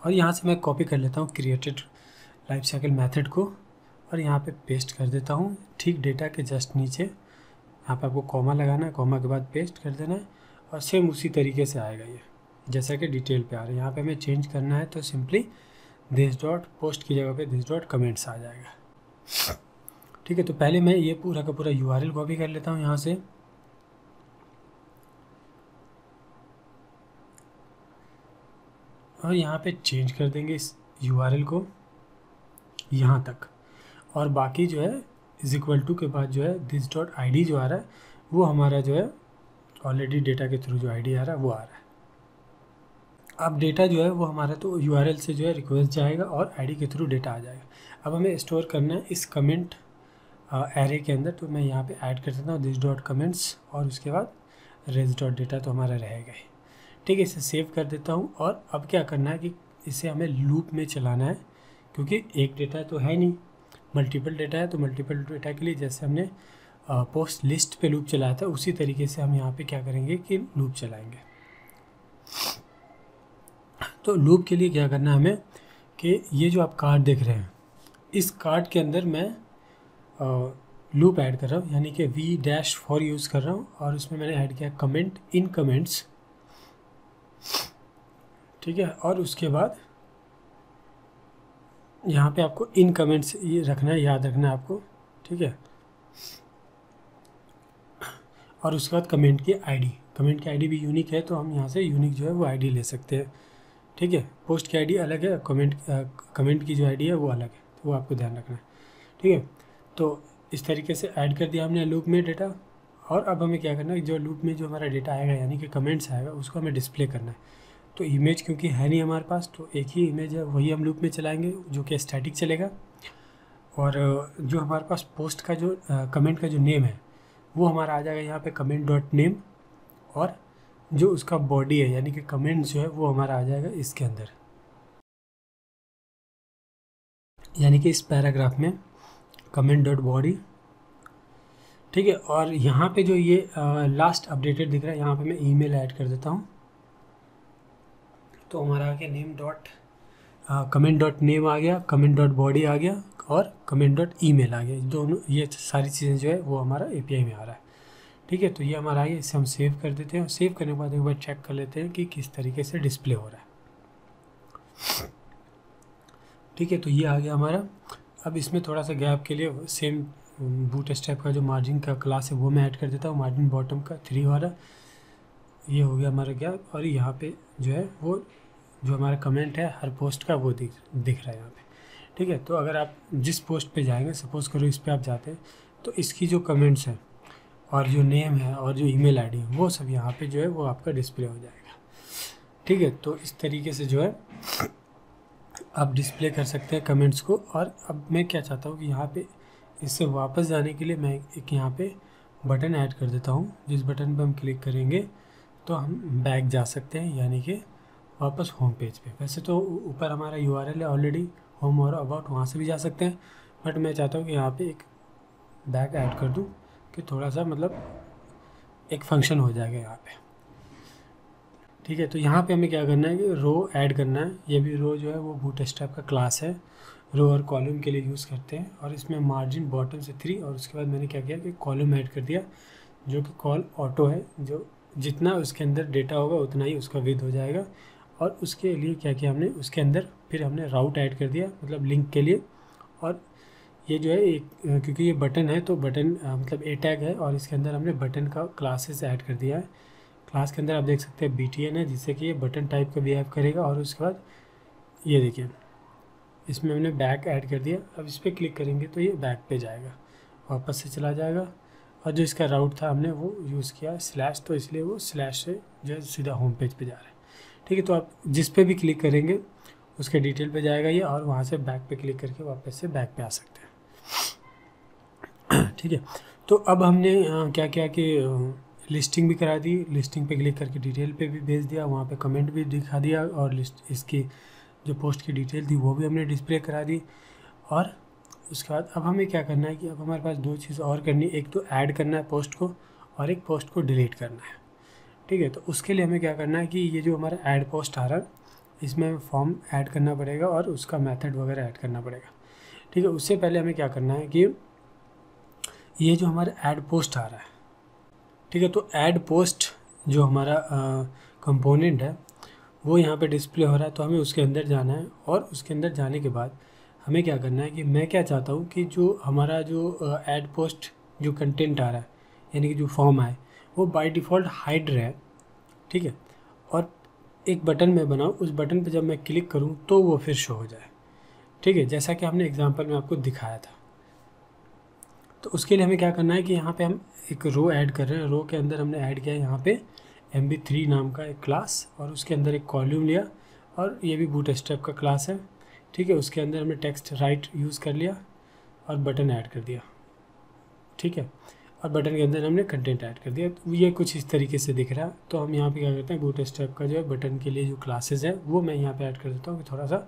और यहाँ से मैं कॉपी कर लेता हूँ क्रिएटेड लाइफ साइकिल मैथड को और यहाँ पे पेस्ट कर देता हूँ। ठीक डेटा के जस्ट नीचे। यहाँ पे आपको कॉमा लगाना है। कॉमा के बाद पेस्ट कर देना है और सेम उसी तरीके से आएगा ये। जैसा कि डिटेल पे आ रहा है। यहाँ पे हमें चेंज करना है तो सिंपली दिस डॉट पोस्ट की जगह पे दिस डॉट कमेंट्स आ जाएगा। ठीक है तो पहले मैं ये पूरा का पूरा यूआरएल कॉपी कर लेता हूँ यहाँ से। और यहाँ पे चेंज कर देंगे इस यूआरएल को। यहाँ तक। और बाकी जो है इज़ इक्वल टू के बाद जो है दिस डॉट आईडी जो आ रहा है, वो हमारा जो है ऑलरेडी डेटा के थ्रू जो आईडी आ रहा है, वो आ रहा है। अब डेटा जो है, वो हमारा तो यूआरएल से जो है रिक्वेस्ट जाएगा और आईडी के थ्रू डेटा आ जाएगा। अब हमें स्टोर करना है इस कमेंट एरे के अंदर तो मैं यहाँ पे ऐड कर देता हूँ दिस डॉट कमेंट्स और उसके बाद रेज डॉट डेटा तो हमारा रहेगा ही। ठीक है, इसे सेव कर देता हूँ और अब क्या करना है कि इसे हमें लूप में चलाना है। क्योंकि एक डेटा तो है नहीं मल्टीपल डेटा है तो मल्टीपल डेटा के लिए जैसे हमने पोस्ट लिस्ट पे लूप चलाया था, उसी तरीके से हम यहाँ पे क्या करेंगे कि लूप चलाएँगे। तो लूप के लिए क्या करना है हमें कि ये जो आप कार्ड देख रहे हैं, इस कार्ड के अंदर मैं लूप ऐड कर रहा हूँ, यानी कि वी डैश फॉर यूज़ कर रहा हूँ, और उसमें मैंने ऐड किया कमेंट इन कमेंट्स ठीक है? और उसके बाद यहाँ पे आपको इन कमेंट्स ये रखना है, याद रखना है आपको, ठीक है? और उसके बाद कमेंट की आईडी कमेंट की आईडी भी यूनिक है तो हम यहाँ से यूनिक जो है वो आईडी ले सकते हैं, ठीक है? पोस्ट की आईडी अलग है कमेंट कमेंट की जो आईडी है वो अलग है तो वो आपको ध्यान रखना है, ठीक है? तो इस तरीके से ऐड कर दिया हमने लूप में डेटा और अब हमें क्या करना है, जो लूप में जो हमारा डेटा आएगा, यानी कि कमेंट्स आएगा, उसको हमें डिस्प्ले करना है। तो इमेज क्योंकि है नहीं हमारे पास तो एक ही इमेज है, वही हम लूप में चलाएँगे, जो कि स्टैटिक चलेगा। और जो हमारे पास पोस्ट का जो कमेंट का जो नेम है, वो हमारा आ जाएगा यहाँ पे कमेंट डॉट नेम और जो उसका बॉडी है, यानी कि कमेंट जो है, वो हमारा आ जाएगा इसके अंदर। यानी कि इस पैराग्राफ में कमेंट डॉट बॉडी ठीक है? और यहाँ पे जो ये लास्ट अपडेटेड दिख रहा है, यहाँ पे मैं ईमेल ऐड कर देता हूँ। तो हमारा आ गया name dot comment dot name आ गया कमेंट डॉट बॉडी आ गया और कमेंट डॉट ई मेल आ गया। दोनों, ये सारी चीज़ें जो है वो हमारा ए पी आई में आ रहा है। ठीक है तो ये हमारा आ गया, इसे हम सेव कर देते हैं और सेव करने के बाद एक बार चेक कर लेते हैं कि किस तरीके से डिस्प्ले हो रहा है। ठीक है तो ये आ गया हमारा। अब इसमें थोड़ा सा गैप के लिए सेम बूट स्टेप का जो मार्जिन का क्लास है वो मैं ऐड कर देता हूँ। मार्जिन बॉटम का थ्री वाला ये हो गया हमारा गैप और यहाँ पे जो है वो जो हमारा कमेंट है, हर पोस्ट का वो दिख दिख रहा है यहाँ पे। ठीक है? तो अगर आप जिस पोस्ट पे जाएँगे सपोज़ करो इस पर आप जाते हैं तो इसकी जो कमेंट्स हैं और जो नेम है और जो ईमेल आईडी है, वो सब यहाँ पे जो है, वो आपका डिस्प्ले हो जाएगा। ठीक है? तो इस तरीके से जो है, आप डिस्प्ले कर सकते हैं कमेंट्स को और अब मैं क्या चाहता हूँ कि यहाँ पे इससे वापस जाने के लिए मैं एक यहाँ पे बटन ऐड कर देता हूँ। जिस बटन पर हम क्लिक करेंगे तो हम बैक जा सकते हैं, यानी कि वापस होम पेज पे। वैसे तो ऊपर हमारा यूआरएल है ऑलरेडी होम और अबाउट वहाँ से भी जा सकते हैं। बट मैं चाहता हूँ कि यहाँ पे एक बैग ऐड कर दूँ कि थोड़ा सा मतलब एक फ़ंक्शन हो जाएगा यहाँ पे। ठीक है तो यहाँ पे हमें क्या करना है कि रो ऐड करना है। ये भी रो जो है वो बूट स्टैप का क्लास है। रो और कॉलम के लिए यूज़ करते हैं। और इसमें मार्जिन बॉटम से थ्री और उसके बाद मैंने क्या किया कि कॉलम ऐड कर दिया, जो कि कॉल ऑटो है, जो जितना उसके अंदर डेटा होगा, उतना ही उसका विद हो जाएगा। और उसके लिए क्या किया हमने? उसके अंदर फिर हमने राउट ऐड कर दिया मतलब लिंक के लिए। और ये जो है एक, क्योंकि ये बटन है तो बटन मतलब ए टैग है और इसके अंदर हमने बटन का क्लासेस ऐड कर दिया है। क्लास के अंदर आप देख सकते हैं बी है, जिससे कि ये बटन टाइप का बिहेव करेगा और उसके बाद ये देखिए, इसमें हमने बैक ऐड कर दिया। अब इस पर क्लिक करेंगे तो ये बैक पे जाएगा, वापस से चला जाएगा। और जो इसका राउट था हमने वो यूज़ किया स्लैश तो इसलिए वो स्लैश से जो है सीधा होम पेज पे जा रहा है। ठीक है तो आप जिस पे भी क्लिक करेंगे, उसके डिटेल पे जाएगा ये और वहाँ से बैक पे क्लिक करके वापस से बैक पे आ सकते हैं। ठीक है तो अब हमने क्या क्या कि लिस्टिंग भी करा दी लिस्टिंग पे क्लिक करके डिटेल पे भी भेज दिया, वहाँ पे कमेंट भी दिखा दिया और लिस्ट इसकी जो पोस्ट की डिटेल थी वो भी हमने डिस्प्ले करा दी। और उसके बाद अब हमें क्या करना है कि अब हमारे पास दो चीज़ और करनी, एक तो ऐड करना है पोस्ट को और एक पोस्ट को डिलीट करना है। ठीक है तो उसके लिए हमें क्या करना है कि ये जो हमारा ऐड पोस्ट आ रहा है, इसमें फॉर्म ऐड करना पड़ेगा और उसका मेथड वगैरह ऐड करना पड़ेगा। ठीक है, उससे पहले हमें क्या करना है कि ये जो हमारा ऐड पोस्ट आ रहा है, ठीक है तो ऐड पोस्ट जो हमारा कंपोनेंट है, वो यहाँ पे डिस्प्ले हो रहा है तो हमें उसके अंदर जाना है और उसके अंदर जाने के बाद हमें क्या करना है कि मैं क्या चाहता हूँ कि जो हमारा जो ऐड पोस्ट जो कंटेंट आ रहा है, यानी कि जो फॉर्म आए, वो बाय डिफ़ॉल्ट हाइड रहे ठीक है? और एक बटन मैं बनाऊँ, उस बटन पर जब मैं क्लिक करूँ तो वो फिर शो हो जाए। ठीक है? जैसा कि हमने एग्जांपल में आपको दिखाया था। तो उसके लिए हमें क्या करना है कि यहाँ पे हम एक रो ऐड कर रहे हैं। रो के अंदर हमने ऐड किया यहाँ पे एम बी थ्री नाम का एक क्लास और उसके अंदर एक कॉल्यूम लिया और ये भी बूट स्टेप का क्लास है। ठीक है? उसके अंदर हमने टेक्स्ट राइट यूज़ कर लिया और बटन ऐड कर दिया। ठीक है? और बटन के अंदर हमने कंटेंट ऐड कर दिया। तो ये कुछ इस तरीके से दिख रहा है। तो हम यहाँ पे क्या करते हैं बूट स्टेप का जो है बटन के लिए जो क्लासेस है, वो मैं यहाँ पे ऐड कर देता हूँ कि थोड़ा सा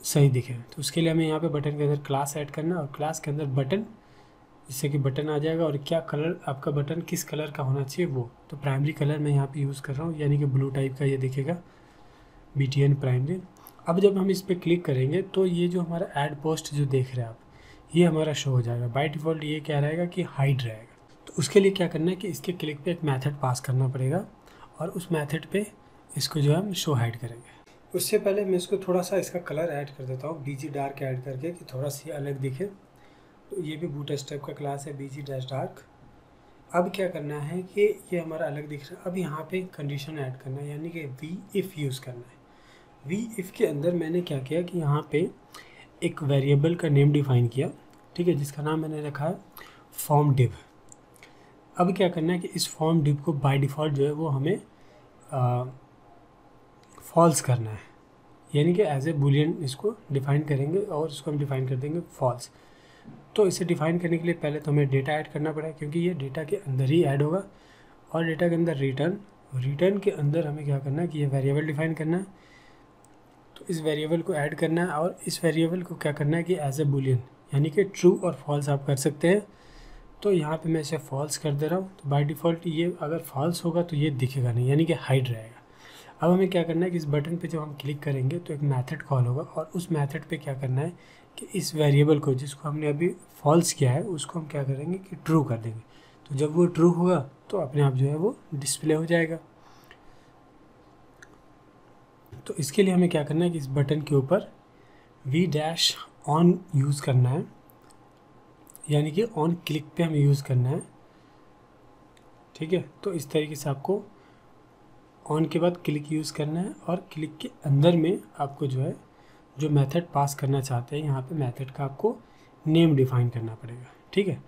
सही दिखे। तो उसके लिए हमें यहाँ पे बटन के अंदर क्लास ऐड करना और क्लास के अंदर बटन जिससे कि बटन आ जाएगा और क्या कलर आपका बटन किस कलर का होना चाहिए वो। तो प्राइमरी कलर मैं यहाँ पे यूज़ कर रहा हूँ, यानी कि ब्लू टाइप का ये दिखेगा बी टी एन प्राइमरी अब जब हम इस पर क्लिक करेंगे तो ये जो हमारा ऐड पोस्ट जो देख रहे हैं आप ये हमारा शो हो जाएगा। बाय डिफ़ॉल्ट ये क्या रहेगा कि हाइड रहेगा। तो उसके लिए क्या करना है कि इसके क्लिक पे एक मेथड पास करना पड़ेगा और उस मेथड पे इसको जो है हम शो हाइड करेंगे। उससे पहले मैं इसको थोड़ा सा इसका कलर ऐड कर देता हूँ बीजी डार्क ऐड करके कि थोड़ा सी अलग दिखे। तो ये भी बूट स्टेप का क्लास है बीजी डैश डार्क अब क्या करना है कि ये हमारा अलग दिख रहा है। अब यहाँ पे कंडीशन ऐड करना है, यानी कि वी इफ़ यूज़ करना है। वी इफ़ के अंदर मैंने क्या किया कि यहाँ पे एक वेरिएबल का नेम डिफाइन किया, ठीक है, जिसका नाम मैंने रखा है फॉर्म डिव अब क्या करना है कि इस फॉर्म डिव को बाय डिफ़ॉल्ट जो है वो हमें फॉल्स करना है। यानी कि एज ए बुलियन इसको डिफ़ाइन करेंगे और इसको हम डिफ़ाइन कर देंगे फॉल्स तो इसे डिफ़ाइन करने के लिए पहले तो हमें डेटा ऐड करना पड़ेगा क्योंकि ये डेटा के अंदर ही ऐड होगा। और डेटा के अंदर रिटर्न रिटर्न के अंदर हमें क्या करना है कि ये वेरिएबल डिफ़ाइन करना है। तो इस वेरिएबल को ऐड करना है और इस वेरिएबल को क्या करना है कि एज ए बुलियन यानी कि ट्रू और फॉल्स आप कर सकते हैं। तो यहाँ पे मैं इसे फॉल्स कर दे रहा हूँ तो बाय डिफ़ॉल्ट ये अगर फॉल्स होगा तो ये दिखेगा नहीं, यानी कि हाइड रहेगा। अब हमें क्या करना है कि इस बटन पे जब हम क्लिक करेंगे तो एक मेथड कॉल होगा और उस मेथड पे क्या करना है कि इस वेरिएबल को जिसको हमने अभी फॉल्स किया है, उसको हम क्या करेंगे कि ट्रू कर देंगे। तो जब वो ट्रू होगा तो अपने आप जो है वो डिस्प्ले हो जाएगा। तो इसके लिए हमें क्या करना है कि इस बटन के ऊपर वी डैश ऑन यूज़ करना है। यानी कि ऑन क्लिक पे हमें यूज़ करना है। ठीक है? तो इस तरीके से आपको ऑन के बाद क्लिक यूज़ करना है और क्लिक के अंदर में आपको जो है, जो मेथड पास करना चाहते हैं, यहाँ पे मेथड का आपको नेम डिफाइन करना पड़ेगा। ठीक है?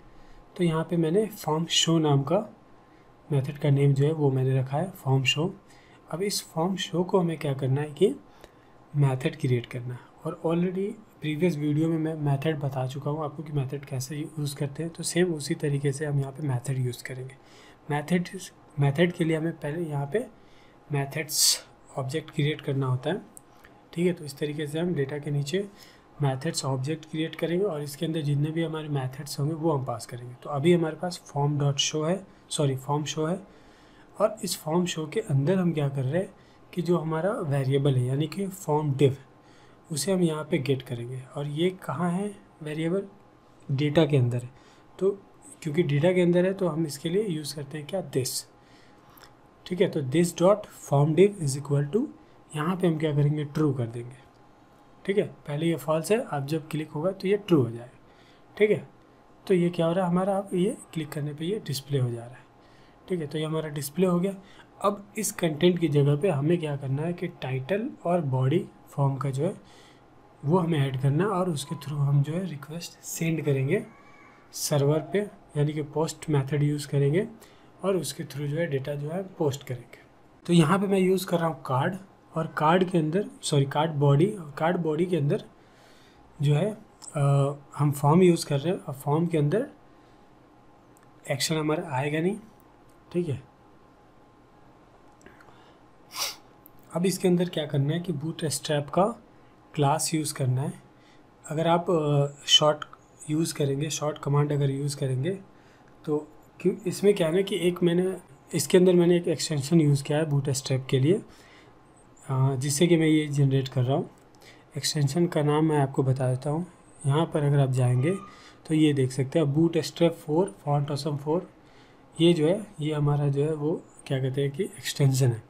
तो यहाँ पे मैंने फॉर्म शो नाम का मेथड का नेम जो है वो मैंने रखा है फॉर्म शो अब इस फॉर्म शो को हमें क्या करना है कि मेथड क्रिएट करना है। और ऑलरेडी प्रीवियस वीडियो में मैं मेथड बता चुका हूँ आपको कि मेथड कैसे यूज़ करते हैं। तो सेम उसी तरीके से हम यहाँ पे मेथड यूज़ करेंगे। मेथड मेथड के लिए हमें पहले यहाँ पे मेथड्स ऑब्जेक्ट क्रिएट करना होता है। ठीक है तो इस तरीके से हम डेटा के नीचे मैथड्स ऑब्जेक्ट क्रिएट करेंगे और इसके अंदर जितने भी हमारे मैथड्स होंगे वो हम पास करेंगे। तो अभी हमारे पास फॉर्म डॉट शो है सॉरी फॉर्म शो है। और इस फॉर्म शो के अंदर हम क्या कर रहे हैं कि जो हमारा वेरिएबल है, यानी कि फॉर्म डिव उसे हम यहाँ पे गेट करेंगे। और ये कहाँ है वेरिएबल डेटा के अंदर है। तो क्योंकि डेटा के अंदर है तो हम इसके लिए यूज़ करते हैं क्या? दिस ठीक है तो this dot form div is equal to यहाँ पे हम क्या करेंगे? ट्रू कर देंगे। ठीक है, पहले ये फॉल्स है, अब जब क्लिक होगा तो ये ट्रू हो जाएगा। ठीक है तो ये क्या हो रहा है? हमारा अब ये क्लिक करने पे ये डिस्प्ले हो जा रहा है। ठीक है तो ये हमारा डिस्प्ले हो गया। अब इस कंटेंट की जगह पे हमें क्या करना है कि टाइटल और बॉडी फॉर्म का जो है वो हमें ऐड करना है और उसके थ्रू हम जो है रिक्वेस्ट सेंड करेंगे। सर्वर पे यानी कि पोस्ट मेथड यूज़ करेंगे और उसके थ्रू जो है डेटा जो है पोस्ट करेंगे। तो यहाँ पे मैं यूज़ कर रहा हूँ कार्ड और कार्ड के अंदर sorry card body card body के अंदर जो है आ, हम फॉर्म यूज़ कर रहे हैं। और फॉर्म के अंदर एक्शन हमारा आएगा नहीं। ठीक है। अब इसके अंदर क्या करना है कि बूट स्ट्रैप का क्लास यूज़ करना है। अगर आप शॉर्ट यूज़ करेंगे शॉर्ट कमांड अगर यूज़ करेंगे तो क्यों इसमें क्या है ना कि एक मैंने, इसके अंदर मैंने एक एक्सटेंशन यूज़ किया है बूट स्ट्रैप के लिए जिससे कि मैं ये जनरेट कर रहा हूँ। एक्सटेंशन का नाम मैं आपको बता देता हूँ। यहाँ पर अगर आप जाएँगे तो ये देख सकते हैं bootstrap four font awesome four ये जो है, ये हमारा जो है वो क्या कहते हैं कि एक्सटेंशन है।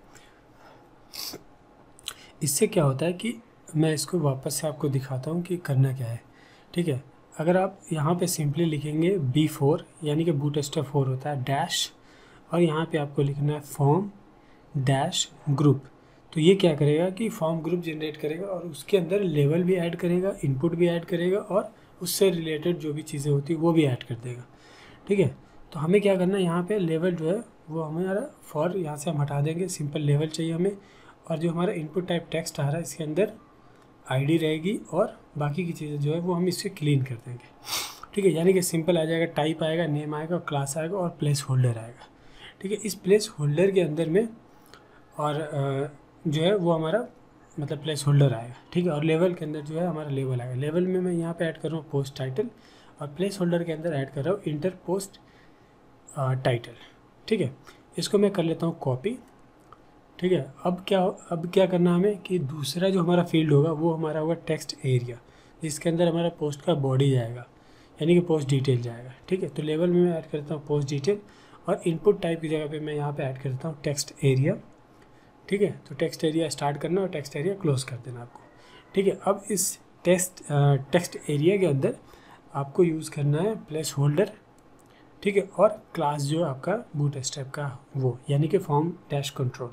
इससे क्या होता है कि मैं इसको वापस से आपको दिखाता हूँ कि करना क्या है। ठीक है? अगर आप यहाँ पे सिंपली लिखेंगे बी फोर यानी कि बूट स्टेप फोर होता है डैश और यहाँ पे आपको लिखना है फॉर्म डैश ग्रुप तो ये क्या करेगा कि फॉर्म ग्रुप जनरेट करेगा और उसके अंदर लेवल भी ऐड करेगा इनपुट भी ऐड करेगा और उससे रिलेटेड जो भी चीज़ें होती वो भी ऐड कर देगा। ठीक है? तो हमें क्या करना है? यहाँ पे लेवल जो है, वो हमारा फॉर यहाँ से हम हटा देंगे। सिंपल लेवल चाहिए हमें। और जो हमारा इनपुट टाइप टेक्स्ट आ रहा है, इसके अंदर आईडी रहेगी और बाकी की चीज़ें जो है, वो हम इससे क्लीन कर देंगे। ठीक है? यानी कि सिंपल आ जाएगा टाइप आएगा नेम आएगा क्लास आएगा और प्लेस होल्डर आएगा। ठीक है? इस प्लेस होल्डर के अंदर में और जो है, वो हमारा मतलब प्लेस होल्डर आएगा। ठीक है? और लेवल के अंदर जो है, हमारा लेवल आएगा। लेवल में मैं यहाँ पे ऐड कर रहा हूँ पोस्ट टाइटल और प्लेस होल्डर के अंदर ऐड कर रहा हूँ इंटर पोस्ट टाइटल ठीक है? इसको मैं कर लेता हूँ कॉपी ठीक है? अब क्या अब क्या करना हमें कि दूसरा जो हमारा फ़ील्ड होगा, वो हमारा होगा टेक्स्ट एरिया जिसके अंदर हमारा पोस्ट का बॉडी जाएगा, यानी कि पोस्ट डिटेल जाएगा। ठीक है? तो लेवल में मैं ऐड करता हूँ पोस्ट डिटेल और इनपुट टाइप की जगह पे मैं यहाँ पे ऐड करता हूँ टेक्स्ट एरिया ठीक है? तो टेक्स्ट एरिया स्टार्ट करना और टेक्स्ट एरिया क्लोज कर देना आपको। ठीक है? अब इस टेक्स्ट टेक्स्ट एरिया के अंदर आपको यूज़ करना है प्लेस होल्डर ठीक है, और क्लास जो है आपका बूट स्टेप का वो, यानी कि फॉर्म डैश कंट्रोल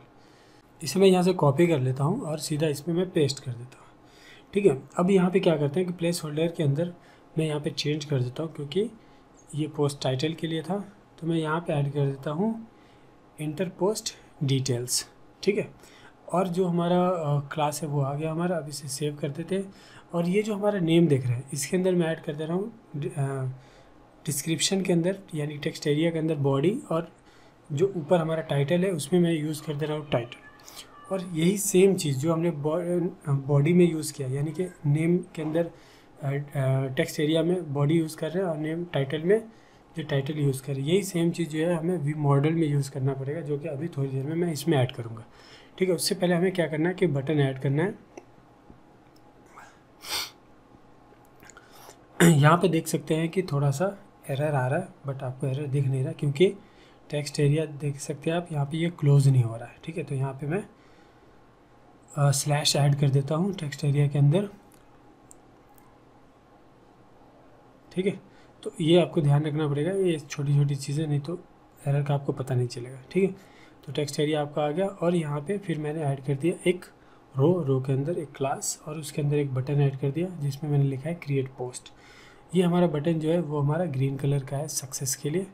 इसे मैं यहाँ से कॉपी कर लेता हूँ और सीधा इसमें मैं पेस्ट कर देता हूँ। ठीक है, अब यहाँ पे क्या करते हैं कि प्लेस होल्डर के अंदर मैं यहाँ पे चेंज कर देता हूँ, क्योंकि ये पोस्ट टाइटल के लिए था तो मैं यहाँ पे ऐड कर देता हूँ इंटर पोस्ट डिटेल्स ठीक है, और जो हमारा क्लास है वो आ गया हमारा, अब इसे सेव कर देते हैं। और ये जो हमारा नेम देख रहे हैं, इसके अंदर मैं ऐड कर दे रहा हूँ डिस्क्रिप्शन के अंदर, यानी टेक्स्ट एरिया के अंदर बॉडी और जो ऊपर हमारा टाइटल है, उसमें मैं यूज़ कर दे रहा हूँ टाइटल और यही सेम चीज़ जो हमने बॉडी में यूज़ किया, यानी कि नेम के अंदर टेक्स्ट एरिया में बॉडी यूज़ कर रहे हैं और नेम टाइटल में जो टाइटल यूज़ कर रहे हैं। यही सेम चीज़ जो है, हमें वी मॉडल में यूज़ करना पड़ेगा, जो कि अभी थोड़ी देर में मैं इसमें ऐड करूँगा। ठीक है, उससे पहले हमें क्या करना है कि बटन ऐड करना है। यहाँ पे देख सकते हैं कि थोड़ा सा एरर आ रहा है बट आपको एरर दिख नहीं रहा क्योंकि टेक्स्ट एरिया देख सकते हैं आप, यहाँ पे ये क्लोज़ नहीं हो रहा है, ठीक है? तो यहाँ पे मैं स्लैश ऐड कर देता हूँ टेक्स्ट एरिया के अंदर, ठीक है? तो ये आपको ध्यान रखना पड़ेगा, ये छोटी छोटी चीज़ें, नहीं तो एरर का आपको पता नहीं चलेगा, ठीक है? तो टेक्स्ट एरिया आपका आ गया और यहाँ पे फिर मैंने ऐड कर दिया एक रो रो के अंदर एक क्लास और उसके अंदर एक बटन ऐड कर दिया, जिसमें मैंने लिखा है क्रिएट पोस्ट ये हमारा बटन जो है वो हमारा ग्रीन कलर का है सक्सेस के लिए।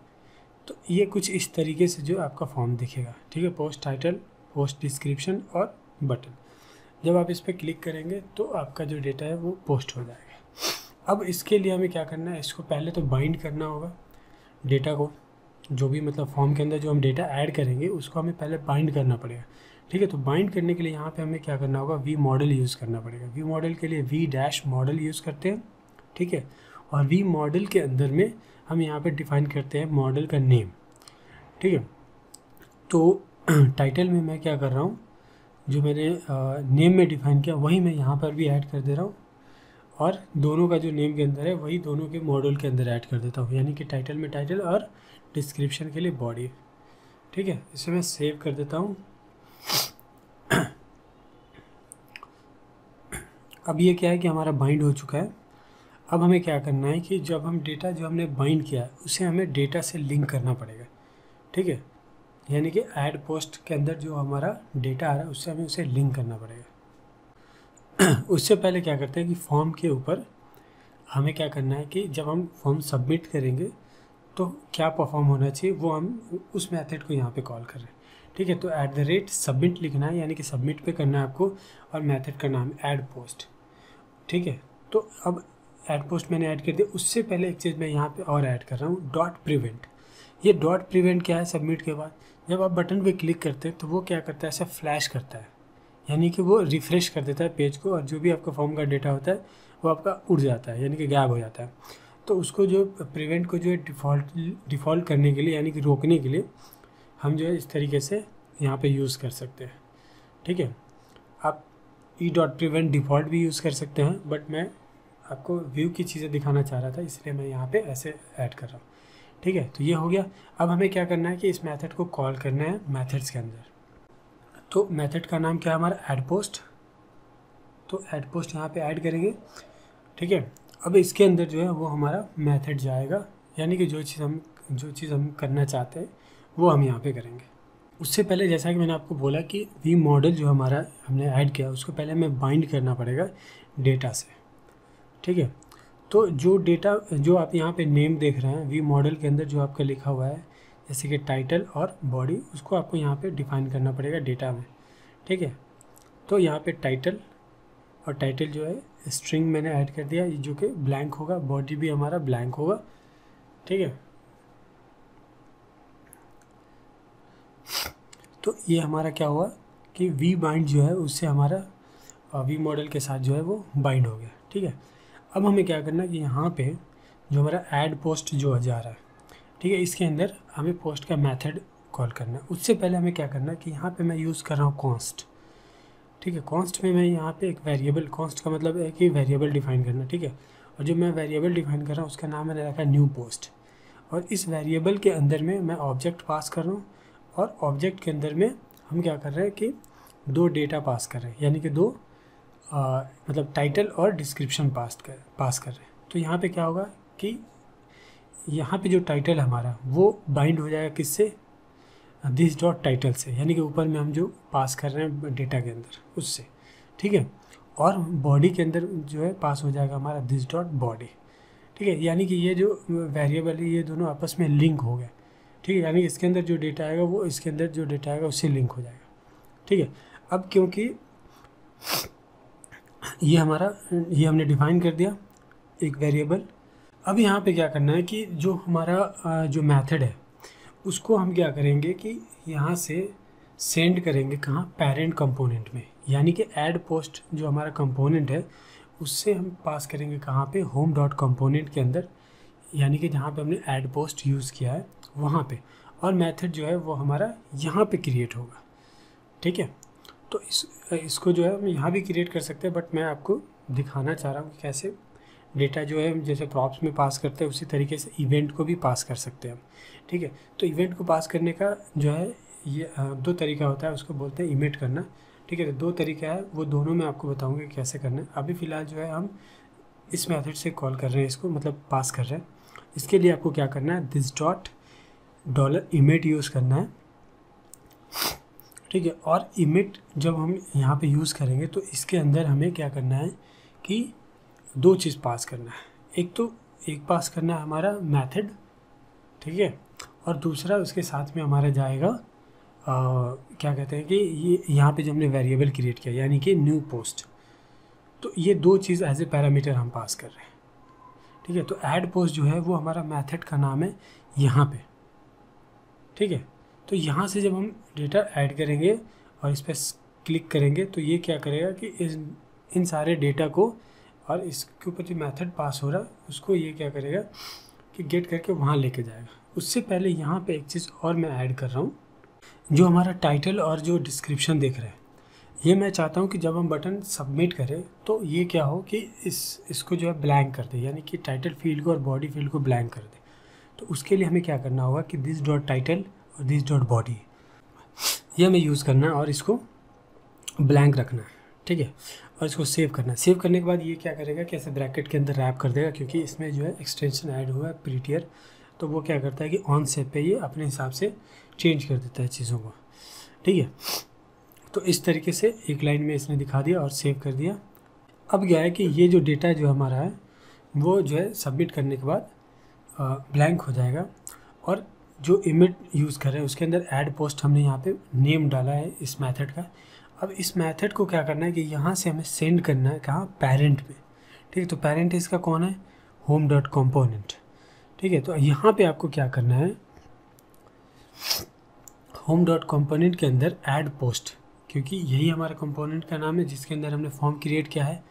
तो ये कुछ इस तरीके से जो आपका फॉर्म दिखेगा, ठीक है? पोस्ट टाइटल, पोस्ट डिस्क्रिप्शन और बटन। जब आप इस पर क्लिक करेंगे तो आपका जो डेटा है वो पोस्ट हो जाएगा। अब इसके लिए हमें क्या करना है? इसको पहले तो बाइंड करना होगा डेटा को। जो भी मतलब फॉर्म के अंदर जो हम डेटा ऐड करेंगे, उसको हमें पहले बाइंड करना पड़ेगा, ठीक है? तो बाइंड करने के लिए यहाँ पे हमें क्या करना होगा? वी मॉडल यूज़ करना पड़ेगा। वी मॉडल के लिए वी डैश मॉडल यूज़ करते हैं, ठीक है? और वी मॉडल के अंदर में हम यहाँ पे डिफ़ाइन करते हैं मॉडल का नेम ठीक है? तो *clears throat* टाइटल में मैं क्या कर रहा हूँ? जो मैंने नेम में डिफाइन किया, वही मैं यहाँ पर भी ऐड कर दे रहा हूँ। और दोनों का जो नेम के अंदर है, वही दोनों के मॉडल के अंदर ऐड कर देता हूँ। यानी कि टाइटल में टाइटल और डिस्क्रिप्शन के लिए बॉडी ठीक है? इसे मैं सेव कर देता हूँ। *clears throat* अब ये क्या है कि हमारा बाइंड हो चुका है। अब हमें क्या करना है कि जब हम डेटा जो हमने बाइंड किया है उसे हमें डेटा से लिंक करना पड़ेगा। ठीक है? यानी कि ऐड पोस्ट के अंदर जो हमारा डेटा आ रहा है, उससे हमें उसे लिंक करना पड़ेगा। *clears throat* उससे पहले क्या करते हैं कि फॉर्म के ऊपर हमें क्या करना है कि जब हम फॉर्म सबमिट करेंगे तो क्या परफॉर्म होना चाहिए, वो हम उस मेथड को यहाँ पे कॉल कर रहे हैं। ठीक है? तो ऐट द रेट सबमिट लिखना है, यानी कि सबमिट पे करना है आपको, और मेथड का नाम ऐड पोस्ट ठीक है? तो अब ऐड पोस्ट मैंने ऐड कर दिया उससे पहले एक चीज़ मैं यहाँ पे और ऐड कर रहा हूँ डॉट प्रिवेंट ये डॉट प्रिवेंट क्या है? सबमिट के बाद जब आप बटन पे क्लिक करते हैं तो वो क्या करता है? ऐसा फ्लैश करता है. यानी कि वो रिफ़्रेश कर देता है पेज को और जो भी आपका फॉर्म का डेटा होता है, वो आपका उड़ जाता है, यानी कि गैब हो जाता है. तो उसको जो प्रिवेंट को जो है डिफ़ॉल्ट डिफ़ॉल्ट करने के लिए, यानी कि रोकने के लिए, हम जो है इस तरीके से यहाँ पे यूज़ कर सकते हैं. ठीक है? आप ई डॉट प्रिवेंट डिफ़ॉल्ट भी यूज़ कर सकते हैं बट मैं आपको व्यू की चीज़ें दिखाना चाह रहा था, इसलिए मैं यहाँ पे ऐसे ऐड कर रहा हूँ। ठीक है? तो ये हो गया। अब हमें क्या करना है कि इस मेथड को कॉल करना है मेथड्स के अंदर। तो मेथड का नाम क्या है हमारा? एड पोस्ट तो एड पोस्ट यहाँ पे ऐड करेंगे। ठीक है? अब इसके अंदर जो है वो हमारा मेथड जाएगा। यानी कि जो चीज़ हम, जो चीज़ हम करना चाहते हैं, वो हम यहाँ पे करेंगे। उससे पहले जैसा कि मैंने आपको बोला कि वी मॉडल जो हमारा, हमने ऐड किया, उसको पहले हमें बाइंड करना पड़ेगा डेटा से। ठीक है? तो जो डेटा जो आप यहाँ पे नेम देख रहे हैं वी मॉडल के अंदर जो आपका लिखा हुआ है, जैसे कि टाइटल और बॉडी उसको आपको यहाँ पे डिफाइन करना पड़ेगा डेटा में। ठीक है? तो यहाँ पे टाइटल और टाइटल जो है स्ट्रिंग मैंने ऐड कर दिया जो कि ब्लैंक होगा बॉडी भी हमारा ब्लैंक होगा। ठीक है? तो ये हमारा क्या हुआ कि वी बाइंड जो है, उससे हमारा वी मॉडल के साथ जो है, वो बाइंड हो गया। ठीक है? अब हमें क्या करना है कि यहाँ पे जो हमारा ऐड पोस्ट जो जा रहा है, ठीक है, इसके अंदर हमें पोस्ट का मेथड कॉल करना है। उससे पहले हमें क्या करना है कि यहाँ पे मैं यूज़ कर रहा हूँ कॉन्स्ट ठीक है कॉन्स्ट में मैं यहाँ पे एक वेरिएबल कॉन्स्ट का मतलब है कि वेरिएबल डिफाइन करना, ठीक है, और जो मैं वेरिएबल डिफाइन कर रहा हूँ, उसका नाम मैंने रखा है न्यू पोस्ट और इस वेरिएबल के अंदर में मैं ऑब्जेक्ट पास कर रहा हूँ, और ऑब्जेक्ट के अंदर में हम क्या कर रहे हैं कि दो डेटा पास कर रहे हैं, यानी कि दो मतलब टाइटल और डिस्क्रिप्शन पास कर पास कर रहे हैं। तो यहाँ पे क्या होगा कि यहाँ पे जो टाइटल हमारा, वो बाइंड हो जाएगा किससे? दिस डॉट टाइटल से, यानी कि ऊपर में हम जो पास कर रहे हैं डेटा के अंदर, उससे, ठीक है? और बॉडी के अंदर जो है पास हो जाएगा हमारा दिस डॉट बॉडी ठीक है? यानी कि ये जो वेरिएबल है, ये दोनों आपस में लिंक हो गए, ठीक है? यानी इसके अंदर जो डेटा आएगा, वो इसके अंदर जो डेटा आएगा, उससे लिंक हो जाएगा, ठीक है? अब क्योंकि ये हमारा, ये हमने डिफाइन कर दिया, एक वेरिएबल अब यहाँ पे क्या करना है कि जो हमारा जो मेथड है, उसको हम क्या करेंगे कि यहाँ से सेंड करेंगे कहाँ? पेरेंट कंपोनेंट में। यानी कि ऐड पोस्ट जो हमारा कंपोनेंट है, उससे हम पास करेंगे कहाँ पे? होम डॉट कंपोनेंट के अंदर। यानी कि जहाँ पे हमने ऐड पोस्ट यूज़ किया है, वहाँ पे। और मेथड जो है, वो हमारा यहाँ पे क्रिएट होगा। ठीक है? तो इस, इसको जो है हम यहाँ भी क्रिएट कर सकते हैं बट मैं आपको दिखाना चाह रहा हूँ कि कैसे डेटा जो है हम जैसे प्रॉप्स में पास करते हैं, उसी तरीके से इवेंट को भी पास कर सकते हैं हम। ठीक है? तो इवेंट को पास करने का जो है ये दो तरीका होता है, उसको बोलते हैं इमेट करना। ठीक है? तो दो तरीका है, वो दोनों मैं आपको बताऊँगी कैसे करना है। अभी फ़िलहाल जो है हम इस मेथड से कॉल कर रहे हैं, इसको मतलब पास कर रहे हैं। इसके लिए आपको क्या करना है? This dot dollar emit use करना है। ठीक है और इमिट जब हम यहाँ पे यूज़ करेंगे तो इसके अंदर हमें क्या करना है कि दो चीज़ पास करना है। एक तो एक पास करना है हमारा मेथड ठीक है और दूसरा उसके साथ में हमारा जाएगा आ, क्या कहते हैं कि ये यहाँ पे जो हमने वेरिएबल क्रिएट किया यानी कि न्यू पोस्ट तो ये दो चीज़ एज ए पैरामीटर हम पास कर रहे हैं ठीक है तो ऐड पोस्ट जो है वो हमारा मेथड का नाम है यहाँ पे ठीक है तो यहाँ से जब हम डेटा ऐड करेंगे और इस पर क्लिक करेंगे तो ये क्या करेगा कि इस, इन सारे डेटा को और इसके ऊपर जो मेथड पास हो रहा है, उसको ये क्या करेगा कि गेट करके वहाँ लेके जाएगा। उससे पहले यहाँ पे एक चीज़ और मैं ऐड कर रहा हूँ, जो हमारा टाइटल और जो डिस्क्रिप्शन देख रहे हैं। ये मैं चाहता हूँ कि जब हम बटन सबमिट करें तो ये क्या हो कि इस, इसको जो है ब्लैंक कर दे, यानी कि टाइटल फ़ील्ड को और बॉडी फ़ील्ड को ब्लैंक कर दे। तो उसके लिए हमें क्या करना होगा कि दिस डॉट टाइटल और दिस डॉट बॉडी ये हमें यूज़ करना है और इसको ब्लैंक रखना है, ठीक है? और इसको सेव करना है। सेव करने के बाद ये क्या करेगा कि ऐसे ब्रैकेट के अंदर रैप कर देगा क्योंकि इसमें जो है एक्सटेंशन ऐड हुआ है प्रीटियर तो वो क्या करता है कि ऑन सेप पे ये अपने हिसाब से चेंज कर देता है चीज़ों को, ठीक है? तो इस तरीके से एक लाइन में इसने दिखा दिया और सेव कर दिया। अब क्या है कि ये जो डेटा जो हमारा है, वो जो है सबमिट करने के बाद ब्लैंक हो जाएगा। और जो इमेज यूज़ कर रहे हैं, उसके अंदर ऐड पोस्ट हमने यहाँ पे नेम डाला है इस मेथड का। अब इस मेथड को क्या करना है कि यहाँ से हमें सेंड करना है कहाँ? पेरेंट पे। ठीक है तो पेरेंट इसका कौन है? होम डॉट कॉम्पोनेंट ठीक है तो यहाँ पे आपको क्या करना है? होम डॉट कॉम्पोनेंट के अंदर ऐड पोस्ट क्योंकि यही हमारा कंपोनेंट का नाम है, जिसके अंदर हमने फॉर्म क्रिएट किया है।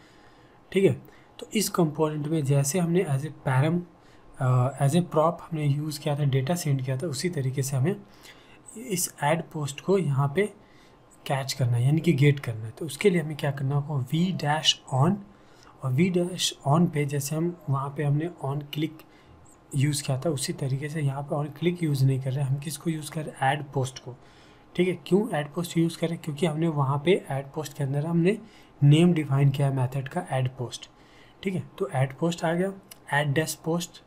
ठीक है तो इस कंपोनेंट में जैसे हमने as a param as a prop हमने यूज़ किया था डेटा सेंड किया था, उसी तरीके से हमें इस एड पोस्ट को यहाँ पे कैच करना है, यानी कि गेट करना है। तो उसके लिए हमें क्या करना होगा? वी डैश ऑन और वी डैश ऑन पे जैसे हम वहाँ पे हमने ऑन क्लिक यूज़ किया था, उसी तरीके से यहाँ पे ऑन क्लिक यूज़ नहीं कर रहे, हम किसको यूज़ कर रहे हैं? एड पोस्ट को। ठीक है? क्यों ऐड पोस्ट यूज़ करें? क्योंकि हमने वहाँ पे ऐड पोस्ट के अंदर हमने नेम डिफाइन किया है मेथड का ऐड पोस्ट ठीक है? तो ऐड पोस्ट आ गया। ऐड डेस पोस्ट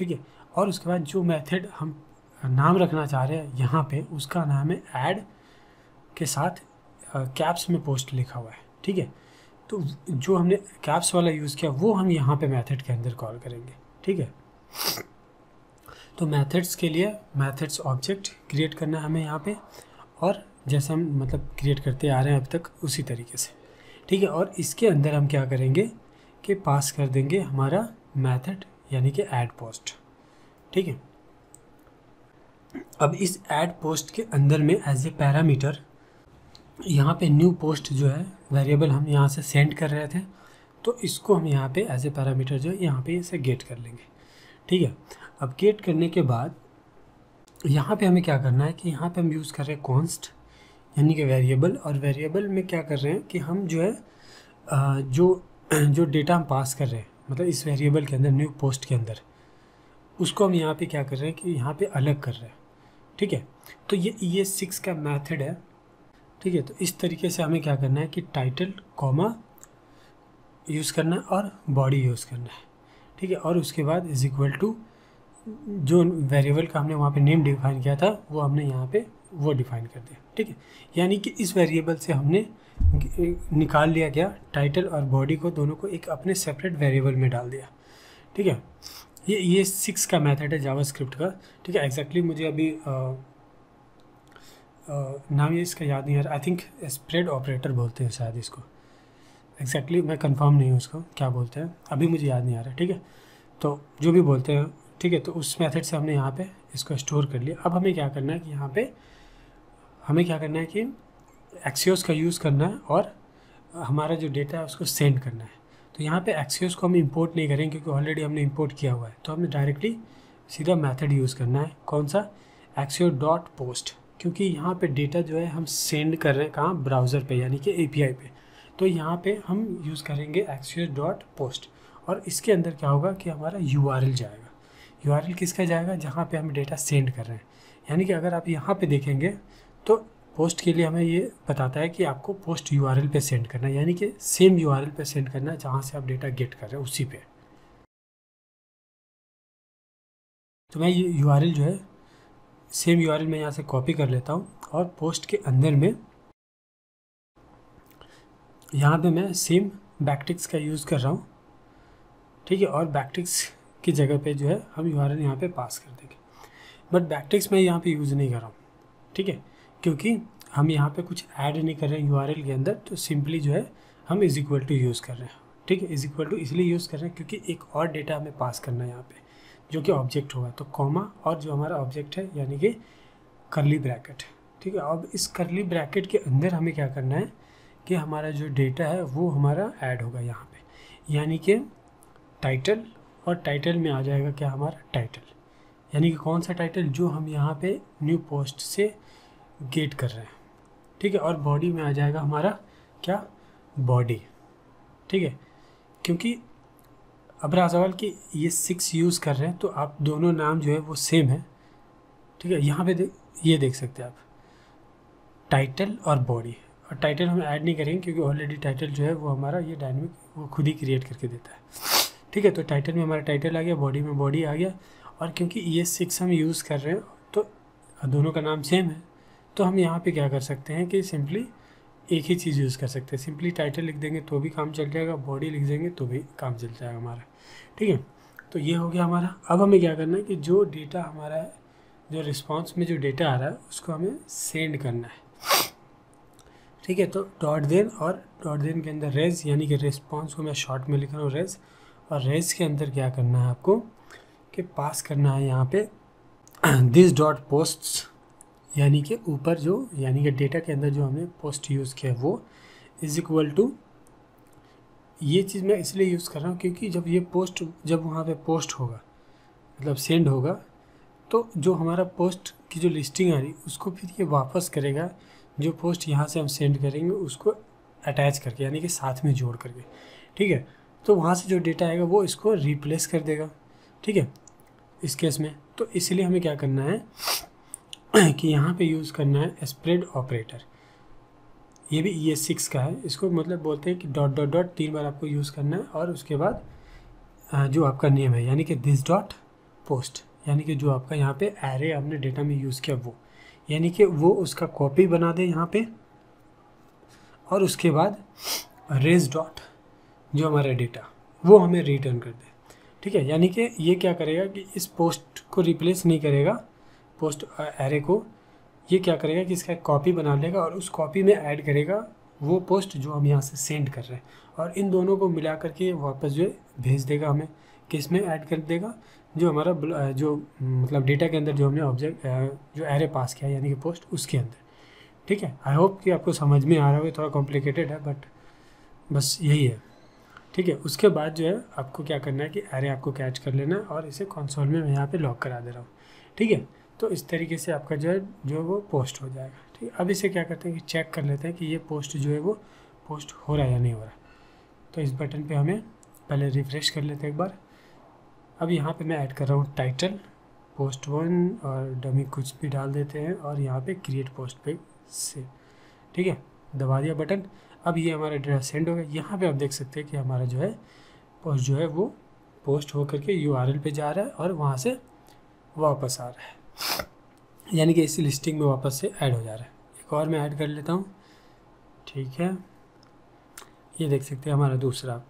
ठीक है? और उसके बाद जो मेथड हम नाम रखना चाह रहे हैं, यहाँ पे उसका नाम है ऐड के साथ कैप्स में पोस्ट लिखा हुआ है, ठीक है? तो जो हमने कैप्स वाला यूज़ किया, वो हम यहाँ पे मेथड के अंदर कॉल करेंगे, ठीक है? तो मेथड्स के लिए मेथड्स ऑब्जेक्ट क्रिएट करना है हमें यहाँ पे, और जैसे हम मतलब क्रिएट करते आ रहे हैं अब तक, उसी तरीके से, ठीक है? और इसके अंदर हम क्या करेंगे कि पास कर देंगे हमारा मेथड यानी कि ऐड पोस्ट ठीक है? अब इस ऐड पोस्ट के अंदर में एज ए पैरामीटर यहाँ पे न्यू पोस्ट जो है वेरिएबल हम यहाँ से सेंड कर रहे थे तो इसको हम यहाँ पे एज ए पैरामीटर जो है, यहाँ पे इसे गेट कर लेंगे। ठीक है? अब गेट करने के बाद, यहाँ पे हमें क्या करना है कि यहाँ पे हम यूज़ कर रहे हैं कॉन्स्ट यानी कि वेरिएबल और वेरिएबल में क्या कर रहे हैं कि हम जो है जो जो डेटा हम पास कर रहे हैं। मतलब इस वेरिएबल के अंदर न्यू पोस्ट के अंदर। उसको हम यहाँ पे क्या कर रहे हैं कि यहाँ पे अलग कर रहे हैं। ठीक है? तो ये ये सिक्स का मेथड है। ठीक है? तो इस तरीके से हमें क्या करना है कि टाइटल कॉमा यूज़ करना है और बॉडी यूज़ करना है। ठीक है? और उसके बाद इज़ इक्वल टू जो वेरिएबल का हमने वहाँ पे नेम डिफाइन किया था, वो हमने यहाँ पे वो डिफाइन कर दिया। ठीक है? यानी कि इस वेरिएबल से हमने निकाल लिया गया टाइटल और बॉडी को दोनों को एक अपने सेपरेट वेरिएबल में डाल दिया। ठीक है? ये ये सिक्स का मेथड है जावा स्क्रिप्ट का। ठीक है? एग्जैक्टली मुझे अभी आ, आ, नाम ये इसका याद नहीं रहा। आई थिंक स्प्रेड ऑपरेटर बोलते हैं शायद इसको। एग्जैक्टली exactly, मैं कंफर्म नहीं हूँ उसको क्या बोलते हैं। अभी मुझे याद नहीं आ रहा ठीक है? तो जो भी बोलते हैं ठीक है? तो उस मेथड से हमने यहाँ पे इसको स्टोर कर लिया। अब हमें क्या करना है कि यहाँ पे हमें क्या करना है कि एक्सियोस का यूज़ करना है और हमारा जो डेटा है उसको सेंड करना है। तो यहाँ पे एक्सियोस को हम इंपोर्ट नहीं करेंगे क्योंकि ऑलरेडी हमने इंपोर्ट किया हुआ है। तो हमें डायरेक्टली सीधा मेथड यूज़ करना है। कौन सा? एक्सियो डॉट पोस्ट क्योंकि यहाँ पे डेटा जो है हम सेंड कर रहे हैं कहाँ? ब्राउज़र पे, यानी कि ए पे। तो यहाँ पे हम यूज़ करेंगे एक्सियो डॉट पोस्ट और इसके अंदर क्या होगा कि हमारा यूआरएल जाएगा। यूआरएल किसका जाएगा? जहाँ पे हम डेटा सेंड कर रहे हैं। यानी कि अगर आप यहाँ पे देखेंगे तो पोस्ट के लिए हमें ये बताता है कि आपको पोस्ट यूआरएल पे सेंड करना है, यानी कि सेम यूआरएल पे सेंड करना है जहाँ से आप डेटा गेट कर रहे हैं, उसी पे। तो मैं ये यू जो है सेम यू आर मैं यहाँ से कॉपी कर लेता हूँ और पोस्ट के अंदर में यहाँ पे मैं सेम बैकटिक्स का यूज़ कर रहा हूँ। ठीक है, और बैकटिक्स की जगह पे जो है, हम यू आर एल यहाँ पे पास कर देंगे। बट बैकटिक्स मैं यहाँ पे यूज़ नहीं कर रहा हूँ। ठीक है क्योंकि हम यहाँ पे कुछ ऐड नहीं कर रहे हैं यू के अंदर तो सिंपली जो है, हम इज़ इक्वल टू यूज़ कर रहे हैं। ठीक है? इज़ इक्वल टू इसलिए यूज़ कर रहे हैं क्योंकि एक और डेटा हमें पास करना है यहाँ पे, जो कि ऑब्जेक्ट होगा। तो कॉमा और जो हमारा ऑब्जेक्ट है, यानी कि करली ब्रैकेट ठीक है? अब इस करली ब्रैकेट के अंदर हमें क्या करना है कि हमारा जो डेटा है, वो हमारा ऐड होगा यहाँ पे। यानी कि टाइटल और टाइटल में आ जाएगा क्या हमारा? टाइटल यानी कि कौन सा टाइटल जो हम यहाँ पे न्यू पोस्ट से गेट कर रहे हैं। ठीक है और बॉडी में आ जाएगा हमारा क्या? बॉडी ठीक है क्योंकि अब रहा सवाल कि ये सिक्स यूज़ कर रहे हैं तो आप दोनों नाम जो है वो सेम है। ठीक है यहाँ पे दे, ये देख सकते हैं आप। टाइटल और बॉडी और टाइटल हम ऐड नहीं करेंगे क्योंकि ऑलरेडी टाइटल जो है वो हमारा ये डायनेमिक वो खुद ही क्रिएट करके देता है। ठीक है तो टाइटल में हमारा टाइटल आ गया बॉडी में बॉडी आ गया। और क्योंकि ये सिक्स हम यूज़ कर रहे हैं तो दोनों का नाम सेम है। तो हम यहाँ पे क्या कर सकते हैं कि सिंपली एक ही चीज़ यूज़ कर सकते हैं। सिंपली टाइटल लिख देंगे तो भी काम चल जाएगा बॉडी लिख देंगे तो भी काम चल जाएगा हमारा। ठीक है? तो ये हो गया हमारा। अब हमें क्या करना है कि जो डेटा हमारा है, जो रिस्पॉन्स में जो डेटा आ रहा है, उसको हमें सेंड करना है। ठीक है? तो डॉट देन और डॉट देन के अंदर रेज यानी कि रिस्पॉन्स को मैं शॉर्ट में लिख रहा हूँ रेज और रेज के अंदर क्या करना है आपको कि पास करना है यहाँ पे। दिस डॉट पोस्ट्स यानी कि ऊपर जो, यानी कि डेटा के अंदर जो हमने पोस्ट यूज़ किया है वो इज़ इक्वल टू ये चीज़ मैं इसलिए यूज़ कर रहा हूँ क्योंकि जब ये पोस्ट जब वहाँ पे पोस्ट होगा मतलब सेंड होगा तो जो हमारा पोस्ट की जो लिस्टिंग आ रही, उसको फिर ये वापस करेगा, जो पोस्ट यहाँ से हम सेंड करेंगे, उसको अटैच करके, यानी कि साथ में जोड़ करके, ठीक है? तो वहाँ से जो डेटा आएगा, वो इसको रिप्लेस कर देगा, ठीक है? इस केस में तो इसलिए हमें क्या करना है *clears throat* कि यहाँ पे यूज़ करना है स्प्रेड ऑपरेटर ये भी ई एस सिक्स का है। इसको मतलब बोलते हैं कि डॉट डॉट डॉट तीन बार आपको यूज़ करना है और उसके बाद जो आपका नेम है, यानी कि दिस डॉट पोस्ट यानी कि जो आपका यहाँ पे एरे आपने डेटा में यूज़ किया वो, यानी कि वो उसका कॉपी बना दे यहाँ पे और उसके बाद रेज डॉट जो हमारा डेटा वो हमें रिटर्न कर दे। ठीक है? यानी कि ये क्या करेगा कि इस पोस्ट को रिप्लेस नहीं करेगा। पोस्ट एरे को, ये क्या करेगा कि इसका कॉपी बना लेगा और उस कॉपी में ऐड करेगा वो पोस्ट जो हम यहाँ से सेंड कर रहे हैं। और इन दोनों को मिला करके वापस जो है भेज देगा हमें किसमें ऐड कर देगा। जो हमारा जो मतलब डेटा के अंदर जो हमने ऑब्जेक्ट जो एरे पास किया यानी कि पोस्ट उसके अंदर। ठीक है? आई होप कि आपको समझ में आ रहा है थोड़ा कॉम्प्लिकेटेड है बट बस यही है। ठीक है? उसके बाद जो है, आपको क्या करना है कि एरे आपको कैच कर लेना है और इसे कॉन्सोल में मैं यहाँ पे लॉक करा दे रहा हूँ। ठीक है? तो इस तरीके से आपका जो है जो है वो पोस्ट हो जाएगा। ठीक है, अब इसे क्या करते हैं कि चेक कर लेते हैं कि ये पोस्ट जो है वो पोस्ट हो रहा है या नहीं हो रहा। तो इस बटन पे हमें पहले रिफ़्रेश कर लेते हैं एक बार। अब यहाँ पे मैं ऐड कर रहा हूँ टाइटल पोस्ट वन और डमी कुछ भी डाल देते हैं और यहाँ पे क्रिएट पोस्ट पे से ठीक है, दबा दिया बटन अब ये हमारा एड्रेस सेंड हो गया। यहाँ पे आप देख सकते हैं कि हमारा जो है पोस्ट जो है वो पोस्ट हो करके यू पे जा रहा है और वहाँ से वापस आ रहा है। यानी कि इस लिस्टिंग में वापस से ऐड हो जा रहा है। एक और मैं ऐड कर लेता हूँ। ठीक है। ये देख सकते हैं हमारा दूसरा।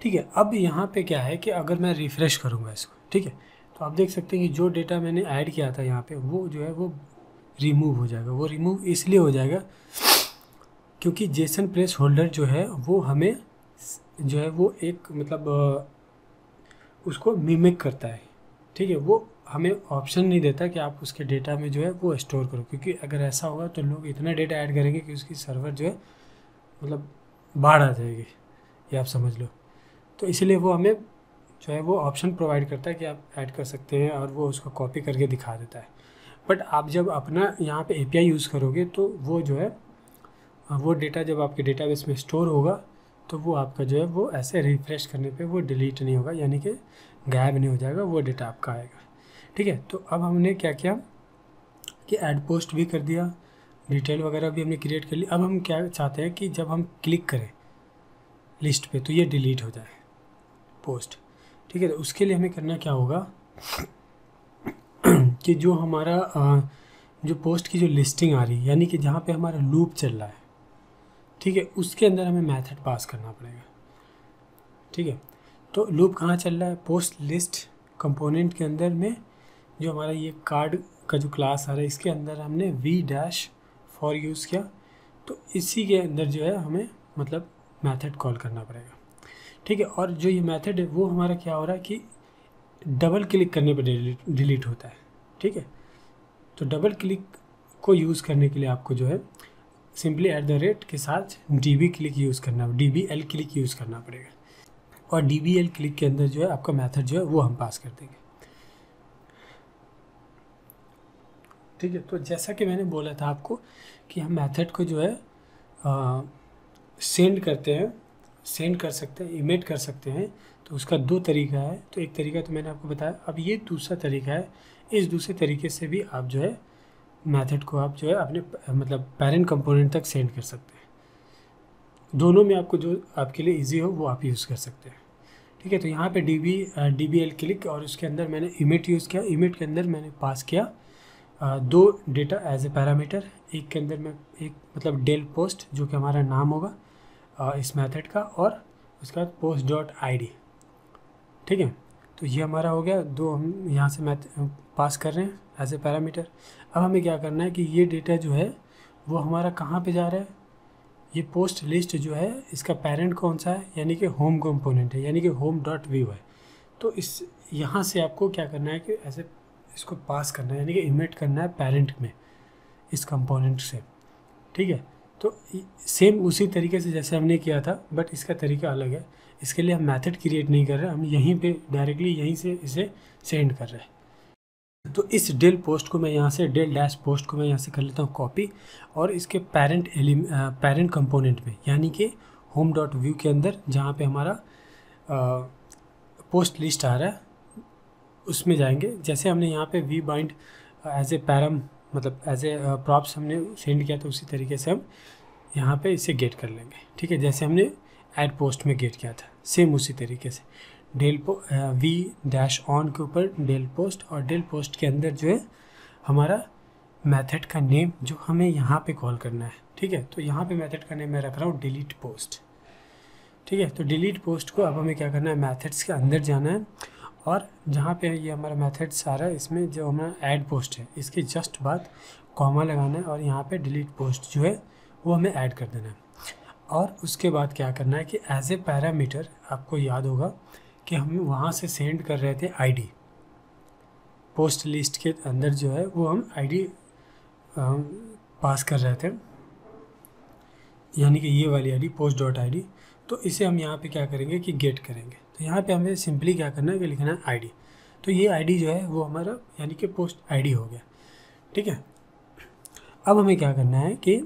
ठीक है, अब यहाँ पे क्या है कि अगर मैं रिफ़्रेश करूँगा इसको, ठीक है तो आप देख सकते हैं कि जो डेटा मैंने ऐड किया था यहाँ पे, वो जो है, वो रिमूव हो जाएगा। वो रिमूव इसलिए हो जाएगा क्योंकि जेसन प्लेस होल्डर जो है, वो हमें जो है, वो एक मतलब उसको मिमिक करता है। ठीक है, वो हमें ऑप्शन नहीं देता कि आप उसके डेटा में जो है वो स्टोर करो, क्योंकि अगर ऐसा होगा तो लोग इतना डेटा ऐड करेंगे कि उसकी सर्वर जो है मतलब बाढ़ आ जाएगी, ये आप समझ लो। तो इसलिए वो हमें जो है वो ऑप्शन प्रोवाइड करता है कि आप ऐड कर सकते हैं और वो उसको कॉपी करके दिखा देता है। बट आप जब अपना यहाँ पे ए यूज़ करोगे तो वो जो है, वो डेटा जब आपके डेटाबेस में स्टोर होगा तो वो आपका जो है वो ऐसे रिफ्रेश करने पे वो डिलीट नहीं होगा, यानी कि गायब नहीं हो जाएगा, वो डेटा आपका आएगा। ठीक है? तो अब हमने क्या किया कि ऐड पोस्ट भी कर दिया डिटेल वगैरह भी हमने क्रिएट कर ली। अब हम क्या चाहते हैं कि जब हम क्लिक करें लिस्ट पे तो ये डिलीट हो जाए पोस्ट ठीक है? तो उसके लिए हमें करना क्या होगा *clears throat* कि जो हमारा जो पोस्ट की जो लिस्टिंग आ रही है यानी कि जहाँ पे हमारा लूप चल रहा है, ठीक है? उसके अंदर हमें मेथड पास करना पड़ेगा। ठीक है? तो लूप कहाँ चल रहा है? पोस्ट लिस्ट कंपोनेंट के अंदर में जो हमारा ये कार्ड का जो क्लास आ रहा है, इसके अंदर हमने वी डैश फॉर यूज़ किया। तो इसी के अंदर जो है, हमें मतलब मेथड कॉल करना पड़ेगा। ठीक है, और जो ये मेथड है, वो हमारा क्या हो रहा है कि डबल क्लिक करने पर डिलीट होता है। ठीक है तो डबल क्लिक को यूज़ करने के लिए आपको जो है सिंपली एट द रेट के साथ डी बी क्लिक यूज़ करना d b l click use करना पड़ेगा। और डी बी एल क्लिक के अंदर जो है, आपका मेथड जो है, वो हम पास कर देंगे। ठीक है? तो जैसा कि मैंने बोला था आपको कि हम मेथड को जो है सेंड करते हैं सेंड कर सकते हैं इमेट कर सकते हैं तो उसका दो तरीका है। तो एक तरीका तो मैंने आपको बताया। अब ये दूसरा तरीका है। इस दूसरे तरीके से भी आप जो है मेथड को आप जो है अपने मतलब पेरेंट कंपोनेंट तक सेंड कर सकते हैं। दोनों में आपको जो आपके लिए इजी हो, वो आप यूज़ कर सकते हैं। ठीक है? तो यहाँ पे d b d b l click और उसके अंदर मैंने इमेट यूज़ किया। इमेट के अंदर मैंने पास किया। दो डेटा एज ए पैरामीटर एक के अंदर मैं एक मतलब डेल पोस्ट जो कि हमारा नाम होगा इस मेथड का और उसके बाद पोस्ट डॉट आई डी ठीक है? तो ये हमारा हो गया, दो हम यहाँ से मैथ, पास कर रहे हैं एज ए पैरामीटर अब हमें क्या करना है कि ये डेटा जो है, वो हमारा कहाँ पे जा रहा है? ये पोस्ट लिस्ट जो है, इसका पेरेंट कौन सा है? यानी कि होम कंपोनेंट है, यानी कि होम डॉट व्यू है। तो इस, यहाँ से आपको क्या करना है कि ऐसे इसको पास करना है यानी कि इमिट करना है पेरेंट में इस कंपोनेंट से। ठीक है? तो सेम उसी तरीके से जैसे हमने किया था बट इसका तरीका अलग है। इसके लिए हम मेथड क्रिएट नहीं कर रहे हम यहीं पे डायरेक्टली यहीं से इसे सेंड कर रहे हैं। तो इस डेल पोस्ट को मैं यहाँ से डेल डैश पोस्ट को मैं यहाँ से कर लेता हूँ कॉपी और इसके पेरेंट एलिम पेरेंट कंपोनेंट में यानी कि होम डॉट व्यू के अंदर जहाँ पे हमारा आ, पोस्ट लिस्ट आ रहा है उसमें जाएँगे। जैसे हमने यहाँ पे v bind as a param मतलब एज ए प्रॉप्स हमने सेंड किया था उसी तरीके से हम यहाँ पे इसे गेट कर लेंगे। ठीक है, जैसे हमने एड पोस्ट में गेट किया था सेम उसी तरीके से। डेल पो वी डैश ऑन के ऊपर डेल पोस्ट और डेल पोस्ट के अंदर जो है, हमारा मेथड का नेम जो हमें यहाँ पे कॉल करना है। ठीक है तो यहाँ पे मेथड का नेम मैं रख रहा हूँ डिलीट पोस्ट ठीक है तो डिलीट पोस्ट को अब हमें क्या करना है मैथड्स के अंदर जाना है। और जहाँ पे ये हमारा मेथड सारा इसमें जो हमारा ऐड पोस्ट है, इसके जस्ट बाद कॉमा लगाना है और यहाँ पे डिलीट पोस्ट जो है, वो हमें ऐड कर देना है। और उसके बाद क्या करना है कि एज ए पैरामीटर आपको याद होगा कि हम वहाँ से सेंड कर रहे थे आईडी पोस्ट लिस्ट के अंदर जो है, वो हम आईडी पास कर रहे थे। यानी कि ये वाली आईडी पोस्ट डॉट आईडी तो इसे हम यहाँ पे क्या करेंगे कि गेट करेंगे। तो यहाँ पे हमें सिंपली क्या करना है कि लिखना है आईडी तो ये आईडी जो है, वो हमारा यानी कि पोस्ट आईडी हो गया। ठीक है? अब हमें क्या करना है कि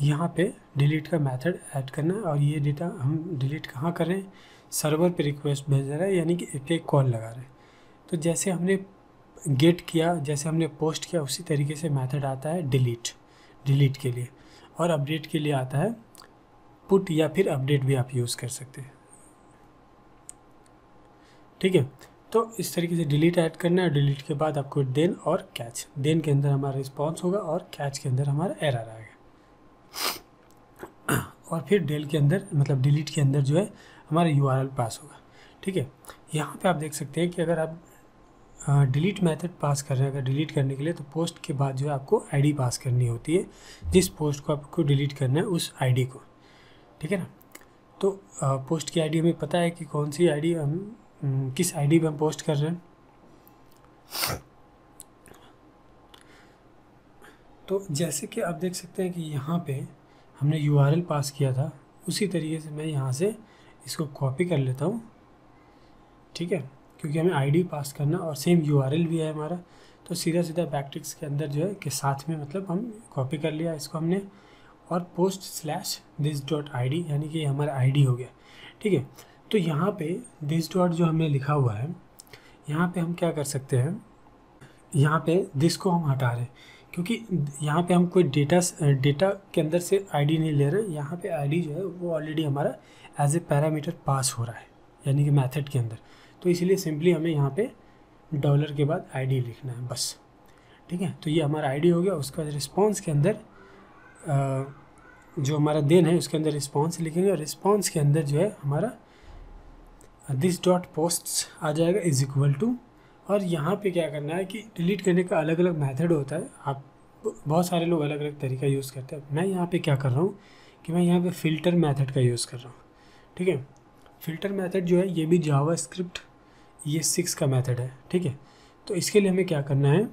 यहाँ पे डिलीट का मेथड ऐड करना है और ये डेटा हम डिलीट कहाँ कर रहे हैं? सर्वर पे रिक्वेस्ट भेज रहा है, यानी कि एक कॉल लगा रहे हैं। तो जैसे हमने गेट किया, जैसे हमने पोस्ट किया, उसी तरीके से मेथड आता है डिलीट डिलीट के लिए। और अपडेट के लिए आता है पुट या फिर अपडेट भी आप यूज़ कर सकते हैं। ठीक है? तो इस तरीके से डिलीट ऐड करना है डिलीट के बाद आपको देन और कैच देन के अंदर हमारा रिस्पॉन्स होगा और कैच के अंदर हमारा एरर आएगा। और फिर डेल के अंदर मतलब डिलीट के अंदर जो है हमारा यूआरएल पास होगा। ठीक है? यहाँ पे आप देख सकते हैं कि अगर आप डिलीट मेथड पास कर रहे हैं अगर डिलीट करने के लिए तो पोस्ट के बाद जो है आपको आईडी पास करनी होती है। जिस पोस्ट को आपको डिलीट करना है उस आईडी को। ठीक है ना? तो आ, पोस्ट की आईडी हमें पता है कि कौन सी आईडी हम किस आईडी पे हम पोस्ट कर रहे हैं? तो जैसे कि आप देख सकते हैं कि यहाँ पे हमने यूआरएल पास किया था, उसी तरीके से मैं यहाँ से इसको कॉपी कर लेता हूँ। ठीक है? क्योंकि हमें आईडी पास करना और सेम यूआरएल भी है हमारा तो सीधा सीधा बैकटिक्स के अंदर जो है, के साथ में मतलब हम कॉपी कर लिया इसको हमने और post slash this dot ID यानी कि हमारा आईडी हो गया। ठीक है? तो यहाँ पे दिस डॉट जो हमें लिखा हुआ है, यहाँ पे हम क्या कर सकते हैं? यहाँ पे दिस को हम हटा रहे हैं, क्योंकि यहाँ पे हम कोई डेटा डेटा के अंदर से आईडी नहीं ले रहे, यहाँ पे आईडी जो है वो ऑलरेडी हमारा एज ए पैरामीटर पास हो रहा है, यानी कि मेथड के अंदर। तो इसलिए सिंपली हमें यहाँ पे डॉलर के बाद आईडी लिखना है, बस। ठीक है? तो ये हमारा आईडी हो गया, उसके रिस्पॉन्स के अंदर जो हमारा देन है, उसके अंदर रिस्पॉन्स लिखेंगे और रिस्पॉन्स के अंदर जो है हमारा दिस डॉट पोस्ट आ जाएगा इज़ इक्वल टू और यहाँ पे क्या करना है कि डिलीट करने का अलग अलग मेथड होता है। आप बहुत सारे लोग अलग अलग तरीका यूज़ करते हैं। मैं यहाँ पे क्या कर रहा हूँ कि मैं यहाँ पे फ़िल्टर मेथड का यूज़ कर रहा हूँ। ठीक है? फ़िल्टर मेथड जो है, ये भी जावा स्क्रिप्ट ये सिक्स का मेथड है। ठीक है? तो इसके लिए हमें क्या करना है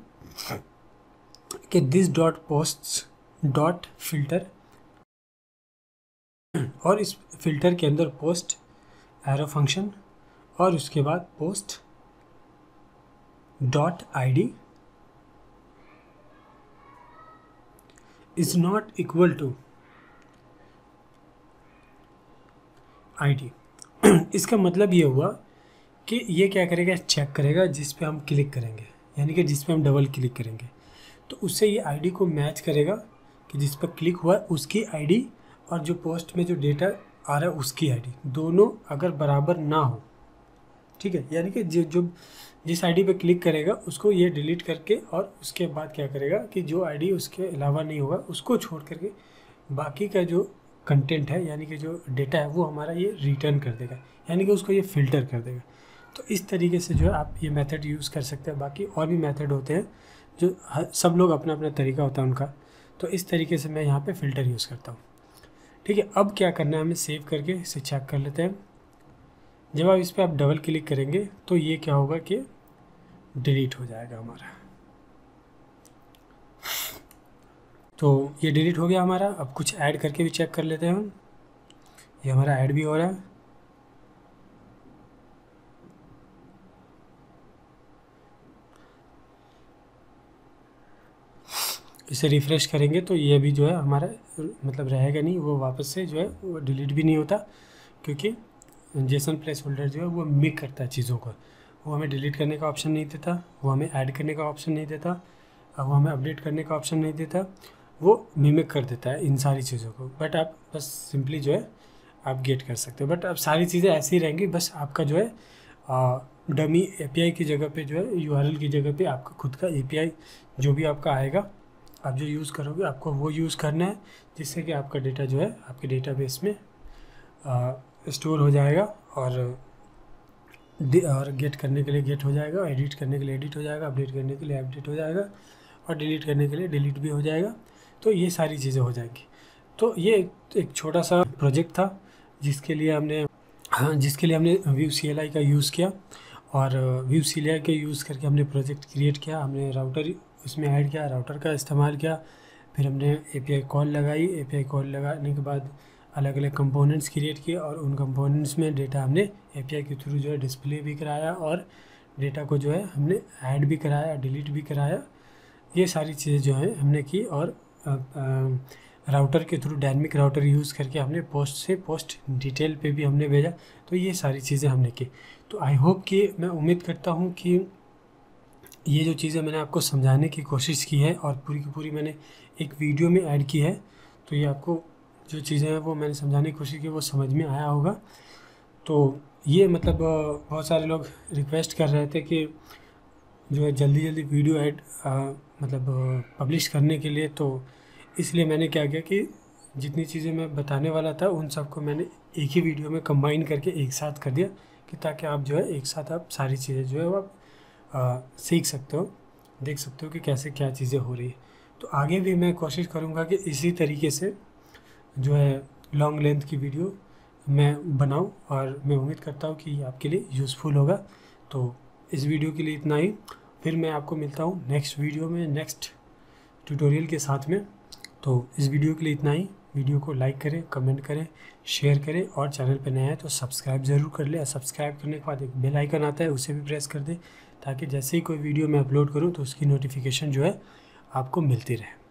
कि this dot post dot filter और इस फ़िल्टर के अंदर पोस्ट एरो फ़ंक्शन और उसके बाद post dot ID is not equal to ID इसका मतलब ये हुआ कि ये क्या करेगा? चेक करेगा, जिस पे हम क्लिक करेंगे। यानी कि जिस पे हम डबल क्लिक करेंगे। तो उससे ये आईडी को मैच करेगा कि जिस पर क्लिक हुआ उसकी आईडी और जो पोस्ट में जो डेटा आ रहा है, उसकी आईडी दोनों अगर बराबर ना हो ठीक है? यानी कि जो जो जिस आईडी पे क्लिक करेगा, उसको ये डिलीट करके और उसके बाद क्या करेगा कि जो आईडी उसके अलावा नहीं होगा, उसको छोड़ करके बाकी का जो कंटेंट है, यानी कि जो डेटा है, वो हमारा ये रिटर्न कर देगा। यानी कि उसको ये फ़िल्टर कर देगा। तो इस तरीके से जो है आप ये मेथड यूज़ कर सकते हैं। बाकी और भी मेथड होते हैं, जो सब लोग अपना अपना तरीका होता है उनका। तो इस तरीके से मैं यहाँ पे फ़िल्टर यूज़ करता हूँ। ठीक है, अब क्या करना है, हमें सेव करके इसे चेक कर लेते हैं। जब आप इस पर आप डबल क्लिक करेंगे तो ये क्या होगा कि डिलीट हो जाएगा हमारा। तो ये डिलीट हो गया हमारा। अब कुछ ऐड करके भी चेक कर लेते हैं हम। ये हमारा ऐड भी हो रहा है। इसे रिफ़्रेश करेंगे तो ये भी जो है हमारा मतलब रहेगा नहीं, वो वापस से जो है वो डिलीट भी नहीं होता, क्योंकि जेसन प्लेस होल्डर जो है वो मिक करता है चीज़ों को। वो हमें डिलीट करने का ऑप्शन नहीं देता, वो हमें ऐड करने का ऑप्शन नहीं देता, वो हमें अपडेट करने का ऑप्शन नहीं देता, वो मिमिक कर देता है इन सारी चीज़ों को। बट आप बस सिंपली जो है, आप गेट कर सकते हो। बट अब सारी चीज़ें ऐसी रहेंगी, बस आपका जो है डमी एपीआई की जगह पे जो है यूआरएल की जगह पे आपका खुद का एपीआई जो भी आपका आएगा, आप जो यूज़ करोगे, आपको वो यूज़ करना है, जिससे कि आपका डेटा जो है, आपके डेटाबेस में स्टोर हो जाएगा और और गेट करने के लिए गेट हो जाएगा, एडिट करने के लिए एडिट हो जाएगा, अपडेट करने के लिए अपडेट हो जाएगा और डिलीट करने के लिए डिलीट भी हो जाएगा। तो ये सारी चीज़ें हो जाएँगी। तो ये एक छोटा सा प्रोजेक्ट था जिसके लिए हमने हाँ जिसके लिए हमने व्यू सी का यूज़ किया और व्यू सी के यूज़ करके हमने प्रोजेक्ट क्रिएट किया। हमने राउटर उसमें ऐड किया, राउटर का इस्तेमाल किया, फिर हमने एपीआई कॉल लगाई। एपीआई कॉल लगाने के बाद अलग अलग कंपोनेंट्स क्रिएट किए और उन कंपोनेंट्स में डेटा हमने एपीआई के थ्रू जो है डिस्प्ले भी कराया और डेटा को जो है हमने ऐड भी कराया डिलीट भी कराया। ये सारी चीज़ें जो है हमने की और राउटर के थ्रू डायनमिक राउटर यूज़ करके हमने पोस्ट से पोस्ट डिटेल पे भी हमने भेजा। तो ये सारी चीज़ें हमने की। तो आई होप कि मैं उम्मीद करता हूँ कि ये जो चीज़ें मैंने आपको समझाने की कोशिश की है और पूरी की पूरी मैंने एक वीडियो में ऐड की है तो ये आपको जो चीज़ें हैं वो मैंने समझाने की कोशिश की, वो समझ में आया होगा। तो ये मतलब बहुत सारे लोग रिक्वेस्ट कर रहे थे कि जो है जल्दी जल्दी वीडियो एड मतलब पब्लिश करने के लिए। तो इसलिए मैंने क्या किया कि जितनी चीज़ें मैं बताने वाला था, उन सबको मैंने एक ही वीडियो में कंबाइन करके एक साथ कर दिया कि ताकि आप जो है एक साथ आप सारी चीज़ें जो है वो आप सीख सकते हो, देख सकते हो कि कैसे क्या चीज़ें हो रही है। तो आगे भी मैं कोशिश करूँगा कि इसी तरीके से जो है लॉन्ग लेंथ की वीडियो मैं बनाऊँ और मैं उम्मीद करता हूँ कि आपके लिए यूज़फुल होगा। तो इस वीडियो के लिए इतना ही। फिर मैं आपको मिलता हूँ नेक्स्ट वीडियो में नेक्स्ट ट्यूटोरियल के साथ में। तो इस वीडियो के लिए इतना ही। वीडियो को लाइक करें कमेंट करें शेयर करें और चैनल पर नया है तो सब्सक्राइब ज़रूर कर ले। सब्सक्राइब करने के बाद एक बेल आइकन आता है, उसे भी प्रेस कर दें ताकि जैसे ही कोई वीडियो मैं अपलोड करूँ तो उसकी नोटिफिकेशन जो है आपको मिलती रहे।